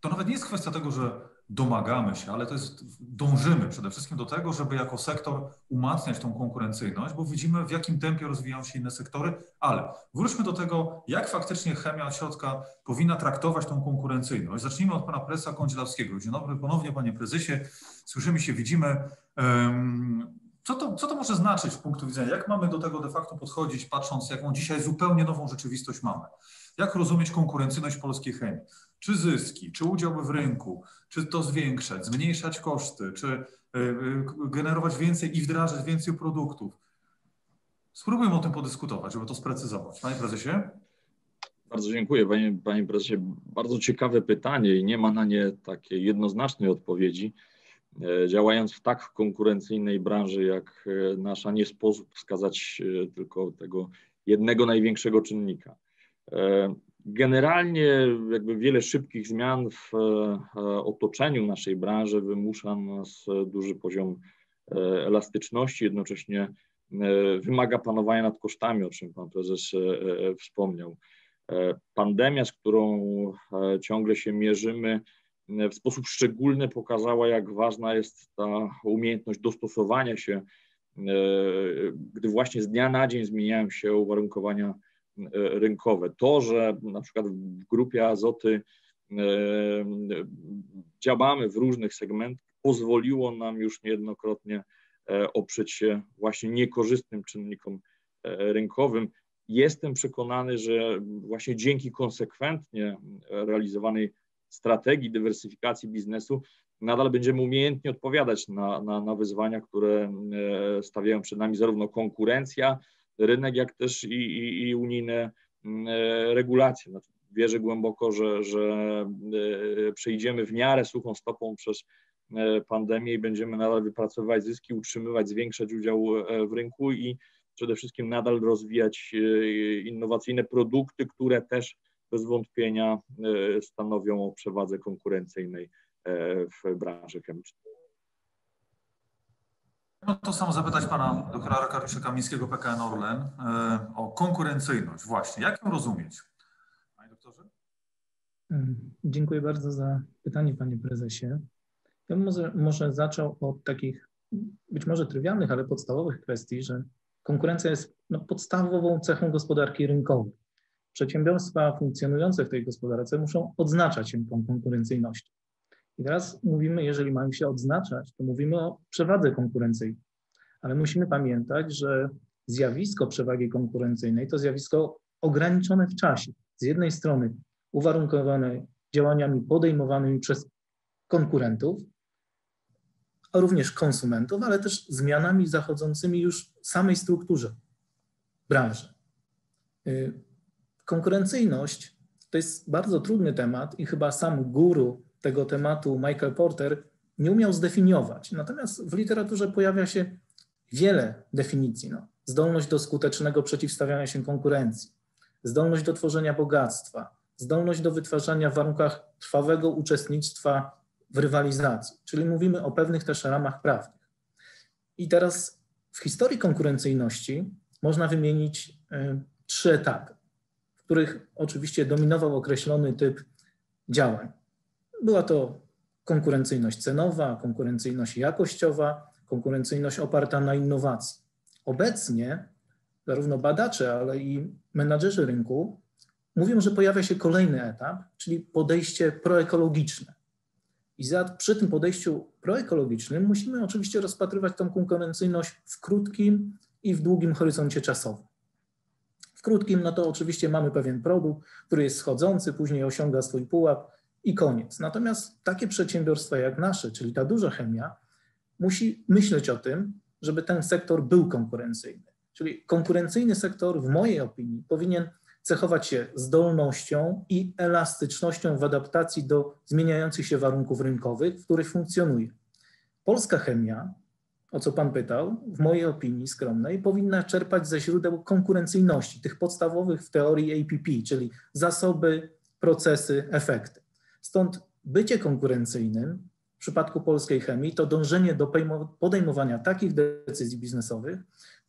to nawet nie jest kwestia tego, że domagamy się, ale to jest, dążymy przede wszystkim do tego, żeby jako sektor umacniać tą konkurencyjność, bo widzimy w jakim tempie rozwijają się inne sektory, ale wróćmy do tego, jak faktycznie chemia od środka powinna traktować tą konkurencyjność. Zacznijmy od pana prezesa Kądzielawskiego. Dzień dobry ponownie, panie prezesie. Słyszymy się, widzimy. Um, co to, co to może znaczyć z punktu widzenia, jak mamy do tego de facto podchodzić, patrząc, jaką dzisiaj zupełnie nową rzeczywistość mamy? Jak rozumieć konkurencyjność polskiej chemii? Czy zyski, czy udział w rynku, czy to zwiększać, zmniejszać koszty, czy y, y, generować więcej i wdrażać więcej produktów? Spróbujmy o tym podyskutować, żeby to sprecyzować. Panie prezesie? Bardzo dziękuję, panie, panie prezesie. Bardzo ciekawe pytanie i nie ma na nie takiej jednoznacznej odpowiedzi. E, działając w tak konkurencyjnej branży jak e, nasza, nie sposób wskazać e, tylko tego jednego największego czynnika. Generalnie jakby wiele szybkich zmian w otoczeniu naszej branży wymusza nas duży poziom elastyczności, jednocześnie wymaga panowania nad kosztami, o czym pan prezes wspomniał. Pandemia, z którą ciągle się mierzymy, w sposób szczególny pokazała, jak ważna jest ta umiejętność dostosowania się, e, gdy właśnie z dnia na dzień zmieniają się uwarunkowania e, rynkowe. To, że na przykład w grupie Azoty e, działamy w różnych segmentach, pozwoliło nam już niejednokrotnie oprzeć się właśnie niekorzystnym czynnikom rynkowym. Jestem przekonany, że właśnie dzięki konsekwentnie realizowanej strategii dywersyfikacji biznesu nadal będziemy umiejętnie odpowiadać na, na, na wyzwania, które e, stawiają przed nami zarówno konkurencja, rynek, jak też i, i, i unijne e, regulacje. Znaczy, wierzę głęboko, że, że e, przejdziemy w miarę suchą stopą przez pandemię i będziemy nadal wypracowywać zyski, utrzymywać, zwiększać udział w rynku i przede wszystkim nadal rozwijać innowacyjne produkty, które też bez wątpienia e, stanowią o przewadze konkurencyjnej e, w branży chemicznej. No to samo zapytać pana doktora Arkadiusza Kamińskiego, PKN Orlen, e, o konkurencyjność właśnie. Jak ją rozumieć? Panie doktorze? Dziękuję bardzo za pytanie, panie prezesie. Ja bym może, może zaczął od takich być może trywialnych, ale podstawowych kwestii, że konkurencja jest no, podstawową cechą gospodarki rynkowej przedsiębiorstwa funkcjonujące w tej gospodarce muszą odznaczać się tą konkurencyjnością. I teraz mówimy, jeżeli mamy się odznaczać, to mówimy o przewadze konkurencyjnej. Ale musimy pamiętać, że zjawisko przewagi konkurencyjnej to zjawisko ograniczone w czasie. Z jednej strony uwarunkowane działaniami podejmowanymi przez konkurentów, a również konsumentów, ale też zmianami zachodzącymi już w samej strukturze branży. Konkurencyjność to jest bardzo trudny temat i chyba sam guru tego tematu, Michael Porter, nie umiał zdefiniować. Natomiast w literaturze pojawia się wiele definicji. No. Zdolność do skutecznego przeciwstawiania się konkurencji, zdolność do tworzenia bogactwa, zdolność do wytwarzania w warunkach trwałego uczestnictwa w rywalizacji, czyli mówimy o pewnych też ramach prawnych. I teraz w historii konkurencyjności można wymienić y, trzy etapy, których oczywiście dominował określony typ działań. Była to konkurencyjność cenowa, konkurencyjność jakościowa, konkurencyjność oparta na innowacji. Obecnie zarówno badacze, ale i menadżerzy rynku mówią, że pojawia się kolejny etap, czyli podejście proekologiczne. I za, przy tym podejściu proekologicznym musimy oczywiście rozpatrywać tą konkurencyjność w krótkim i w długim horyzoncie czasowym. Krótkim, no to oczywiście mamy pewien produkt, który jest schodzący, później osiąga swój pułap i koniec. Natomiast takie przedsiębiorstwa jak nasze, czyli ta duża chemia, musi myśleć o tym, żeby ten sektor był konkurencyjny. Czyli konkurencyjny sektor, w mojej opinii, powinien cechować się zdolnością i elastycznością w adaptacji do zmieniających się warunków rynkowych, w których funkcjonuje. Polska chemia, o co Pan pytał, w mojej opinii skromnej, powinna czerpać ze źródeł konkurencyjności, tych podstawowych w teorii APP, czyli zasoby, procesy, efekty. Stąd bycie konkurencyjnym w przypadku polskiej chemii to dążenie do podejmowania takich decyzji biznesowych,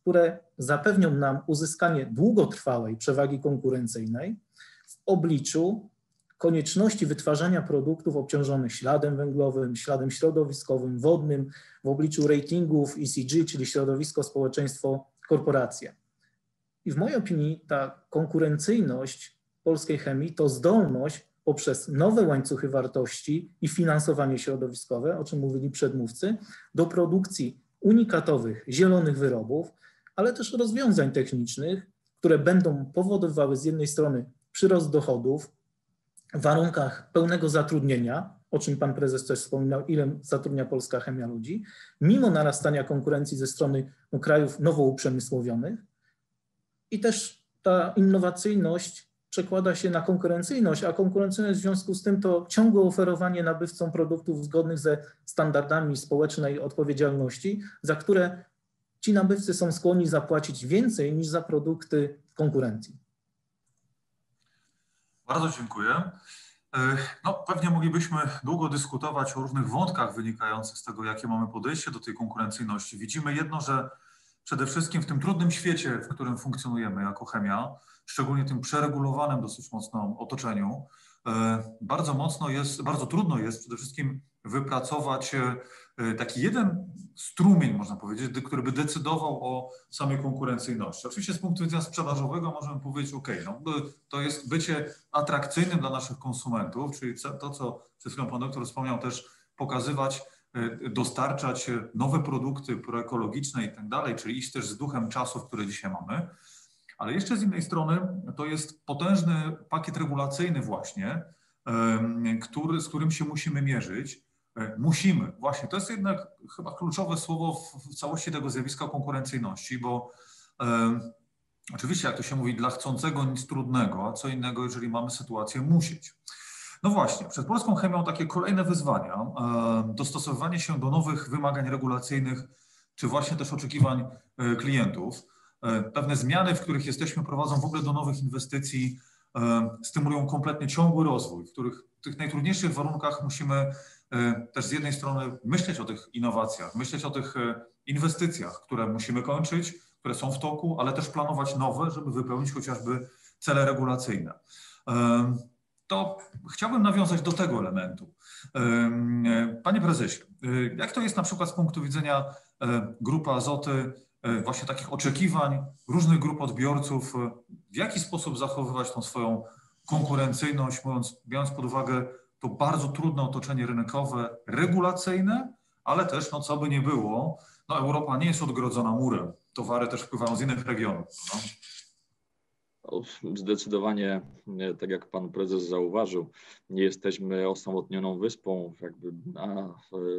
które zapewnią nam uzyskanie długotrwałej przewagi konkurencyjnej w obliczu konieczności wytwarzania produktów obciążonych śladem węglowym, śladem środowiskowym, wodnym, w obliczu ratingów ECG, czyli środowisko, społeczeństwo, korporacja. I w mojej opinii ta konkurencyjność polskiej chemii to zdolność poprzez nowe łańcuchy wartości i finansowanie środowiskowe, o czym mówili przedmówcy, do produkcji unikatowych, zielonych wyrobów, ale też rozwiązań technicznych, które będą powodowały z jednej strony przyrost dochodów warunkach pełnego zatrudnienia, o czym pan prezes też wspominał, ile zatrudnia polska chemia ludzi, mimo narastania konkurencji ze strony no, krajów nowo uprzemysłowionych. I też ta innowacyjność przekłada się na konkurencyjność, a konkurencyjność w związku z tym to ciągłe oferowanie nabywcom produktów zgodnych ze standardami społecznej odpowiedzialności, za które ci nabywcy są skłonni zapłacić więcej niż za produkty konkurencji. Bardzo dziękuję. E, no, pewnie moglibyśmy długo dyskutować o różnych wątkach wynikających z tego, jakie mamy podejście do tej konkurencyjności. Widzimy jedno, że przede wszystkim w tym trudnym świecie, w którym funkcjonujemy jako chemia, szczególnie tym przeregulowanym dosyć mocno otoczeniu, e, bardzo mocno jest, bardzo trudno jest przede wszystkim wypracować e, taki jeden strumień, można powiedzieć, który by decydował o samej konkurencyjności. Oczywiście z punktu widzenia sprzedażowego możemy powiedzieć, OK, no, to jest bycie atrakcyjnym dla naszych konsumentów, czyli to, co przed chwilą pan doktor wspomniał, też pokazywać, e, dostarczać nowe produkty proekologiczne i tak dalej, czyli iść też z duchem czasów, które dzisiaj mamy. Ale jeszcze z innej strony to jest potężny pakiet regulacyjny właśnie, który, z którym się musimy mierzyć. E, musimy, właśnie, to jest jednak chyba kluczowe słowo w, w całości tego zjawiska konkurencyjności, bo oczywiście, jak to się mówi, dla chcącego nic trudnego, a co innego, jeżeli mamy sytuację musieć. No właśnie, przed polską chemią takie kolejne wyzwania, dostosowywanie się do nowych wymagań regulacyjnych, czy właśnie też oczekiwań e, klientów. E, pewne zmiany, w których jesteśmy, prowadzą w ogóle do nowych inwestycji, stymulują kompletnie ciągły rozwój, w których tych najtrudniejszych warunkach musimy e, też z jednej strony myśleć o tych innowacjach, myśleć o tych inwestycjach, które musimy kończyć, które są w toku, ale też planować nowe, żeby wypełnić chociażby cele regulacyjne. To chciałbym nawiązać do tego elementu. Panie prezesie, jak to jest na przykład z punktu widzenia grupy Azoty, E, właśnie takich oczekiwań różnych grup odbiorców, e, w jaki sposób zachowywać tą swoją konkurencyjność, biorąc pod uwagę to bardzo trudne otoczenie rynkowe, regulacyjne, ale też, no co by nie było, no Europa nie jest odgrodzona murem. Towary też wpływają z innych regionów. No. Zdecydowanie, tak jak pan prezes zauważył, nie jesteśmy osamotnioną wyspą. Jakby na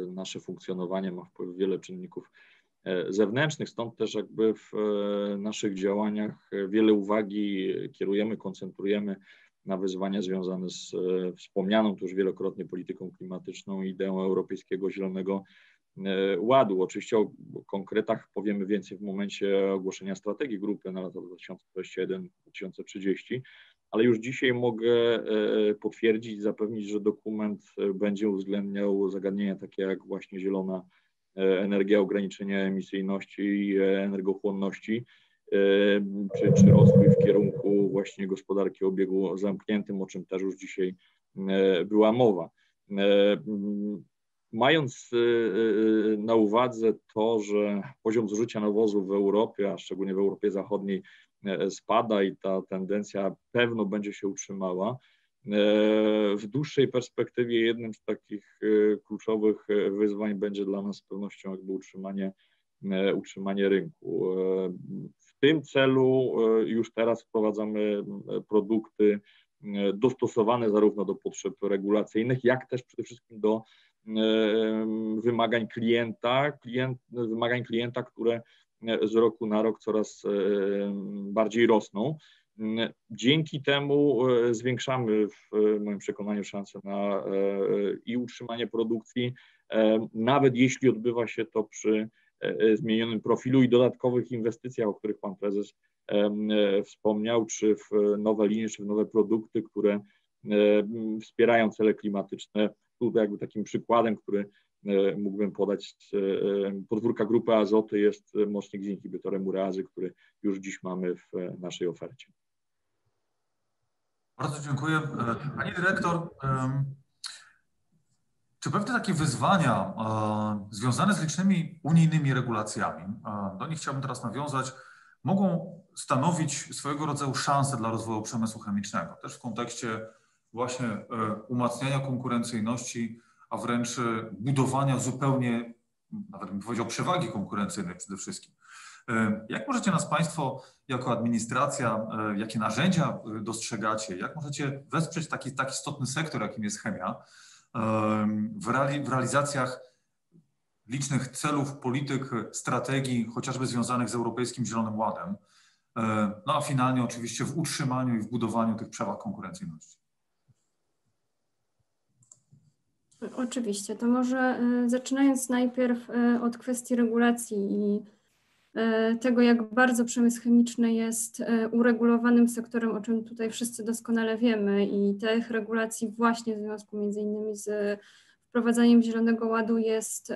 nasze funkcjonowanie ma wpływ wiele czynników e, zewnętrznych, stąd też jakby w e, naszych działaniach wiele uwagi kierujemy, koncentrujemy na wyzwania związane z e, wspomnianą tu już wielokrotnie polityką klimatyczną i ideą Europejskiego Zielonego E, ładu. Oczywiście o konkretach powiemy więcej w momencie ogłoszenia strategii grupy na lata 2021-2030, ale już dzisiaj mogę e, potwierdzić, zapewnić, że dokument będzie uwzględniał zagadnienia takie jak właśnie zielona energia, ograniczenie emisyjności i energochłonności, czy, czy rozwój w kierunku właśnie gospodarki obiegu zamkniętym, o czym też już dzisiaj była mowa. Mając y, y, y, na uwadze to, że poziom zużycia nawozów w Europie, a szczególnie w Europie Zachodniej, e, spada i ta tendencja pewno będzie się utrzymała, e, w dłuższej perspektywie jednym z takich e, kluczowych wyzwań będzie dla nas z pewnością jakby utrzymanie, utrzymanie rynku. W tym celu już teraz wprowadzamy produkty dostosowane zarówno do potrzeb regulacyjnych, jak też przede wszystkim do wymagań klienta, klient, wymagań klienta, które z roku na rok coraz bardziej rosną. Dzięki temu e, zwiększamy w moim przekonaniu szanse na e, i utrzymanie produkcji, e, nawet jeśli odbywa się to przy zmienionym profilu i dodatkowych inwestycjach, o których Pan Prezes wspomniał, czy w nowe linie, czy w nowe produkty, które wspierają cele klimatyczne tutaj jakby takim przykładem, który e, mógłbym podać e, podwórka grupy azoty jest mocznik z inhibitorem urazy, który już dziś mamy w naszej ofercie. Bardzo dziękuję. E, pani dyrektor, czy pewne takie wyzwania związane z licznymi unijnymi regulacjami, do nich chciałbym teraz nawiązać, mogą stanowić swojego rodzaju szansę dla rozwoju przemysłu chemicznego, też w kontekście właśnie e, umacniania konkurencyjności, a wręcz e, budowania zupełnie, nawet bym powiedział, przewagi konkurencyjnej przede wszystkim. E, jak możecie nas Państwo jako administracja, jakie narzędzia dostrzegacie, jak możecie wesprzeć taki tak istotny sektor, jakim jest chemia, w, reali w realizacjach licznych celów, polityk, strategii, chociażby związanych z Europejskim Zielonym Ładem, no a finalnie oczywiście w utrzymaniu i w budowaniu tych przewag konkurencyjności? Oczywiście, to może y, zaczynając najpierw y, od kwestii regulacji i tego, jak bardzo przemysł chemiczny jest uregulowanym sektorem, o czym tutaj wszyscy doskonale wiemy i tych regulacji właśnie w związku między innymi z wprowadzaniem Zielonego Ładu jest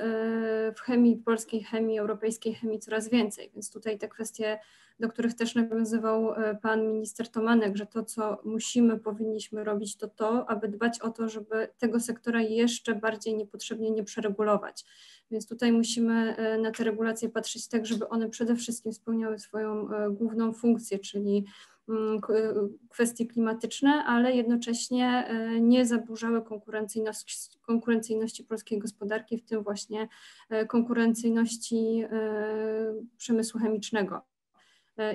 w chemii, polskiej chemii, europejskiej chemii coraz więcej, więc tutaj te kwestie do których też nawiązywał e, pan minister Tomanek, że to, co musimy, powinniśmy robić, to to, aby dbać o to, żeby tego sektora jeszcze bardziej niepotrzebnie nie przeregulować. Więc tutaj musimy e, na te regulacje patrzeć tak, żeby one przede wszystkim spełniały swoją e, główną funkcję, czyli mm, kwestie klimatyczne, ale jednocześnie nie zaburzały konkurencyjności, konkurencyjności polskiej gospodarki, w tym właśnie konkurencyjności przemysłu chemicznego.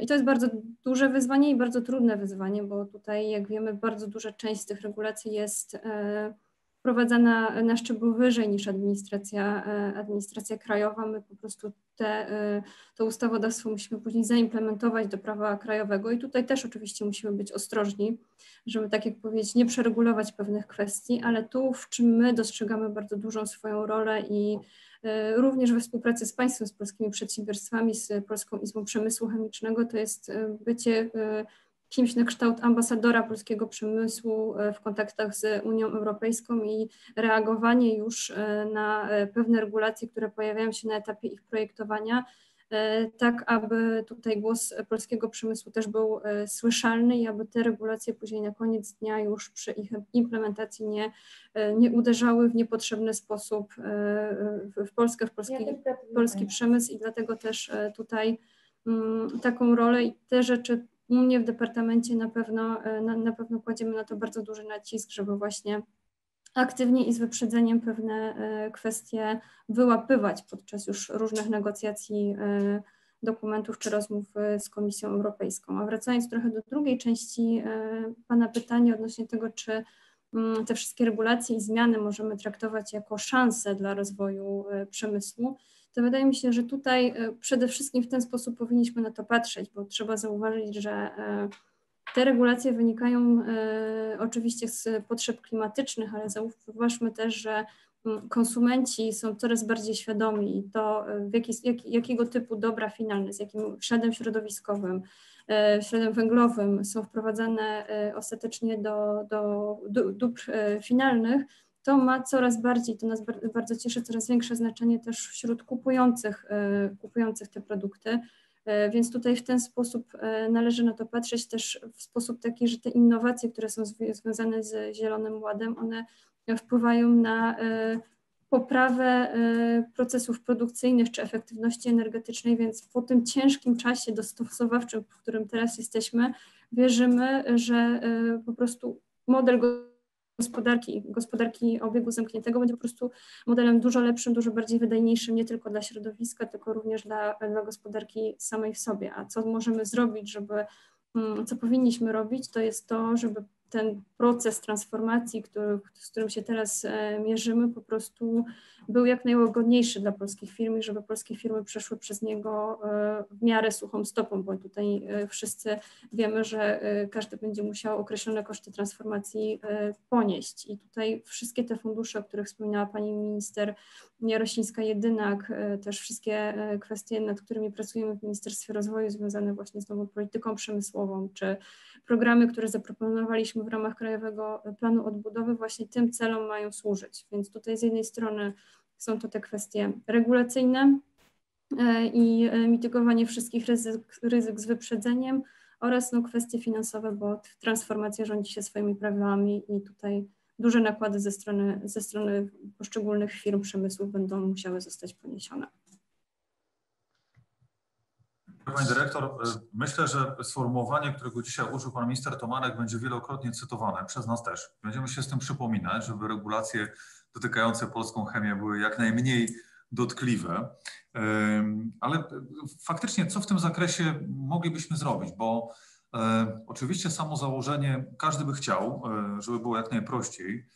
I to jest bardzo duże wyzwanie i bardzo trudne wyzwanie, bo tutaj, jak wiemy, bardzo duża część z tych regulacji jest wprowadzana na szczeblu wyżej niż administracja, e, administracja krajowa. My po prostu te, e, to ustawodawstwo musimy później zaimplementować do prawa krajowego i tutaj też oczywiście musimy być ostrożni, żeby tak jak powiedzieć, nie przeregulować pewnych kwestii, ale tu, w czym my dostrzegamy bardzo dużą swoją rolę i E, również we współpracy z państwem, z polskimi przedsiębiorstwami, z Polską Izbą Przemysłu Chemicznego, to jest bycie kimś na kształt ambasadora polskiego przemysłu w kontaktach z Unią Europejską i reagowanie już na pewne regulacje, które pojawiają się na etapie ich projektowania, E, tak aby tutaj głos polskiego przemysłu też był e, słyszalny i aby te regulacje później na koniec dnia już przy ich implementacji nie, e, nie uderzały w niepotrzebny sposób w Polskę, w polski, polski przemysł i dlatego też tutaj mm, taką rolę i te rzeczy u mnie w departamencie na pewno, na, na pewno kładziemy na to bardzo duży nacisk, żeby właśnie aktywnie i z wyprzedzeniem pewne kwestie wyłapywać podczas już różnych negocjacji dokumentów czy rozmów z Komisją Europejską. A wracając trochę do drugiej części Pana pytania odnośnie tego, czy mm, te wszystkie regulacje i zmiany możemy traktować jako szansę dla rozwoju przemysłu, to wydaje mi się, że tutaj e, przede wszystkim w ten sposób powinniśmy na to patrzeć, bo trzeba zauważyć, że e, te regulacje wynikają e, oczywiście z potrzeb klimatycznych, ale zauważmy też, że mm, konsumenci są coraz bardziej świadomi to, w jaki, jak, jakiego typu dobra finalne, z jakim śladem środowiskowym, śladem węglowym są wprowadzane ostatecznie do, do, do dóbr finalnych, to ma coraz bardziej, to nas bardzo cieszy, coraz większe znaczenie też wśród kupujących, e, kupujących te produkty. E, więc tutaj w ten sposób e, należy na to patrzeć też w sposób taki, że te innowacje, które są związane z Zielonym Ładem, one wpływają na poprawę procesów produkcyjnych czy efektywności energetycznej, więc po tym ciężkim czasie dostosowawczym, w którym teraz jesteśmy, wierzymy, że po prostu model gospodarki, gospodarki obiegu zamkniętego będzie po prostu modelem dużo lepszym, dużo bardziej wydajniejszym nie tylko dla środowiska, tylko również dla, dla gospodarki samej w sobie. A co możemy zrobić, żeby, mm, co powinniśmy robić, to jest to, żeby ten proces transformacji, który, z którym się teraz e, mierzymy, po prostu był jak najłagodniejszy dla polskich firm i żeby polskie firmy przeszły przez niego e, w miarę suchą stopą, bo tutaj e, wszyscy wiemy, że każdy będzie musiał określone koszty transformacji ponieść. I tutaj wszystkie te fundusze, o których wspominała pani minister Jarosińska-Jedynak, też wszystkie kwestie, nad którymi pracujemy w Ministerstwie Rozwoju związane właśnie z nową polityką przemysłową, czy programy, które zaproponowaliśmy w ramach Krajowego Planu Odbudowy właśnie tym celom mają służyć. Więc tutaj z jednej strony są to te kwestie regulacyjne e, i e, mitygowanie wszystkich ryzyk, ryzyk z wyprzedzeniem oraz no, kwestie finansowe, bo transformacja rządzi się swoimi prawami i tutaj duże nakłady ze strony, ze strony poszczególnych firm przemysłu będą musiały zostać poniesione. Pani dyrektor, e, myślę, że sformułowanie, którego dzisiaj użył pan minister Tomarek, będzie wielokrotnie cytowane przez nas też. Będziemy się z tym przypominać, żeby regulacje dotykające polską chemię były jak najmniej dotkliwe. Ale faktycznie, co w tym zakresie moglibyśmy zrobić? Bo e, oczywiście samo założenie, każdy by chciał, żeby było jak najprościej.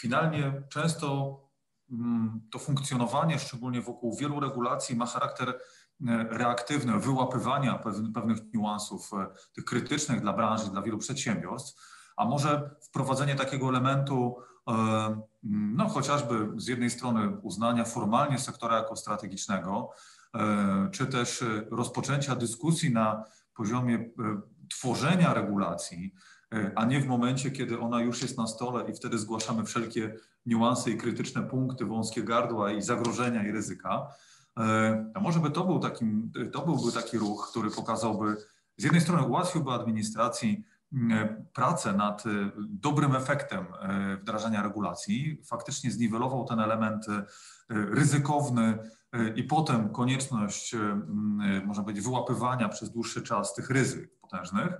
Finalnie często mm, to funkcjonowanie, szczególnie wokół wielu regulacji, ma charakter reaktywne wyłapywania pewnych niuansów, e, tych krytycznych dla branży, dla wielu przedsiębiorstw, a może wprowadzenie takiego elementu, e, no chociażby z jednej strony uznania formalnie sektora jako strategicznego, czy też rozpoczęcia dyskusji na poziomie tworzenia regulacji, a nie w momencie, kiedy ona już jest na stole i wtedy zgłaszamy wszelkie niuanse i krytyczne punkty, wąskie gardła i zagrożenia i ryzyka, E, a może by to był, to byłby taki ruch, który pokazałby, z jednej strony ułatwiłby administracji e, pracę nad e, dobrym efektem wdrażania regulacji, faktycznie zniwelował ten element ryzykowny i potem konieczność, można powiedzieć, wyłapywania przez dłuższy czas tych ryzyk potężnych,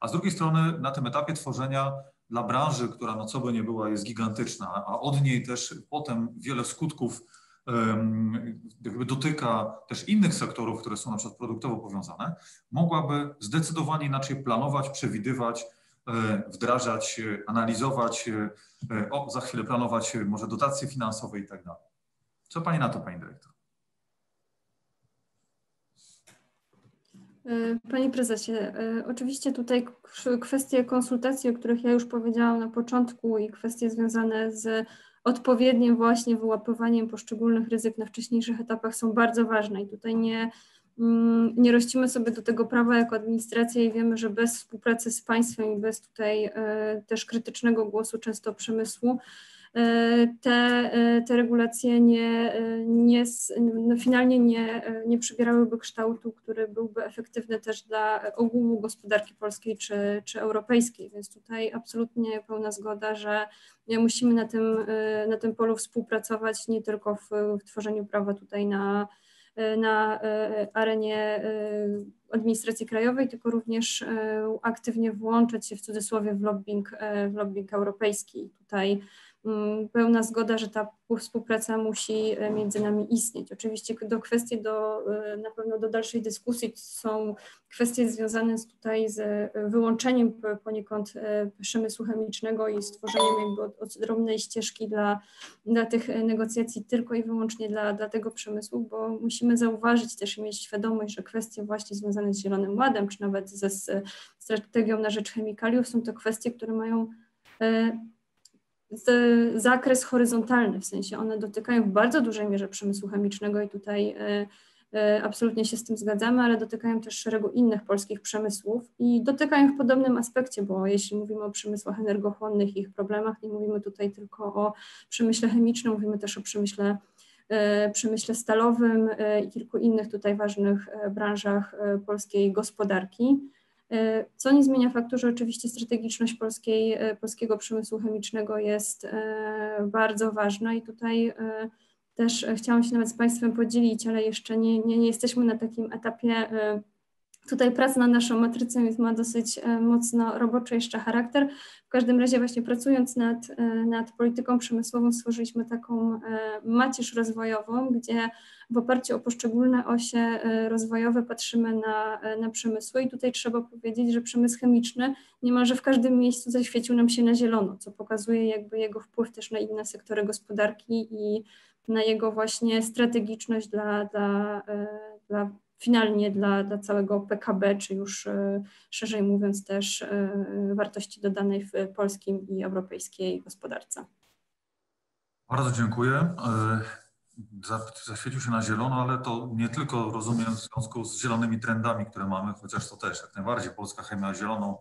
a z drugiej strony na tym etapie tworzenia dla branży, która no co by nie była, jest gigantyczna, a od niej też potem wiele skutków jakby dotyka też innych sektorów, które są na przykład produktowo powiązane, mogłaby zdecydowanie inaczej planować, przewidywać, e, wdrażać, analizować, e, o, za chwilę planować może dotacje finansowe i tak dalej. Co Pani na to, Pani Dyrektor? E, Panie Prezesie, oczywiście tutaj kwestie konsultacji, o których ja już powiedziałam na początku i kwestie związane z odpowiednim właśnie wyłapywaniem poszczególnych ryzyk na wcześniejszych etapach są bardzo ważne i tutaj nie, mm, nie rościmy sobie do tego prawa jako administracja i wiemy, że bez współpracy z państwem i bez tutaj e, też krytycznego głosu często przemysłu te, e, te regulacje nie, e, nie, no finalnie nie, nie przybierałyby kształtu, który byłby efektywny też dla ogółu gospodarki polskiej czy, czy europejskiej. Więc tutaj absolutnie pełna zgoda, że musimy na tym, na tym polu współpracować nie tylko w, w tworzeniu prawa tutaj na, na arenie administracji krajowej, tylko również aktywnie włączać się w cudzysłowie w lobbying, w lobbying europejski. Tutaj pełna zgoda, że ta współpraca musi między nami istnieć. Oczywiście do kwestii do, na pewno do dalszej dyskusji są kwestie związane z tutaj z wyłączeniem poniekąd przemysłu chemicznego i stworzeniem jakby odrobnej ścieżki dla, dla tych negocjacji tylko i wyłącznie dla, dla tego przemysłu, bo musimy zauważyć też i mieć świadomość, że kwestie właśnie związane z Zielonym Ładem, czy nawet ze strategią na rzecz chemikaliów są to kwestie, które mają e, zakres horyzontalny, w sensie one dotykają w bardzo dużej mierze przemysłu chemicznego i tutaj e, e, absolutnie się z tym zgadzamy, ale dotykają też szeregu innych polskich przemysłów i dotykają w podobnym aspekcie, bo jeśli mówimy o przemysłach energochłonnych i ich problemach, nie mówimy tutaj tylko o przemyśle chemicznym, mówimy też o przemyśle przemyśle stalowym i kilku innych tutaj ważnych branżach polskiej gospodarki. E, co nie zmienia faktu, że oczywiście strategiczność polskiej, e, polskiego przemysłu chemicznego jest e, bardzo ważna i tutaj też chciałam się nawet z Państwem podzielić, ale jeszcze nie, nie, nie jesteśmy na takim etapie Tutaj praca nad naszą matrycą ma dosyć e, mocno roboczy jeszcze charakter. W każdym razie właśnie pracując nad, e, nad polityką przemysłową stworzyliśmy taką e, macierz rozwojową, gdzie w oparciu o poszczególne osie rozwojowe patrzymy na, na przemysły i tutaj trzeba powiedzieć, że przemysł chemiczny niemalże w każdym miejscu zaświecił nam się na zielono, co pokazuje jakby jego wpływ też na inne sektory gospodarki i na jego właśnie strategiczność dla, dla, dla finalnie dla, dla całego PKB, czy już e, szerzej mówiąc też e, wartości dodanej w polskim i europejskiej gospodarce. Bardzo dziękuję. E, zaświecił się na zielono, ale to nie tylko rozumiem w związku z zielonymi trendami, które mamy, chociaż to też jak najbardziej polska chemia zieloną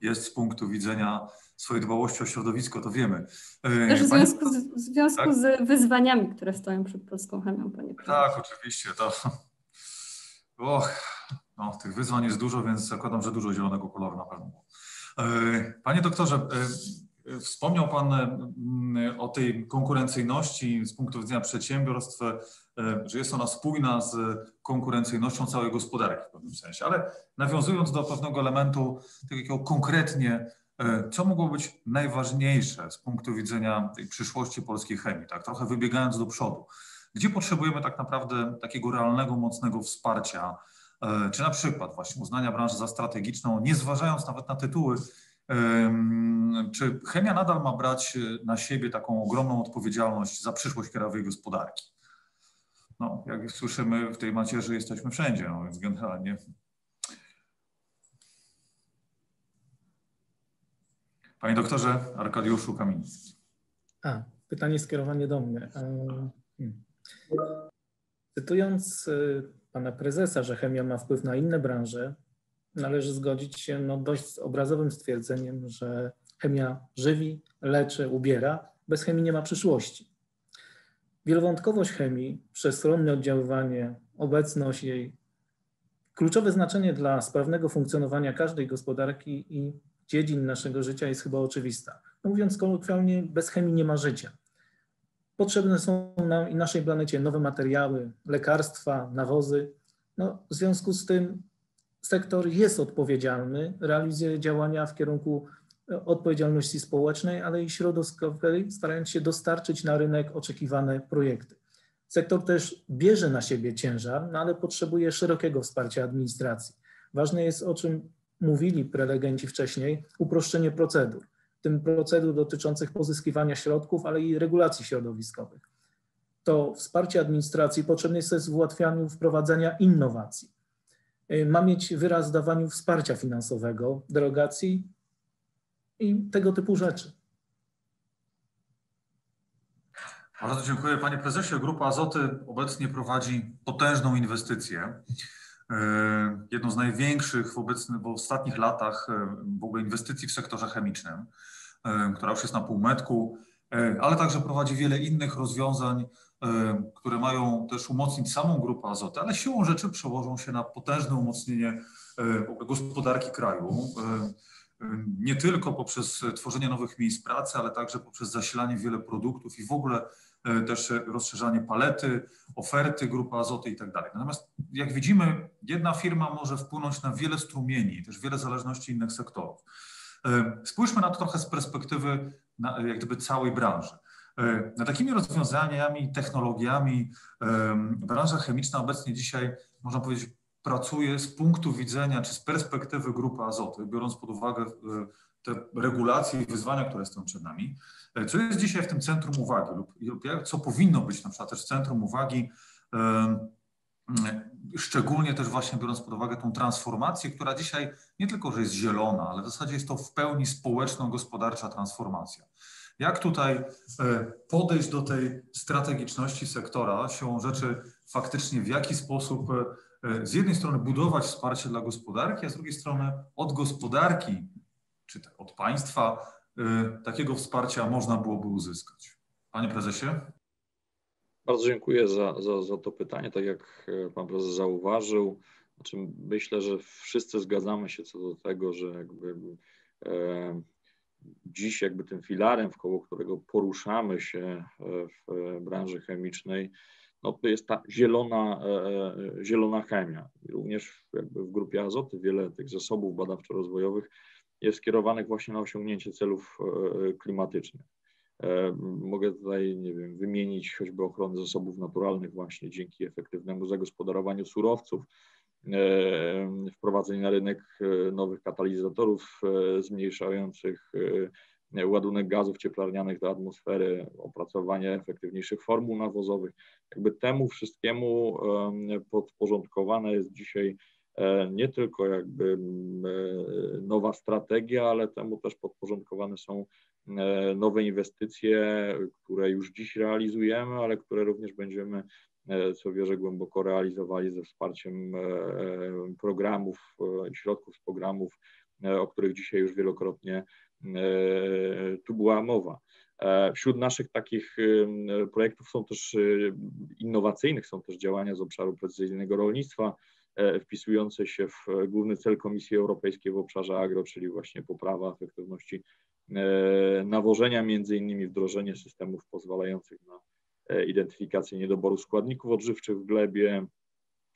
jest z punktu widzenia swojej dbałości o środowisko, to wiemy. Też w związku, z, w związku tak? z wyzwaniami, które stoją przed polską chemią, panie prezesie. Tak, oczywiście. To Och, no, tych wyzwań jest dużo, więc zakładam, że dużo zielonego koloru na pewno. E, panie doktorze, e, wspomniał Pan o tej konkurencyjności z punktu widzenia przedsiębiorstw, e, że jest ona spójna z konkurencyjnością całej gospodarki w pewnym sensie, ale nawiązując do pewnego elementu takiego konkretnie, co mogło być najważniejsze z punktu widzenia tej przyszłości polskiej chemii, tak? Trochę wybiegając do przodu gdzie potrzebujemy tak naprawdę takiego realnego, mocnego wsparcia, e, czy na przykład właśnie uznania branży za strategiczną, nie zważając nawet na tytuły, czy chemia nadal ma brać na siebie taką ogromną odpowiedzialność za przyszłość krajowej gospodarki? No, jak słyszymy, w tej macierzy jesteśmy wszędzie, no więc generalnie. Panie doktorze Arkadiuszu Kamiński. A, pytanie skierowane do mnie. E, hmm. Cytując y, pana prezesa, że chemia ma wpływ na inne branże, należy zgodzić się no, dość obrazowym stwierdzeniem, że chemia żywi, leczy, ubiera. Bez chemii nie ma przyszłości. Wielowątkowość chemii, przestronne oddziaływanie, obecność jej, kluczowe znaczenie dla sprawnego funkcjonowania każdej gospodarki i dziedzin naszego życia jest chyba oczywista. No mówiąc kolokwialnie, bez chemii nie ma życia. Potrzebne są nam i naszej planecie nowe materiały, lekarstwa, nawozy. No, w związku z tym sektor jest odpowiedzialny, realizuje działania w kierunku e, odpowiedzialności społecznej, ale i środowiskowej, starając się dostarczyć na rynek oczekiwane projekty. Sektor też bierze na siebie ciężar, no ale potrzebuje szerokiego wsparcia administracji. Ważne jest, o czym mówili prelegenci wcześniej, uproszczenie procedur tym procedur dotyczących pozyskiwania środków, ale i regulacji środowiskowych. To wsparcie administracji potrzebne jest w ułatwianiu wprowadzenia innowacji. Y, ma mieć wyraz w dawaniu wsparcia finansowego, derogacji i tego typu rzeczy. Bardzo dziękuję Panie Prezesie. Grupa Azoty obecnie prowadzi potężną inwestycję. Y, jedną z największych w, obecny, w ostatnich latach y, w ogóle inwestycji w sektorze chemicznym. E, która już jest na półmetku, e, ale także prowadzi wiele innych rozwiązań, e, które mają też umocnić samą grupę Azoty, ale siłą rzeczy przełożą się na potężne umocnienie gospodarki kraju. Nie tylko poprzez tworzenie nowych miejsc pracy, ale także poprzez zasilanie wiele produktów i w ogóle też rozszerzanie palety, oferty grupy Azoty i tak dalej. Natomiast jak widzimy, jedna firma może wpłynąć na wiele strumieni, też wiele zależności innych sektorów. Spójrzmy na to trochę z perspektywy na, jak gdyby całej branży. Nad takimi rozwiązaniami, technologiami branża chemiczna obecnie dzisiaj, można powiedzieć, pracuje z punktu widzenia czy z perspektywy grupy azoty, biorąc pod uwagę te regulacje i wyzwania, które stoją przed nami. Co jest dzisiaj w tym centrum uwagi lub co powinno być na przykład też centrum uwagi szczególnie też właśnie biorąc pod uwagę tą transformację, która dzisiaj nie tylko, że jest zielona, ale w zasadzie jest to w pełni społeczno-gospodarcza transformacja. Jak tutaj e, podejść do tej strategiczności sektora, siłą rzeczy faktycznie w jaki sposób e, z jednej strony budować wsparcie dla gospodarki, a z drugiej strony od gospodarki czy od państwa e, takiego wsparcia można byłoby uzyskać. Panie prezesie? Bardzo dziękuję za, za, za to pytanie. Tak jak e, pan prezes zauważył, znaczy myślę, że wszyscy zgadzamy się co do tego, że jakby e, dziś jakby tym filarem, wkoło którego poruszamy się e, w branży chemicznej, no to jest ta zielona, e, zielona chemia. Również jakby w grupie azoty wiele tych zasobów badawczo-rozwojowych jest skierowanych właśnie na osiągnięcie celów klimatycznych. E, mogę tutaj, nie wiem, wymienić choćby ochronę zasobów naturalnych właśnie dzięki efektywnemu zagospodarowaniu surowców, e, wprowadzenie na rynek e, nowych katalizatorów zmniejszających ładunek gazów cieplarnianych do atmosfery, opracowanie efektywniejszych formuł nawozowych. Jakby temu wszystkiemu podporządkowane jest dzisiaj nie tylko jakby nowa strategia, ale temu też podporządkowane są E, nowe inwestycje, które już dziś realizujemy, ale które również będziemy, e, co wierzę, głęboko realizowali ze wsparciem e, programów środków z programów, o których dzisiaj już wielokrotnie tu była mowa. Wśród naszych takich projektów są też innowacyjnych, są też działania z obszaru precyzyjnego rolnictwa, wpisujące się w główny cel Komisji Europejskiej w obszarze agro, czyli właśnie poprawa efektywności E, nawożenia, między innymi wdrożenie systemów pozwalających na e, identyfikację niedoboru składników odżywczych w glebie,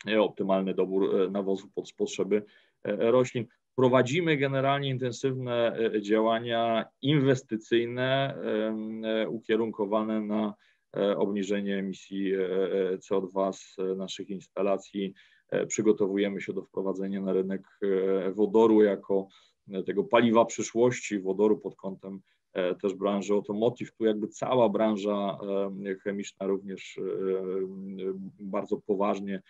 e, optymalny dobór nawozu pod potrzeby roślin. Prowadzimy generalnie intensywne działania inwestycyjne ukierunkowane na obniżenie emisji CO2 z naszych instalacji. Przygotowujemy się do wprowadzenia na rynek wodoru jako tego paliwa przyszłości, wodoru pod kątem e, też branży automotive. Tu jakby cała branża e, chemiczna również e, bardzo poważnie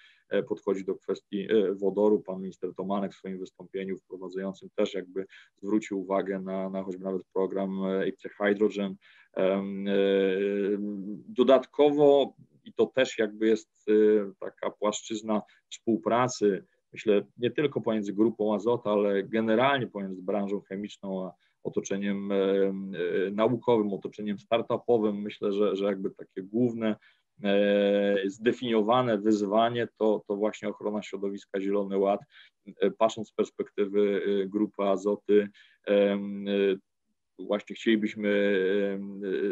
podchodzi do kwestii wodoru. Pan minister Tomanek w swoim wystąpieniu wprowadzającym też jakby zwrócił uwagę na, na choćby nawet program Hydrogen. Dodatkowo, i to też jakby jest taka płaszczyzna współpracy myślę, nie tylko pomiędzy grupą Azota, ale generalnie pomiędzy branżą chemiczną a otoczeniem e, e, naukowym, otoczeniem startupowym. Myślę, że, że jakby takie główne e, zdefiniowane wyzwanie to, to właśnie ochrona środowiska, Zielony Ład. Patrząc z perspektywy grupy Azoty, właśnie chcielibyśmy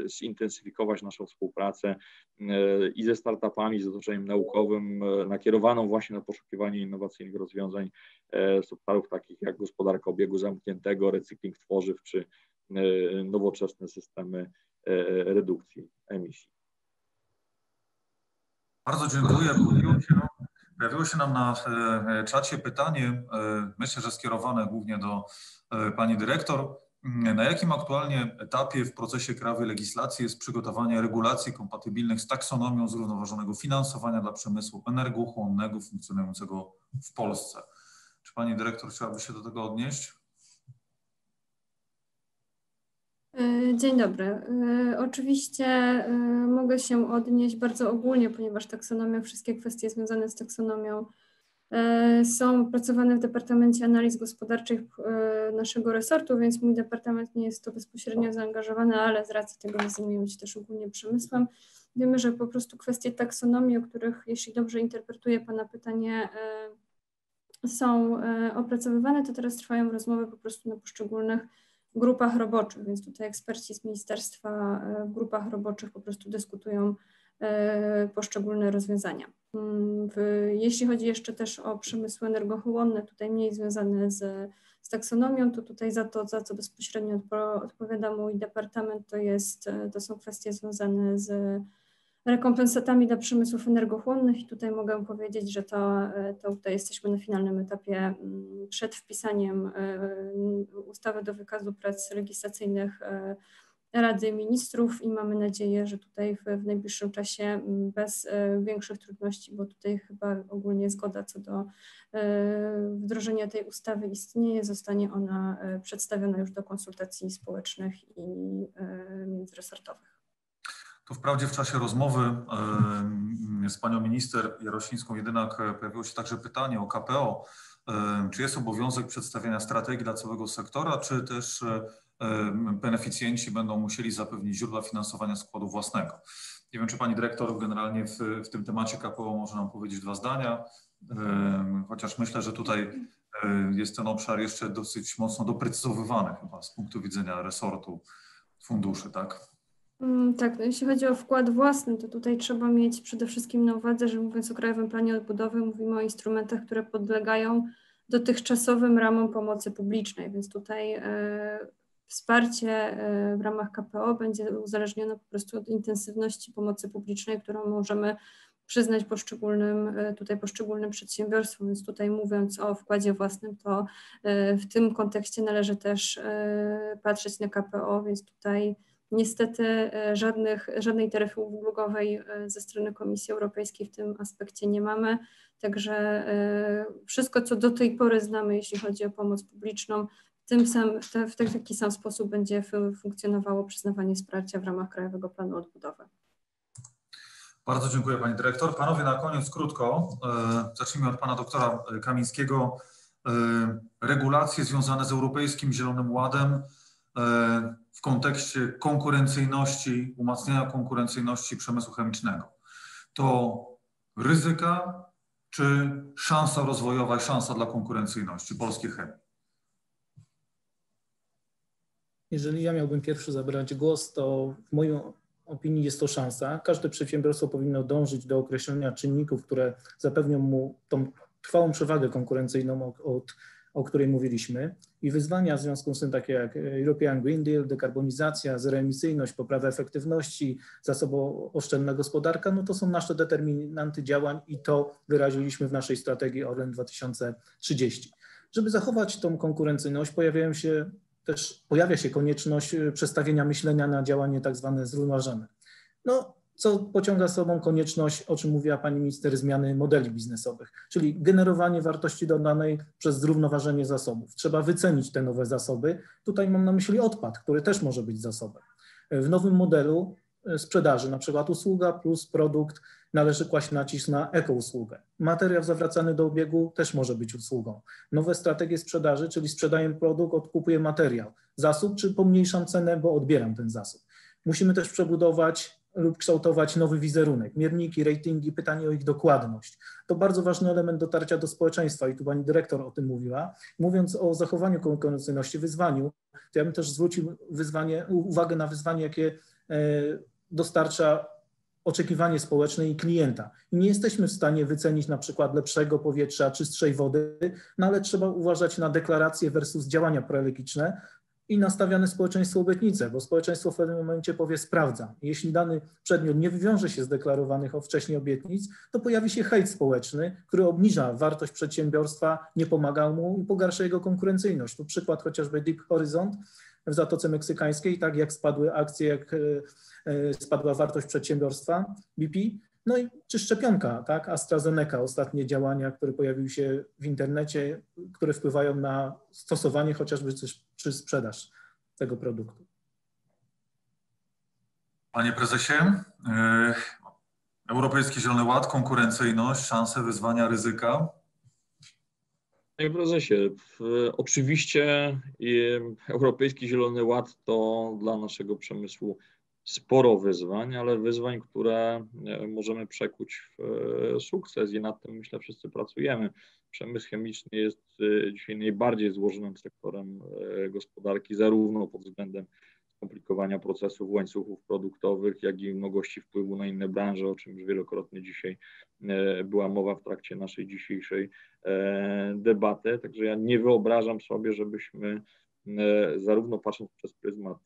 zintensyfikować naszą współpracę i ze startupami, z otoczeniem naukowym, e, nakierowaną właśnie na poszukiwanie innowacyjnych rozwiązań e, z obszarów takich jak gospodarka obiegu zamkniętego, recykling tworzyw czy e, nowoczesne systemy redukcji emisji. Bardzo dziękuję. Pojawiło się, pojawiło się nam na czacie pytanie, myślę, że skierowane głównie do pani dyrektor. Na jakim aktualnie etapie w procesie krajowej legislacji jest przygotowanie regulacji kompatybilnych z taksonomią zrównoważonego finansowania dla przemysłu energochłonnego funkcjonującego w Polsce? Czy pani dyrektor chciałaby się do tego odnieść? E, dzień dobry. E, oczywiście e, mogę się odnieść bardzo ogólnie, ponieważ taksonomia, wszystkie kwestie związane z taksonomią są opracowane w Departamencie Analiz Gospodarczych e, naszego resortu, więc mój departament nie jest to bezpośrednio zaangażowany, ale z racji tego, że zajmujemy się też ogólnie przemysłem, wiemy, że po prostu kwestie taksonomii, o których, jeśli dobrze interpretuję Pana pytanie, e, są opracowywane, to teraz trwają rozmowy po prostu na poszczególnych grupach roboczych, więc tutaj eksperci z ministerstwa w grupach roboczych po prostu dyskutują poszczególne rozwiązania. Mm, w, jeśli chodzi jeszcze też o przemysły energochłonne, tutaj mniej związane z z taksonomią, to tutaj za to, za co bezpośrednio odpowiada mój departament, to, jest, to są kwestie związane z rekompensatami dla przemysłów energochłonnych i tutaj mogę powiedzieć, że to, to tutaj jesteśmy na finalnym etapie mm, przed wpisaniem ustawy do wykazu prac legislacyjnych Rady Ministrów i mamy nadzieję, że tutaj w, w najbliższym czasie mm, bez e, większych trudności, bo tutaj chyba ogólnie zgoda co do e, wdrożenia tej ustawy istnieje, zostanie ona e, przedstawiona już do konsultacji społecznych i międzyresortowych. To wprawdzie w czasie rozmowy z panią minister Jarosińską jednak pojawiło się także pytanie o KPO. Czy jest obowiązek przedstawienia strategii dla całego sektora, czy też beneficjenci będą musieli zapewnić źródła finansowania składu własnego. Nie wiem, czy pani dyrektor generalnie w, w tym temacie KPO może nam powiedzieć dwa zdania, chociaż myślę, że tutaj jest ten obszar jeszcze dosyć mocno doprecyzowywany chyba z punktu widzenia resortu funduszy, tak? Mm, tak, no jeśli chodzi o wkład własny, to tutaj trzeba mieć przede wszystkim na uwadze, że mówiąc o Krajowym Planie Odbudowy, mówimy o instrumentach, które podlegają dotychczasowym ramom pomocy publicznej, więc tutaj e, Wsparcie e, w ramach KPO będzie uzależnione po prostu od intensywności pomocy publicznej, którą możemy przyznać poszczególnym, e, tutaj poszczególnym przedsiębiorstwom, więc tutaj mówiąc o wkładzie własnym, to e, w tym kontekście należy też patrzeć na KPO, więc tutaj niestety żadnych, żadnej taryfy ulgowej ze strony Komisji Europejskiej w tym aspekcie nie mamy, także wszystko, co do tej pory znamy, jeśli chodzi o pomoc publiczną, tym sam, w, taki sam sposób będzie funkcjonowało przyznawanie wsparcia w ramach Krajowego Planu Odbudowy. Bardzo dziękuję Pani Dyrektor. Panowie, na koniec krótko, e, zacznijmy od Pana Doktora Kamińskiego. E, regulacje związane z Europejskim Zielonym Ładem e, w kontekście konkurencyjności, umacniania konkurencyjności przemysłu chemicznego. To ryzyka czy szansa rozwojowa i szansa dla konkurencyjności polskiej chemii? Jeżeli ja miałbym pierwszy zabrać głos, to w mojej opinii jest to szansa. Każde przedsiębiorstwo powinno dążyć do określenia czynników, które zapewnią mu tą trwałą przewagę konkurencyjną, od, o której mówiliśmy. I wyzwania w związku z tym, takie jak European Green Deal, dekarbonizacja, zeroemisyjność, poprawa efektywności, zasobooszczędna gospodarka, no to są nasze determinanty działań i to wyraziliśmy w naszej strategii Orlen 2030. Żeby zachować tą konkurencyjność, pojawiają się też pojawia się konieczność y, przestawienia myślenia na działanie tak zwane zrównoważone. No, co pociąga sobą konieczność, o czym mówiła pani minister, zmiany modeli biznesowych, czyli generowanie wartości dodanej przez zrównoważenie zasobów. Trzeba wycenić te nowe zasoby. Tutaj mam na myśli odpad, który też może być zasobem. W nowym modelu y, sprzedaży, na przykład usługa plus produkt, należy kłaść nacisk na ekousługę. Materiał zawracany do obiegu też może być usługą. Nowe strategie sprzedaży, czyli sprzedaję produkt, odkupuję materiał. Zasób, czy pomniejszam cenę, bo odbieram ten zasób. Musimy też przebudować lub kształtować nowy wizerunek, mierniki, ratingi, pytanie o ich dokładność. To bardzo ważny element dotarcia do społeczeństwa i tu pani dyrektor o tym mówiła. Mówiąc o zachowaniu konkurencyjności, wyzwaniu, to ja bym też zwrócił wyzwanie, uwagę na wyzwanie, jakie e, dostarcza oczekiwanie społeczne i klienta. I nie jesteśmy w stanie wycenić na przykład lepszego powietrza, czystszej wody, no ale trzeba uważać na deklaracje versus działania proelegiczne i nastawiane społeczeństwo obietnice, bo społeczeństwo w pewnym momencie powie sprawdza. Jeśli dany przedmiot nie wywiąże się z deklarowanych wcześniej obietnic, to pojawi się hejt społeczny, który obniża wartość przedsiębiorstwa, nie pomaga mu i pogarsza jego konkurencyjność. Tu przykład chociażby Deep Horizon, w Zatoce Meksykańskiej, tak jak spadły akcje, jak e, e, spadła wartość przedsiębiorstwa BP. No i czy szczepionka, tak? AstraZeneca, ostatnie działania, które pojawiły się w internecie, które wpływają na stosowanie chociażby też czy sprzedaż tego produktu. Panie prezesie, e, Europejski Zielony Ład, konkurencyjność, szanse, wyzwania, ryzyka. Panie prezesie, oczywiście Europejski Zielony Ład to dla naszego przemysłu sporo wyzwań, ale wyzwań, które e, możemy przekuć w e, sukces i nad tym myślę wszyscy pracujemy. Przemysł chemiczny jest e, dzisiaj najbardziej złożonym sektorem gospodarki, zarówno pod względem skomplikowania procesów łańcuchów produktowych, jak i mnogości wpływu na inne branże, o czym już wielokrotnie dzisiaj była mowa w trakcie naszej dzisiejszej debaty. Także ja nie wyobrażam sobie, żebyśmy zarówno patrząc przez pryzmat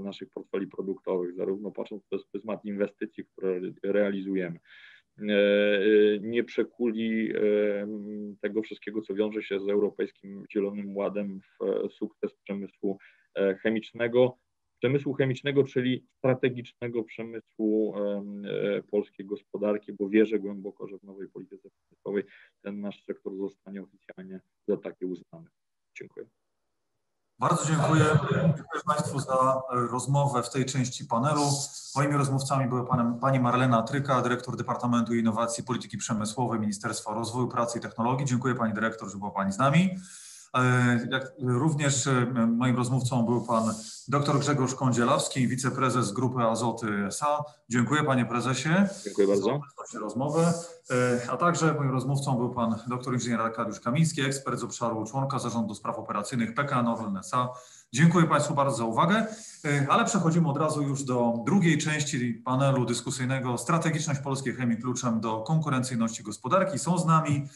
naszych portfeli produktowych, zarówno patrząc przez pryzmat inwestycji, które realizujemy, E, e, nie przekuli e, tego wszystkiego, co wiąże się z Europejskim Zielonym Ładem w sukces przemysłu chemicznego. Przemysłu chemicznego, czyli strategicznego przemysłu polskiej gospodarki, bo wierzę głęboko, że w nowej polityce przemysłowej ten nasz sektor zostanie oficjalnie za takie uznany. Dziękuję. Bardzo dziękuję. Dziękuję Państwu za e, rozmowę w tej części panelu. Moimi rozmówcami były panem, pani Marlena Tryka, dyrektor Departamentu Innowacji Polityki Przemysłowej Ministerstwa Rozwoju Pracy i Technologii. Dziękuję Pani Dyrektor, że była Pani z nami. E, jak również e, moim rozmówcą był pan dr Grzegorz Kądzielawski, wiceprezes Grupy Azoty SA. Dziękuję panie prezesie. Dziękuję bardzo. Za rozmowę. E, a także moim rozmówcą był pan dr inżynier Arkadiusz Kamiński, ekspert z obszaru członka Zarządu Spraw Operacyjnych PKN Orlen SA. Dziękuję Państwu bardzo za uwagę, ale przechodzimy od razu już do drugiej części panelu dyskusyjnego Strategiczność polskiej chemii kluczem do konkurencyjności gospodarki. Są z nami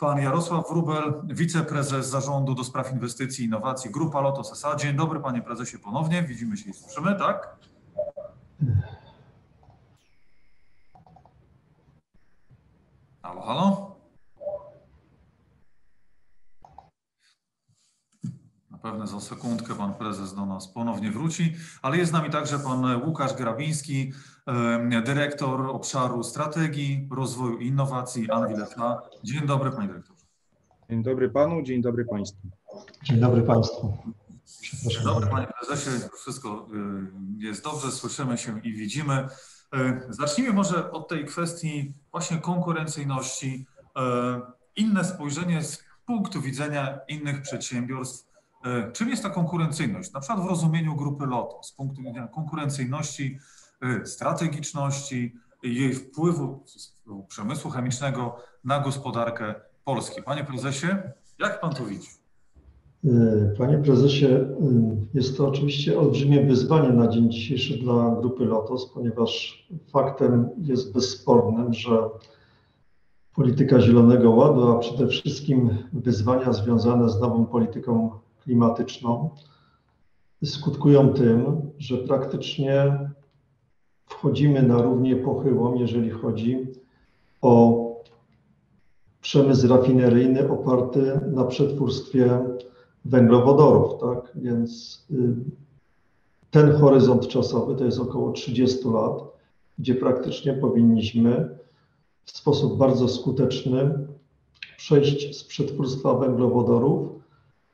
Pan Jarosław Wrubel, wiceprezes Zarządu do Spraw Inwestycji i Innowacji Grupa Lotos S.A. Dzień dobry panie prezesie ponownie, widzimy się i słyszymy, tak? Halo, halo? Pewno za sekundkę pan prezes do nas ponownie wróci, ale jest z nami także pan Łukasz Grabiński, dyrektor obszaru strategii, rozwoju i innowacji Anwil Dzień dobry panie dyrektorze. Dzień dobry panu, dzień dobry państwu. Dzień dobry państwu. Dzień dobry panie prezesie, wszystko y, jest dobrze, słyszymy się i widzimy. Y, zacznijmy może od tej kwestii właśnie konkurencyjności. Y, inne spojrzenie z punktu widzenia innych przedsiębiorstw. Czym jest ta konkurencyjność? Na przykład w rozumieniu grupy LOTO, z punktu widzenia konkurencyjności strategiczności i jej wpływu przemysłu chemicznego na gospodarkę Polski. Panie prezesie, jak pan to widzi? Y, panie prezesie, y, jest to oczywiście olbrzymie wyzwanie na dzień dzisiejszy dla grupy Lotos, ponieważ faktem jest bezspornym, że polityka Zielonego Ładu, a przede wszystkim wyzwania związane z nową polityką klimatyczną skutkują tym, że praktycznie wchodzimy na równię pochyłą, jeżeli chodzi o przemysł rafineryjny oparty na przetwórstwie węglowodorów, tak? Więc y, ten horyzont czasowy to jest około 30 lat, gdzie praktycznie powinniśmy w sposób bardzo skuteczny przejść z przetwórstwa węglowodorów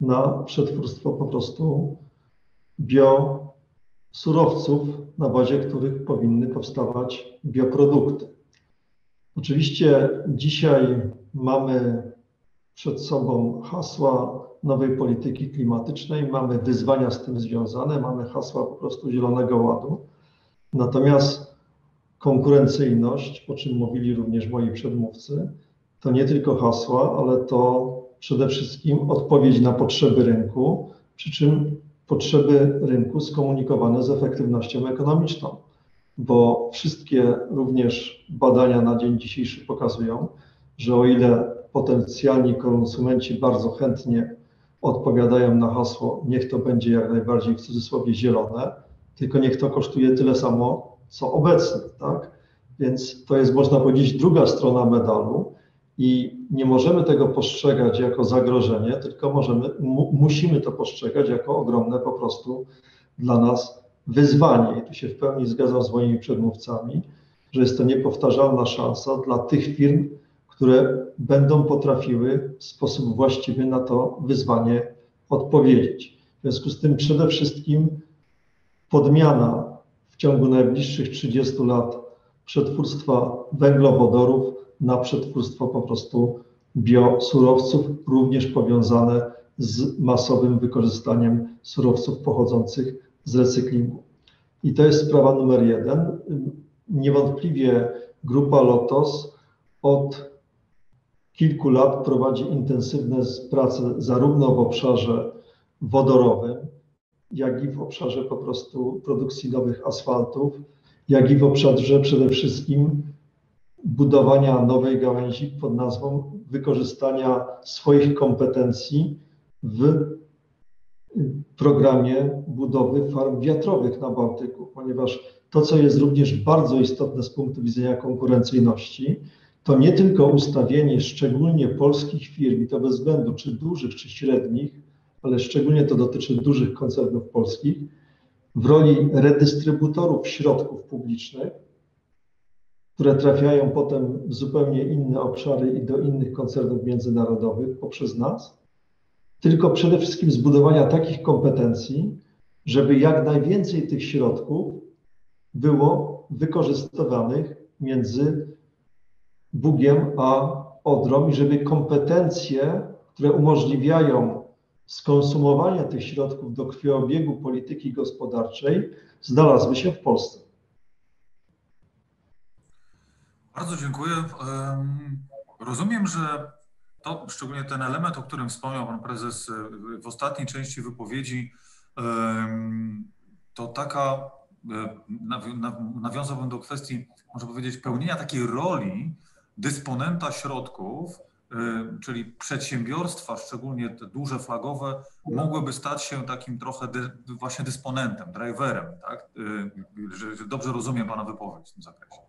na przetwórstwo po prostu bio surowców, na bazie których powinny powstawać bioprodukty. Oczywiście dzisiaj mamy przed sobą hasła nowej polityki klimatycznej, mamy wyzwania z tym związane, mamy hasła po prostu Zielonego Ładu. Natomiast konkurencyjność, o czym mówili również moi przedmówcy, to nie tylko hasła, ale to przede wszystkim odpowiedź na potrzeby rynku, przy czym potrzeby rynku skomunikowane z efektywnością ekonomiczną, bo wszystkie również badania na dzień dzisiejszy pokazują, że o ile potencjalni konsumenci bardzo chętnie odpowiadają na hasło, niech to będzie jak najbardziej w cudzysłowie zielone, tylko niech to kosztuje tyle samo, co obecnie, tak? Więc to jest, można powiedzieć, druga strona medalu, i nie możemy tego postrzegać jako zagrożenie, tylko możemy, mu, musimy to postrzegać jako ogromne po prostu dla nas wyzwanie. I tu się w pełni zgadzam z moimi przedmówcami, że jest to niepowtarzalna szansa dla tych firm, które będą potrafiły w sposób właściwy na to wyzwanie odpowiedzieć. W związku z tym przede wszystkim podmiana w ciągu najbliższych 30 lat przetwórstwa węglowodorów na przetwórstwo po prostu biosurowców, również powiązane z masowym wykorzystaniem surowców pochodzących z recyklingu. I to jest sprawa numer jeden. Niewątpliwie grupa Lotos od kilku lat prowadzi intensywne prace zarówno w obszarze wodorowym, jak i w obszarze po prostu produkcji nowych asfaltów, jak i w obszarze przede wszystkim budowania nowej gałęzi pod nazwą wykorzystania swoich kompetencji w programie budowy farm wiatrowych na Bałtyku, ponieważ to, co jest również bardzo istotne z punktu widzenia konkurencyjności, to nie tylko ustawienie szczególnie polskich firm, i to bez względu czy dużych, czy średnich, ale szczególnie to dotyczy dużych koncernów polskich, w roli redystrybutorów środków publicznych, które trafiają potem w zupełnie inne obszary i do innych koncernów międzynarodowych poprzez nas, tylko przede wszystkim zbudowania takich kompetencji, żeby jak najwięcej tych środków było wykorzystywanych między Bugiem a Odrą i żeby kompetencje, które umożliwiają skonsumowanie tych środków do krwiobiegu polityki gospodarczej, znalazły się w Polsce. Bardzo dziękuję. Rozumiem, że to szczególnie ten element, o którym wspomniał pan prezes w ostatniej części wypowiedzi, to taka, nawiązałbym do kwestii, można powiedzieć, pełnienia takiej roli dysponenta środków, czyli przedsiębiorstwa, szczególnie te duże flagowe, mogłyby stać się takim trochę właśnie dysponentem, driverem, tak? Że dobrze rozumiem Pana wypowiedź w tym zakresie.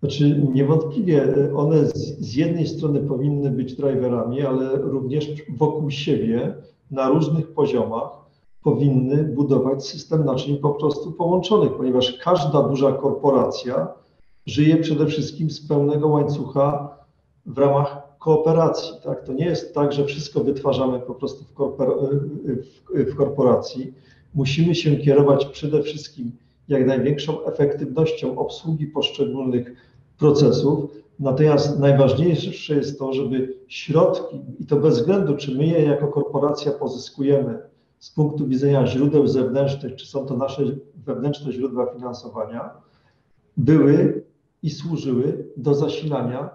Znaczy, niewątpliwie one z, z jednej strony powinny być driverami, ale również wokół siebie na różnych poziomach powinny budować system naczyń po prostu połączonych, ponieważ każda duża korporacja żyje przede wszystkim z pełnego łańcucha w ramach kooperacji. Tak? To nie jest tak, że wszystko wytwarzamy po prostu w, w, w korporacji. Musimy się kierować przede wszystkim jak największą efektywnością obsługi poszczególnych procesów. Natomiast najważniejsze jest to, żeby środki, i to bez względu, czy my je jako korporacja pozyskujemy z punktu widzenia źródeł zewnętrznych, czy są to nasze wewnętrzne źródła finansowania, były i służyły do zasilania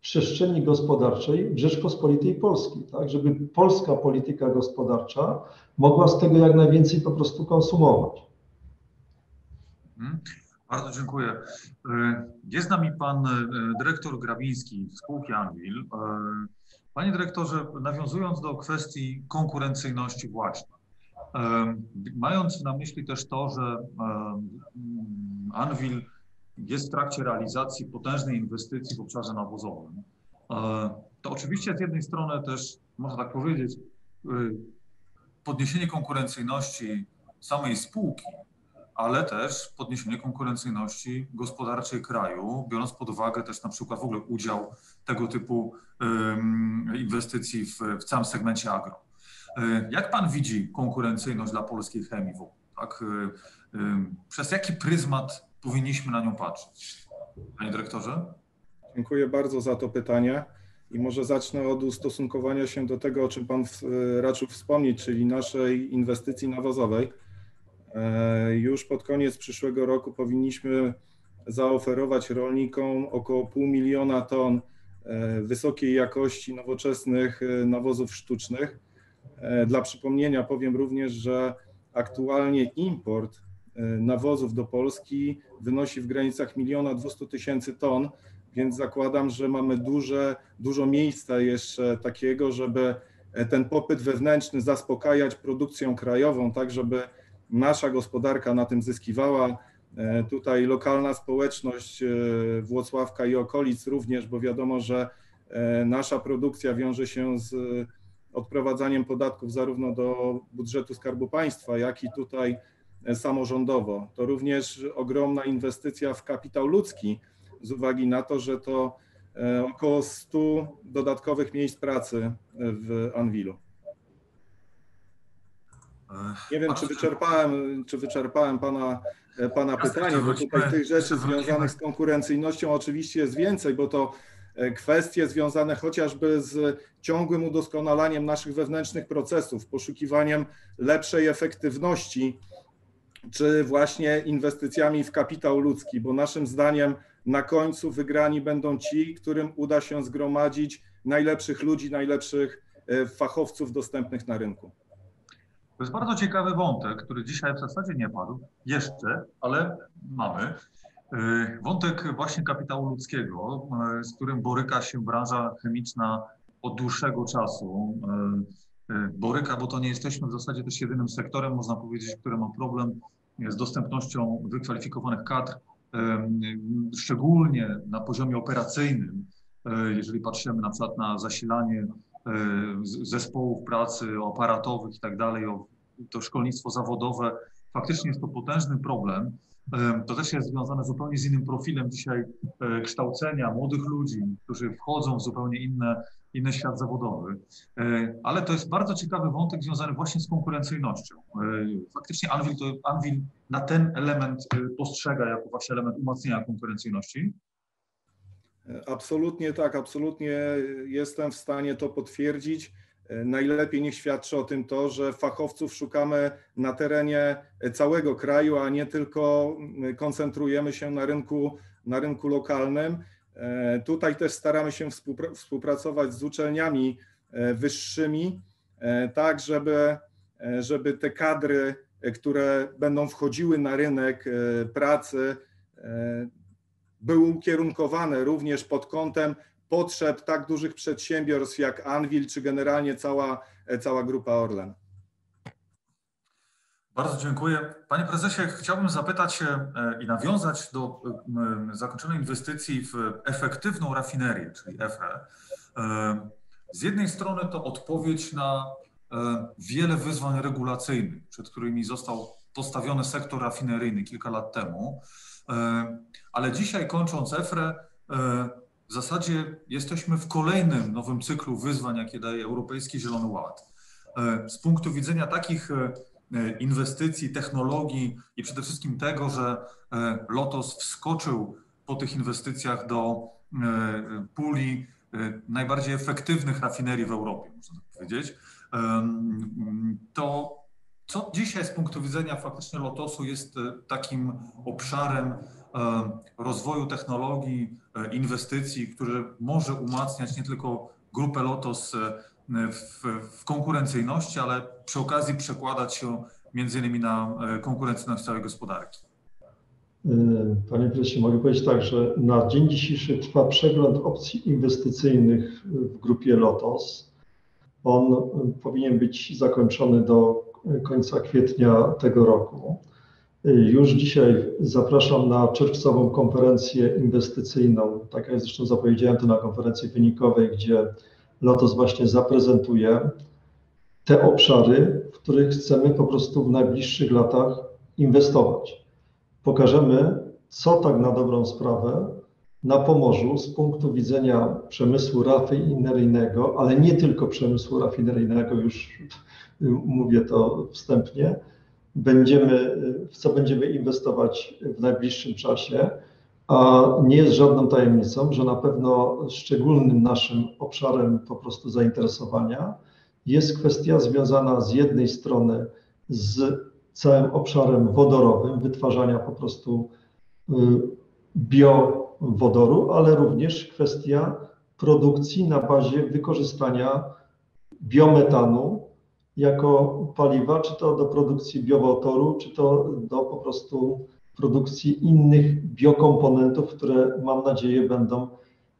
przestrzeni gospodarczej w Rzeczpospolitej Polskiej, tak, żeby polska polityka gospodarcza mogła z tego jak najwięcej po prostu konsumować. Hmm. Bardzo dziękuję. E, jest z nami pan e, dyrektor Grabiński spółki Anvil. E, panie dyrektorze, nawiązując do kwestii konkurencyjności właśnie, mając na myśli też to, że Anvil jest w trakcie realizacji potężnej inwestycji w obszarze nawozowym, to oczywiście z jednej strony też, można tak powiedzieć, podniesienie konkurencyjności samej spółki ale też podniesienie konkurencyjności gospodarczej kraju, biorąc pod uwagę też na przykład w ogóle udział tego typu inwestycji w, w całym segmencie agro. E, jak pan widzi konkurencyjność dla polskiej chemii? Tak? E, przez jaki pryzmat powinniśmy na nią patrzeć? Panie dyrektorze? Dziękuję bardzo za to pytanie. I może zacznę od ustosunkowania się do tego, o czym Pan raczył wspomnieć, czyli naszej inwestycji nawozowej. E, już pod koniec przyszłego roku powinniśmy zaoferować rolnikom około pół miliona ton e, wysokiej jakości nowoczesnych e, nawozów sztucznych. Dla przypomnienia powiem również, że aktualnie import nawozów do Polski wynosi w granicach miliona 200 tysięcy ton, więc zakładam, że mamy duże, dużo miejsca jeszcze takiego, żeby ten popyt wewnętrzny zaspokajać produkcją krajową, tak żeby nasza gospodarka na tym zyskiwała. E, tutaj lokalna społeczność e, Włocławka i okolic również, bo wiadomo, że e, nasza produkcja wiąże się z odprowadzaniem podatków zarówno do budżetu Skarbu Państwa, jak i tutaj samorządowo. To również ogromna inwestycja w kapitał ludzki, z uwagi na to, że to około 100 dodatkowych miejsc pracy w Anwilu. Nie wiem, czy wyczerpałem, czy wyczerpałem Pana, pana pytanie, bo tutaj tych rzeczy związanych z konkurencyjnością oczywiście jest więcej, bo to e, kwestie związane chociażby z ciągłym udoskonalaniem naszych wewnętrznych procesów, poszukiwaniem lepszej efektywności, czy właśnie inwestycjami w kapitał ludzki, bo naszym zdaniem na końcu wygrani będą ci, którym uda się zgromadzić najlepszych ludzi, najlepszych e, fachowców dostępnych na rynku. To jest bardzo ciekawy wątek, który dzisiaj w zasadzie nie padł jeszcze, ale mamy. E, wątek właśnie kapitału ludzkiego, e, z którym boryka się branża chemiczna od dłuższego czasu. E, boryka, bo to nie jesteśmy w zasadzie też jedynym sektorem, można powiedzieć, który ma problem z dostępnością wykwalifikowanych kadr, szczególnie na poziomie operacyjnym, jeżeli patrzymy na przykład na zasilanie zespołów pracy aparatowych i tak dalej, to szkolnictwo zawodowe, faktycznie jest to potężny problem. To też jest związane zupełnie z innym profilem dzisiaj e, kształcenia młodych ludzi, którzy wchodzą w zupełnie inne, inny świat zawodowy. E, ale to jest bardzo ciekawy wątek związany właśnie z konkurencyjnością. E, faktycznie Anvil, to, Anvil na ten element postrzega jako właśnie element umacniania konkurencyjności. Absolutnie tak, absolutnie jestem w stanie to potwierdzić. Najlepiej niech świadczy o tym to, że fachowców szukamy na terenie całego kraju, a nie tylko koncentrujemy się na rynku, na rynku lokalnym. Tutaj też staramy się współpracować z uczelniami wyższymi, tak żeby, żeby te kadry, które będą wchodziły na rynek pracy, były ukierunkowane również pod kątem potrzeb tak dużych przedsiębiorstw jak Anvil, czy generalnie cała, cała grupa Orlen. Bardzo dziękuję. Panie prezesie, chciałbym zapytać e, i nawiązać do zakończonej inwestycji w efektywną rafinerię, czyli EFRE. E, z jednej strony to odpowiedź na e, wiele wyzwań regulacyjnych, przed którymi został postawiony sektor rafineryjny kilka lat temu, ale dzisiaj kończąc EFRE, w zasadzie jesteśmy w kolejnym nowym cyklu wyzwań, jakie daje Europejski Zielony Ład. E, z punktu widzenia takich e, inwestycji, technologii i przede wszystkim tego, że e, Lotos wskoczył po tych inwestycjach do puli najbardziej efektywnych rafinerii w Europie, można tak powiedzieć, to co dzisiaj z punktu widzenia faktycznie Lotosu jest takim obszarem rozwoju technologii, E, inwestycji, który może umacniać nie tylko grupę Lotos e, w, w konkurencyjności, ale przy okazji przekładać się między innymi na e, konkurencyjność całej gospodarki. Panie prezesie, mogę powiedzieć tak, że na dzień dzisiejszy trwa przegląd opcji inwestycyjnych w grupie Lotos. On powinien być zakończony do końca kwietnia tego roku. Już dzisiaj zapraszam na czerwcową konferencję inwestycyjną, tak jak zresztą zapowiedziałem to na konferencji wynikowej, gdzie Lotos właśnie zaprezentuje te obszary, w których chcemy po prostu w najbliższych latach inwestować. Pokażemy, co tak na dobrą sprawę na Pomorzu z punktu widzenia przemysłu rafineryjnego, ale nie tylko przemysłu rafineryjnego, już *laughs* mówię to wstępnie, będziemy, w co będziemy inwestować w najbliższym czasie. A nie jest żadną tajemnicą, że na pewno szczególnym naszym obszarem po prostu zainteresowania jest kwestia związana z jednej strony z całym obszarem wodorowym, wytwarzania po prostu y, biowodoru, ale również kwestia produkcji na bazie wykorzystania biometanu jako paliwa, czy to do produkcji biowotoru, czy to do po prostu produkcji innych biokomponentów, które mam nadzieję będą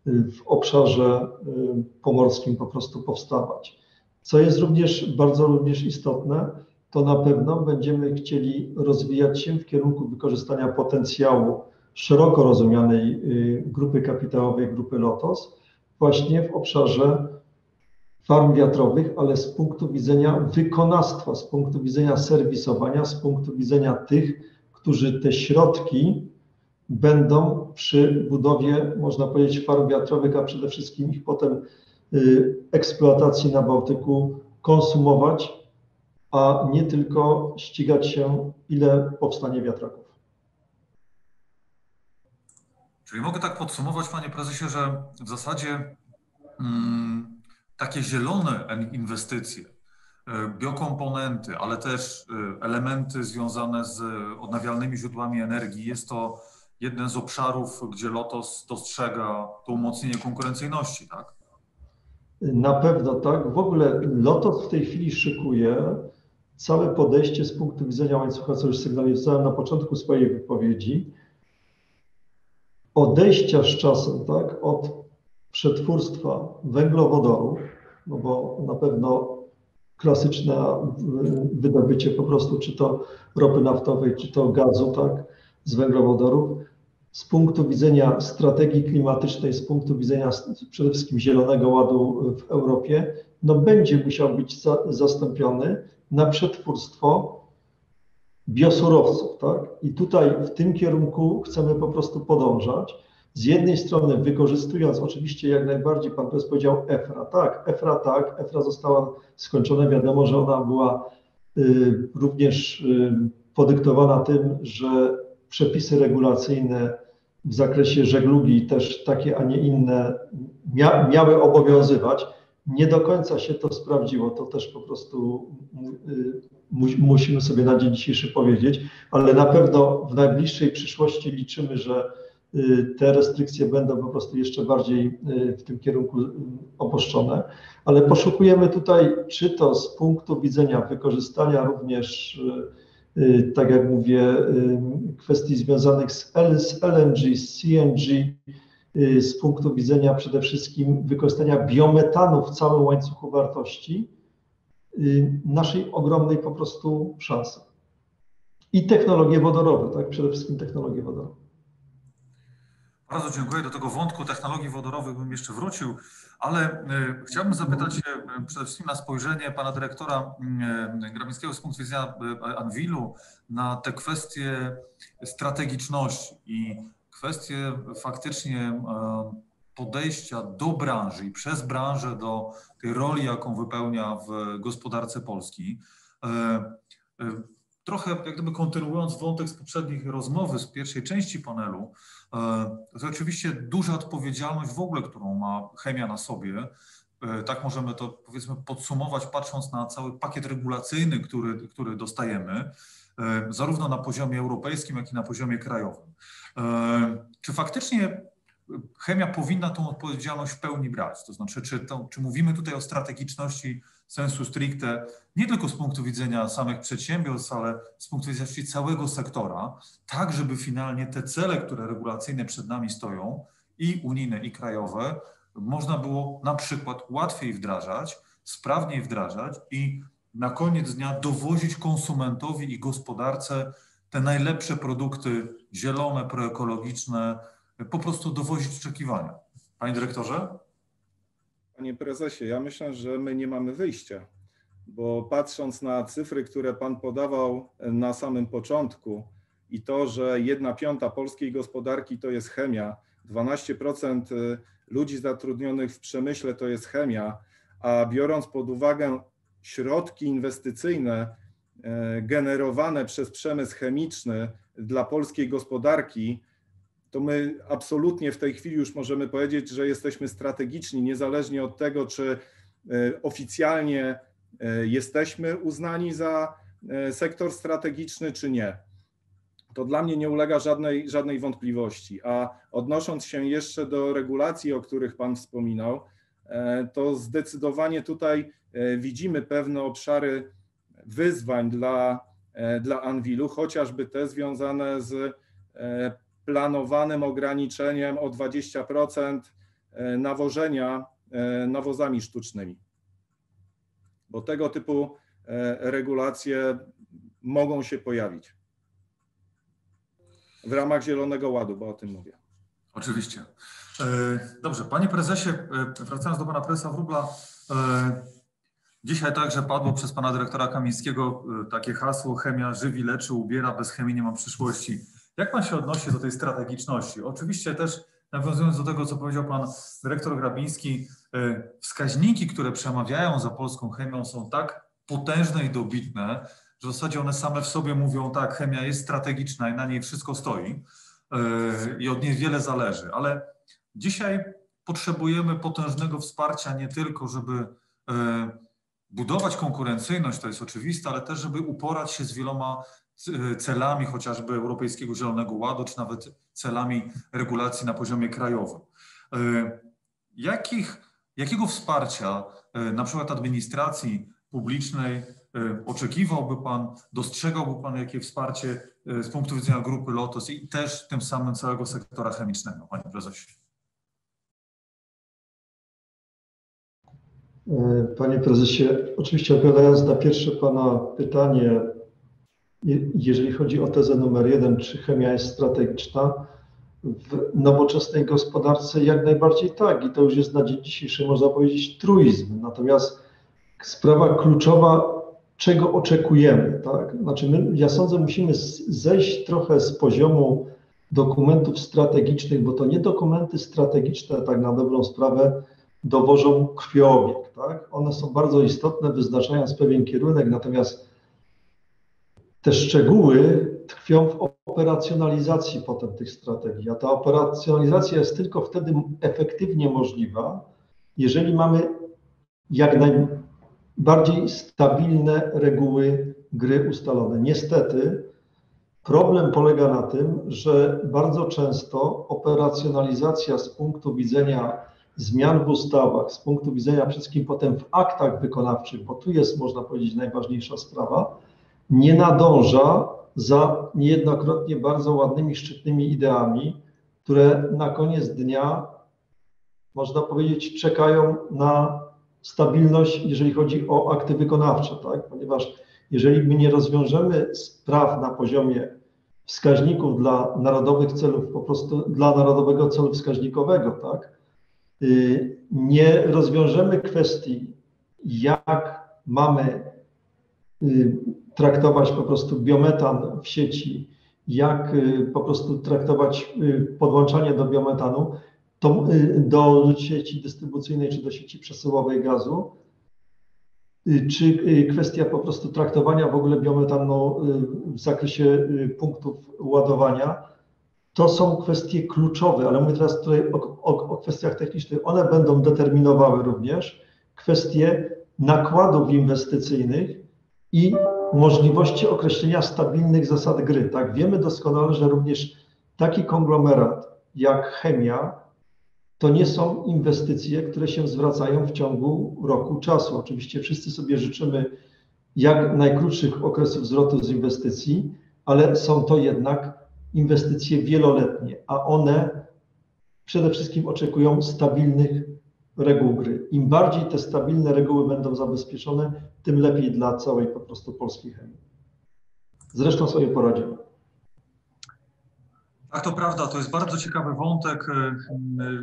y, w obszarze y, pomorskim po prostu powstawać. Co jest również bardzo również istotne, to na pewno będziemy chcieli rozwijać się w kierunku wykorzystania potencjału szeroko rozumianej y, grupy kapitałowej, grupy LOTOS, właśnie w obszarze farm wiatrowych, ale z punktu widzenia wykonawstwa, z punktu widzenia serwisowania, z punktu widzenia tych, którzy te środki będą przy budowie, można powiedzieć, farm wiatrowych, a przede wszystkim ich potem y, eksploatacji na Bałtyku konsumować, a nie tylko ścigać się, ile powstanie wiatraków. Czyli mogę tak podsumować, panie prezesie, że w zasadzie. Hmm, takie zielone inwestycje, e, biokomponenty, ale też e, elementy związane z odnawialnymi źródłami energii, jest to jeden z obszarów, gdzie Lotos dostrzega to umocnienie konkurencyjności, tak? Na pewno tak. W ogóle Lotos w tej chwili szykuje całe podejście z punktu widzenia łańcucha, co już sygnalizowałem na początku swojej wypowiedzi, odejścia z czasem, tak, od przetwórstwa węglowodorów, no bo na pewno klasyczne wydobycie po prostu czy to ropy naftowej, czy to gazu, tak, z węglowodorów, z punktu widzenia strategii klimatycznej, z punktu widzenia przede wszystkim Zielonego Ładu w Europie, no będzie musiał być za, zastąpiony na przetwórstwo biosurowców, tak? I tutaj w tym kierunku chcemy po prostu podążać. Z jednej strony wykorzystując oczywiście jak najbardziej, pan prezes powiedział EFRA, tak, EFRA tak, EFRA została skończona, wiadomo, że ona była y, również y, podyktowana tym, że przepisy regulacyjne w zakresie żeglugi też takie, a nie inne mia miały obowiązywać. Nie do końca się to sprawdziło, to też po prostu y, musimy sobie na dzień dzisiejszy powiedzieć, ale na pewno w najbliższej przyszłości liczymy, że te restrykcje będą po prostu jeszcze bardziej y, w tym kierunku opuszczone, ale poszukujemy tutaj, czy to z punktu widzenia wykorzystania również Y, tak jak mówię, y, kwestii związanych z, LNG, z CNG, y, z punktu widzenia przede wszystkim wykorzystania biometanu w całym łańcuchu wartości, naszej ogromnej po prostu szansy. I technologie wodorowe, tak, przede wszystkim technologie wodorowe. Bardzo dziękuję. Do tego wątku technologii wodorowych bym jeszcze wrócił, ale e, chciałbym zapytać e, przede wszystkim na spojrzenie pana dyrektora e, Grabińskiego z punktu widzenia Anwilu na te kwestie strategiczności i kwestie faktycznie podejścia do branży i przez branżę do tej roli, jaką wypełnia w gospodarce Polski. Trochę jak gdyby kontynuując wątek z poprzednich rozmowy, z pierwszej części panelu, E, to oczywiście duża odpowiedzialność w ogóle, którą ma chemia na sobie. E, tak możemy to powiedzmy podsumować, patrząc na cały pakiet regulacyjny, który, który dostajemy, e, zarówno na poziomie europejskim, jak i na poziomie krajowym. Czy faktycznie chemia powinna tą odpowiedzialność w pełni brać? To znaczy, czy, to, czy mówimy tutaj o strategiczności sensu stricte, nie tylko z punktu widzenia samych przedsiębiorstw, ale z punktu widzenia całego sektora, tak żeby finalnie te cele, które regulacyjne przed nami stoją, i unijne, i krajowe, można było na przykład łatwiej wdrażać, sprawniej wdrażać i na koniec dnia dowozić konsumentowi i gospodarce te najlepsze produkty zielone, proekologiczne, po prostu dowozić oczekiwania. Panie dyrektorze? Panie prezesie, ja myślę, że my nie mamy wyjścia, bo patrząc na cyfry, które pan podawał na samym początku i to, że jedna piąta polskiej gospodarki to jest chemia, 12% y, ludzi zatrudnionych w przemyśle to jest chemia, a biorąc pod uwagę środki inwestycyjne y, generowane przez przemysł chemiczny dla polskiej gospodarki, to my absolutnie w tej chwili już możemy powiedzieć, że jesteśmy strategiczni, niezależnie od tego, czy e, oficjalnie e, jesteśmy uznani za e, sektor strategiczny, czy nie. To dla mnie nie ulega żadnej, żadnej wątpliwości. A odnosząc się jeszcze do regulacji, o których Pan wspominał, to zdecydowanie tutaj widzimy pewne obszary wyzwań dla, dla Anwilu, chociażby te związane z planowanym ograniczeniem o 20% e, nawożenia e, nawozami sztucznymi. Bo tego typu e, regulacje mogą się pojawić w ramach Zielonego Ładu, bo o tym mówię. Oczywiście. Dobrze, panie prezesie, wracając do pana prezesa Wróbla, dzisiaj także padło przez pana dyrektora Kamińskiego takie hasło chemia żywi, leczy, ubiera, bez chemii nie ma przyszłości. Jak pan się odnosi do tej strategiczności? Oczywiście też nawiązując do tego, co powiedział pan dyrektor Grabiński, e, wskaźniki, które przemawiają za polską chemią są tak potężne i dobitne, że w zasadzie one same w sobie mówią tak, chemia jest strategiczna i na niej wszystko stoi e, i od niej wiele zależy, ale dzisiaj potrzebujemy potężnego wsparcia nie tylko, żeby e, budować konkurencyjność, to jest oczywiste, ale też, żeby uporać się z wieloma celami chociażby Europejskiego Zielonego Ładu, czy nawet celami regulacji na poziomie krajowym. E, jakich, jakiego wsparcia e, na przykład administracji publicznej oczekiwałby Pan, dostrzegałby Pan jakie wsparcie z punktu widzenia grupy LOTOS i też tym samym całego sektora chemicznego, Panie Prezesie? Panie Prezesie, oczywiście odpowiadając na pierwsze Pana pytanie, jeżeli chodzi o tezę numer jeden, czy chemia jest strategiczna, w nowoczesnej gospodarce jak najbardziej tak i to już jest na dzień dzisiejszy, można powiedzieć, truizm. Natomiast sprawa kluczowa, czego oczekujemy, tak? Znaczy my, ja sądzę, musimy zejść trochę z poziomu dokumentów strategicznych, bo to nie dokumenty strategiczne tak na dobrą sprawę dowożą krwiobieg, tak? One są bardzo istotne, wyznaczając pewien kierunek, natomiast te szczegóły tkwią w operacjonalizacji potem tych strategii, a ta operacjonalizacja jest tylko wtedy efektywnie możliwa, jeżeli mamy jak najbardziej stabilne reguły gry ustalone. Niestety problem polega na tym, że bardzo często operacjonalizacja z punktu widzenia zmian w ustawach, z punktu widzenia przede wszystkim potem w aktach wykonawczych, bo tu jest, można powiedzieć, najważniejsza sprawa, nie nadąża za niejednokrotnie bardzo ładnymi, szczytnymi ideami, które na koniec dnia, można powiedzieć, czekają na stabilność, jeżeli chodzi o akty wykonawcze, tak? ponieważ jeżeli my nie rozwiążemy spraw na poziomie wskaźników dla narodowych celów, po prostu dla narodowego celu wskaźnikowego, tak, y, nie rozwiążemy kwestii, jak mamy y, traktować po prostu biometan w sieci, jak y, po prostu traktować y, podłączanie do biometanu, to y, do sieci dystrybucyjnej czy do sieci przesyłowej gazu, czy kwestia po prostu traktowania w ogóle biometanu w zakresie punktów ładowania, to są kwestie kluczowe, ale mówię teraz tutaj o, o, o kwestiach technicznych. One będą determinowały również kwestie nakładów inwestycyjnych i możliwości określenia stabilnych zasad gry. Tak, wiemy doskonale, że również taki konglomerat jak chemia to nie są inwestycje, które się zwracają w ciągu roku czasu. Oczywiście wszyscy sobie życzymy jak najkrótszych okresów zwrotu z inwestycji, ale są to jednak inwestycje wieloletnie, a one przede wszystkim oczekują stabilnych reguł gry. Im bardziej te stabilne reguły będą zabezpieczone, tym lepiej dla całej po prostu polskiej chemii. Zresztą sobie poradzimy. Tak, to prawda, to jest bardzo ciekawy wątek, e,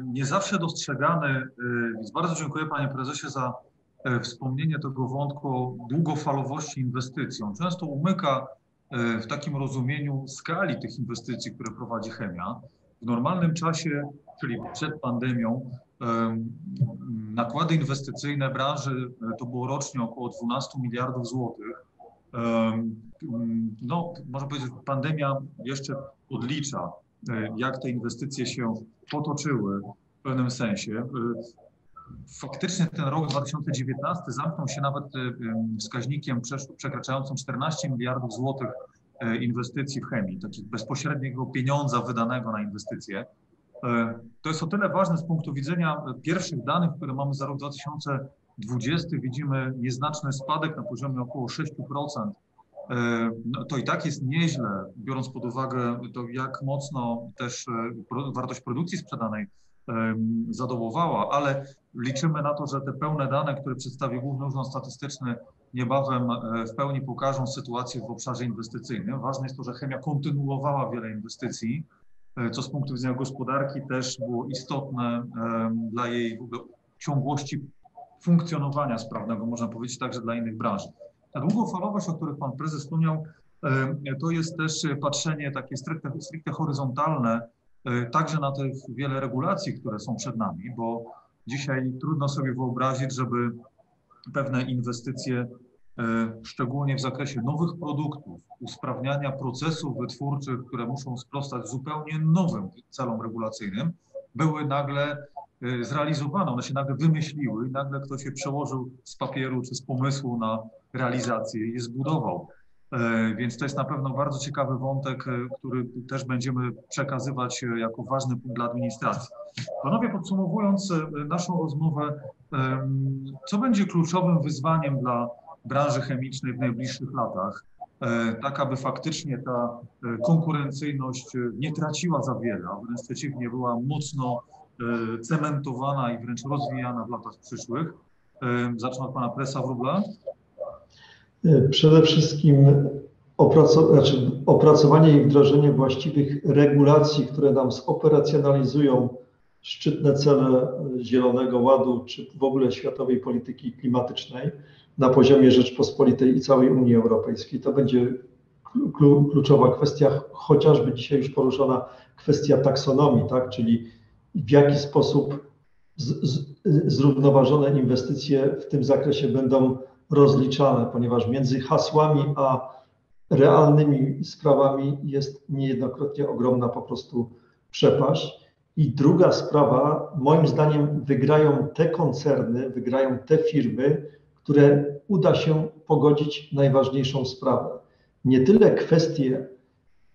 nie zawsze dostrzegany, e, więc bardzo dziękuję Panie Prezesie za e, wspomnienie tego wątku długofalowości inwestycji. On często umyka w takim rozumieniu skali tych inwestycji, które prowadzi chemia. W normalnym czasie, czyli przed pandemią, Nakłady inwestycyjne branży e, to było rocznie około 12 miliardów złotych. No, można powiedzieć, że pandemia jeszcze odlicza, e, jak te inwestycje się potoczyły w pewnym sensie. E, faktycznie ten rok 2019 zamknął się nawet wskaźnikiem przekraczającym 14 miliardów złotych inwestycji w chemii, takiego bezpośredniego pieniądza wydanego na inwestycje. E, to jest o tyle ważne z punktu widzenia pierwszych danych, które mamy za rok 2020. Widzimy nieznaczny spadek na poziomie około 6%. E, no, to i tak jest nieźle, biorąc pod uwagę to, jak mocno też e, wartość produkcji sprzedanej zadołowała, ale liczymy na to, że te pełne dane, które przedstawi Główny Urząd Statystyczny, niebawem w pełni pokażą sytuację w obszarze inwestycyjnym. Ważne jest to, że chemia kontynuowała wiele inwestycji, E, co z punktu widzenia gospodarki też było istotne dla jej ciągłości funkcjonowania sprawnego, można powiedzieć także dla innych branż. Ta długofalowość, o której Pan Prezes wspomniał, to jest też patrzenie takie stricte, stricte horyzontalne, e, także na tych wiele regulacji, które są przed nami, bo dzisiaj trudno sobie wyobrazić, żeby pewne inwestycje E, szczególnie w zakresie nowych produktów, usprawniania procesów wytwórczych, które muszą sprostać zupełnie nowym celom regulacyjnym, były nagle e, zrealizowane, one się nagle wymyśliły i nagle ktoś je przełożył z papieru czy z pomysłu na realizację i je zbudował. E, więc to jest na pewno bardzo ciekawy wątek, który też będziemy przekazywać jako ważny punkt dla administracji. Panowie, podsumowując naszą rozmowę, co będzie kluczowym wyzwaniem dla branży chemicznej w najbliższych latach, tak aby faktycznie ta konkurencyjność nie traciła za wiele, a wręcz przeciwnie była mocno cementowana i wręcz rozwijana w latach przyszłych. Zacznę od pana Presa Wróbla. Przede wszystkim znaczy opracowanie i wdrożenie właściwych regulacji, które nam zoperacjonalizują szczytne cele Zielonego Ładu, czy w ogóle światowej polityki klimatycznej na poziomie Rzeczpospolitej i całej Unii Europejskiej. To będzie kluczowa kwestia, chociażby dzisiaj już poruszona kwestia taksonomii, tak, czyli w jaki sposób z, z, zrównoważone inwestycje w tym zakresie będą rozliczane, ponieważ między hasłami a realnymi sprawami jest niejednokrotnie ogromna po prostu przepaść. I druga sprawa, moim zdaniem, wygrają te koncerny, wygrają te firmy, które uda się pogodzić najważniejszą sprawę. Nie tyle kwestie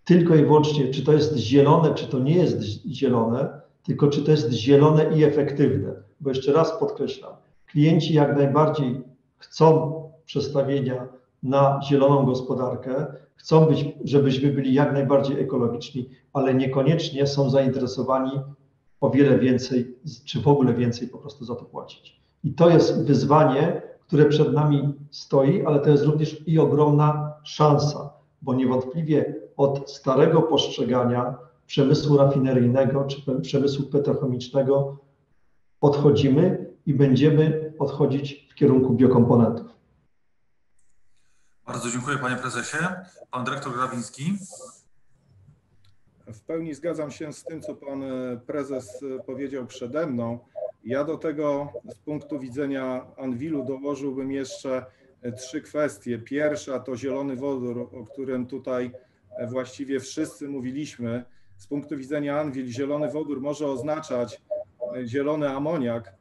tylko i wyłącznie, czy to jest zielone, czy to nie jest zielone, tylko czy to jest zielone i efektywne. Bo jeszcze raz podkreślam, klienci jak najbardziej chcą przestawienia na zieloną gospodarkę, chcą być, żebyśmy byli jak najbardziej ekologiczni, ale niekoniecznie są zainteresowani o wiele więcej, czy w ogóle więcej po prostu za to płacić. I to jest wyzwanie, które przed nami stoi, ale to jest również i ogromna szansa, bo niewątpliwie od starego postrzegania przemysłu rafineryjnego czy przemysłu petrochemicznego odchodzimy i będziemy odchodzić w kierunku biokomponentów. Bardzo dziękuję panie prezesie. Pan dyrektor Grawiński. W pełni zgadzam się z tym, co pan prezes powiedział przede mną. Ja do tego z punktu widzenia Anwilu dołożyłbym jeszcze trzy kwestie. Pierwsza to zielony wodór, o którym tutaj właściwie wszyscy mówiliśmy. Z punktu widzenia Anwil zielony wodór może oznaczać zielony amoniak,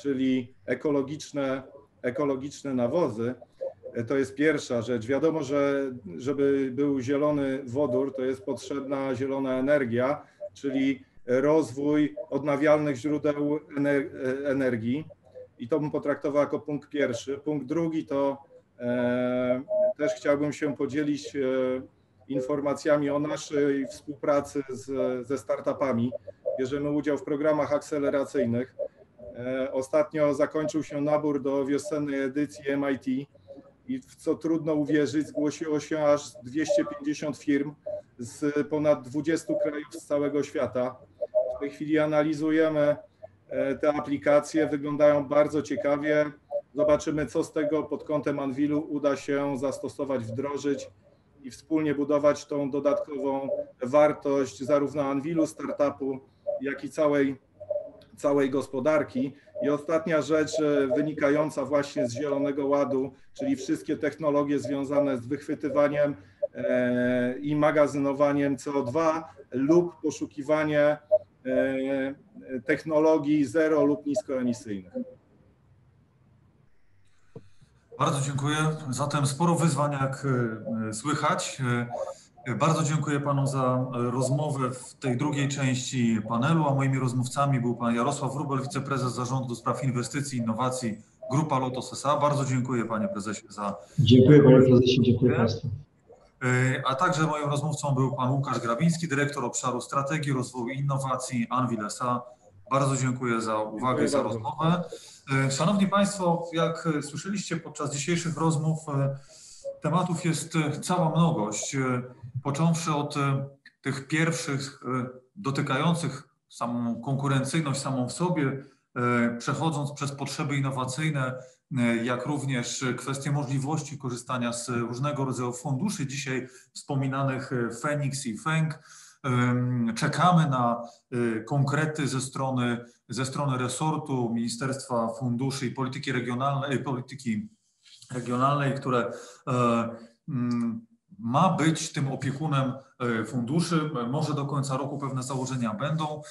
czyli ekologiczne, ekologiczne nawozy. To jest pierwsza rzecz. Wiadomo, że żeby był zielony wodór, to jest potrzebna zielona energia, czyli rozwój odnawialnych źródeł energii. I to bym potraktował jako punkt pierwszy. Punkt drugi to e, też chciałbym się podzielić e, informacjami o naszej współpracy z, ze startupami. Bierzemy udział w programach akceleracyjnych. E, ostatnio zakończył się nabór do wiosennej edycji MIT i w co trudno uwierzyć, zgłosiło się aż 250 firm z ponad 20 krajów z całego świata. W tej chwili analizujemy e, te aplikacje, wyglądają bardzo ciekawie. Zobaczymy, co z tego pod kątem Anwilu uda się zastosować, wdrożyć i wspólnie budować tą dodatkową wartość zarówno Anwilu, startupu, jak i całej, całej gospodarki. I ostatnia rzecz e, wynikająca właśnie z Zielonego Ładu, czyli wszystkie technologie związane z wychwytywaniem e, i magazynowaniem CO2 lub poszukiwanie technologii zero lub niskoemisyjnych. Bardzo dziękuję. Zatem sporo wyzwań, jak słychać. Bardzo dziękuję panu za rozmowę w tej drugiej części panelu, a moimi rozmówcami był pan Jarosław Rubel, wiceprezes Zarządu do Spraw Inwestycji i Innowacji Grupa Lotos S.A. Bardzo dziękuję panie prezesie za... Dziękuję panie prezesie, dziękuję państwu. E, a także moim rozmówcą był pan Łukasz Grabiński, dyrektor obszaru strategii, rozwoju i innowacji Anvil S.A. Bardzo dziękuję za uwagę dziękuję i za bardzo. rozmowę. E, szanowni Państwo, jak słyszeliście podczas dzisiejszych rozmów, e, tematów jest cała mnogość począwszy od tych pierwszych dotykających samą konkurencyjność samą w sobie, przechodząc przez potrzeby innowacyjne, jak również kwestie możliwości korzystania z różnego rodzaju funduszy, dzisiaj wspominanych Fenix i FENG. Czekamy na konkrety ze strony, ze strony resortu Ministerstwa Funduszy i Polityki Regionalnej, Polityki Regionalnej które ma być tym opiekunem e, funduszy. Może do końca roku pewne założenia będą.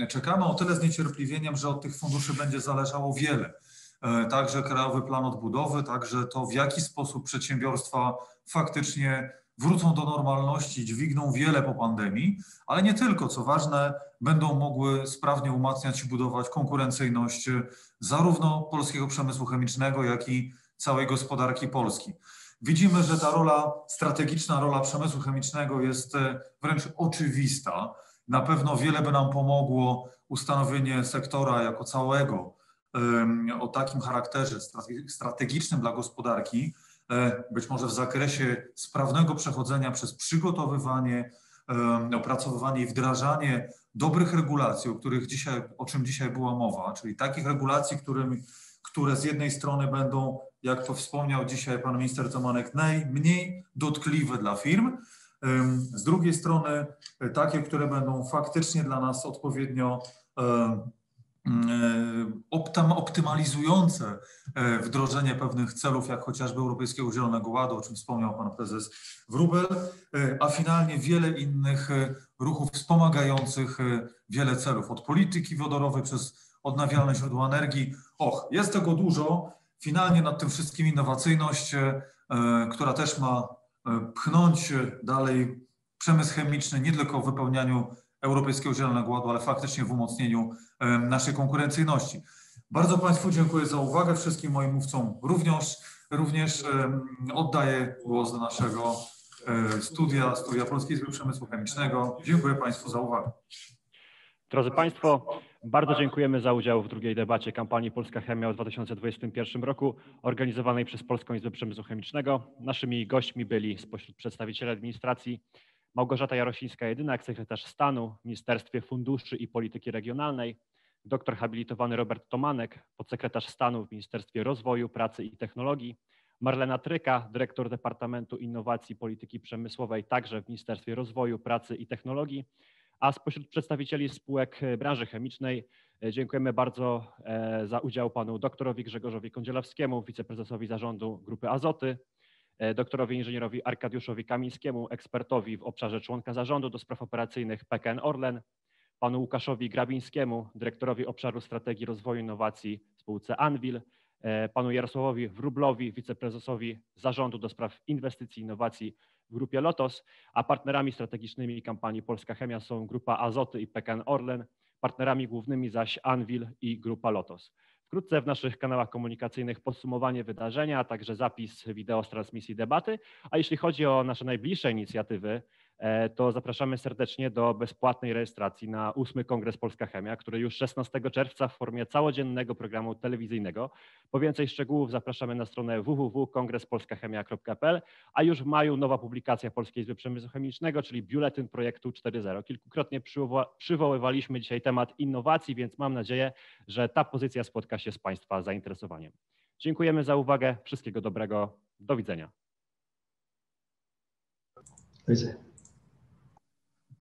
E, czekamy o tyle z niecierpliwieniem, że od tych funduszy będzie zależało wiele. E, także Krajowy Plan Odbudowy, także to w jaki sposób przedsiębiorstwa faktycznie wrócą do normalności, dźwigną wiele po pandemii, ale nie tylko, co ważne, będą mogły sprawnie umacniać i budować konkurencyjność zarówno polskiego przemysłu chemicznego, jak i całej gospodarki Polski. Widzimy, że ta rola, strategiczna rola przemysłu chemicznego jest wręcz oczywista. Na pewno wiele by nam pomogło ustanowienie sektora jako całego o takim charakterze strategicznym dla gospodarki, e, być może w zakresie sprawnego przechodzenia przez przygotowywanie, opracowywanie i wdrażanie dobrych regulacji, o których dzisiaj, o czym dzisiaj była mowa, czyli takich regulacji, którymi, które z jednej strony będą, jak to wspomniał dzisiaj pan minister Tomanek, najmniej dotkliwe dla firm, z drugiej strony takie, które będą faktycznie dla nas odpowiednio e, optymalizujące e, wdrożenie pewnych celów, jak chociażby Europejskiego Zielonego Ładu, o czym wspomniał pan prezes Wrubel, a finalnie wiele innych ruchów wspomagających wiele celów, od polityki wodorowej przez odnawialne źródła energii. Och, jest tego dużo. Finalnie nad tym wszystkim innowacyjność, która też ma E, pchnąć dalej przemysł chemiczny nie tylko w wypełnianiu Europejskiego Zielonego Ładu, ale faktycznie w umocnieniu e, naszej konkurencyjności. Bardzo Państwu dziękuję za uwagę, wszystkim moim mówcom również. Również e, oddaję głos do naszego studia, studia Polskiej Izby Przemysłu Chemicznego. Dziękuję Państwu za uwagę. Drodzy Państwo, bardzo dziękujemy za udział w drugiej debacie kampanii Polska Chemia w 2021 roku organizowanej przez Polską Izbę Przemysłu Chemicznego. Naszymi gośćmi byli spośród przedstawicieli administracji Małgorzata Jarosińska-Jedynak, sekretarz stanu w Ministerstwie Funduszy i Polityki Regionalnej, doktor habilitowany Robert Tomanek, podsekretarz stanu w Ministerstwie Rozwoju, Pracy i Technologii, Marlena Tryka, dyrektor Departamentu Innowacji i Polityki Przemysłowej, także w Ministerstwie Rozwoju, Pracy i Technologii a spośród przedstawicieli spółek e, branży chemicznej e, dziękujemy bardzo e, za udział panu doktorowi Grzegorzowi Kądzielawskiemu, wiceprezesowi zarządu Grupy Azoty, doktorowi inżynierowi Arkadiuszowi Kamińskiemu, ekspertowi w obszarze członka zarządu do spraw operacyjnych PKN Orlen, panu Łukaszowi Grabińskiemu, dyrektorowi obszaru strategii rozwoju innowacji w spółce Anvil, panu Jarosławowi Wrublowi, wiceprezesowi zarządu do spraw inwestycji i innowacji w grupie Lotos, a partnerami strategicznymi kampanii Polska Chemia są Grupa Azoty i PKN Orlen, partnerami głównymi zaś Anvil i Grupa Lotos. Wkrótce w naszych kanałach komunikacyjnych podsumowanie wydarzenia, a także zapis wideo z transmisji debaty. A jeśli chodzi o nasze najbliższe inicjatywy, to zapraszamy serdecznie do bezpłatnej rejestracji na ósmy Kongres Polska Chemia, który już 16 czerwca w formie całodziennego programu telewizyjnego. Po więcej szczegółów zapraszamy na stronę www.kongrespolskachemia.pl, a już w maju nowa publikacja Polskiej Izby Przemysłu Chemicznego, czyli Biuletyn Projektu 4.0. Kilkukrotnie przywoływaliśmy dzisiaj temat innowacji, więc mam nadzieję, że ta pozycja spotka się z Państwa zainteresowaniem. Dziękujemy za uwagę. Wszystkiego dobrego. Do widzenia. Widzenia.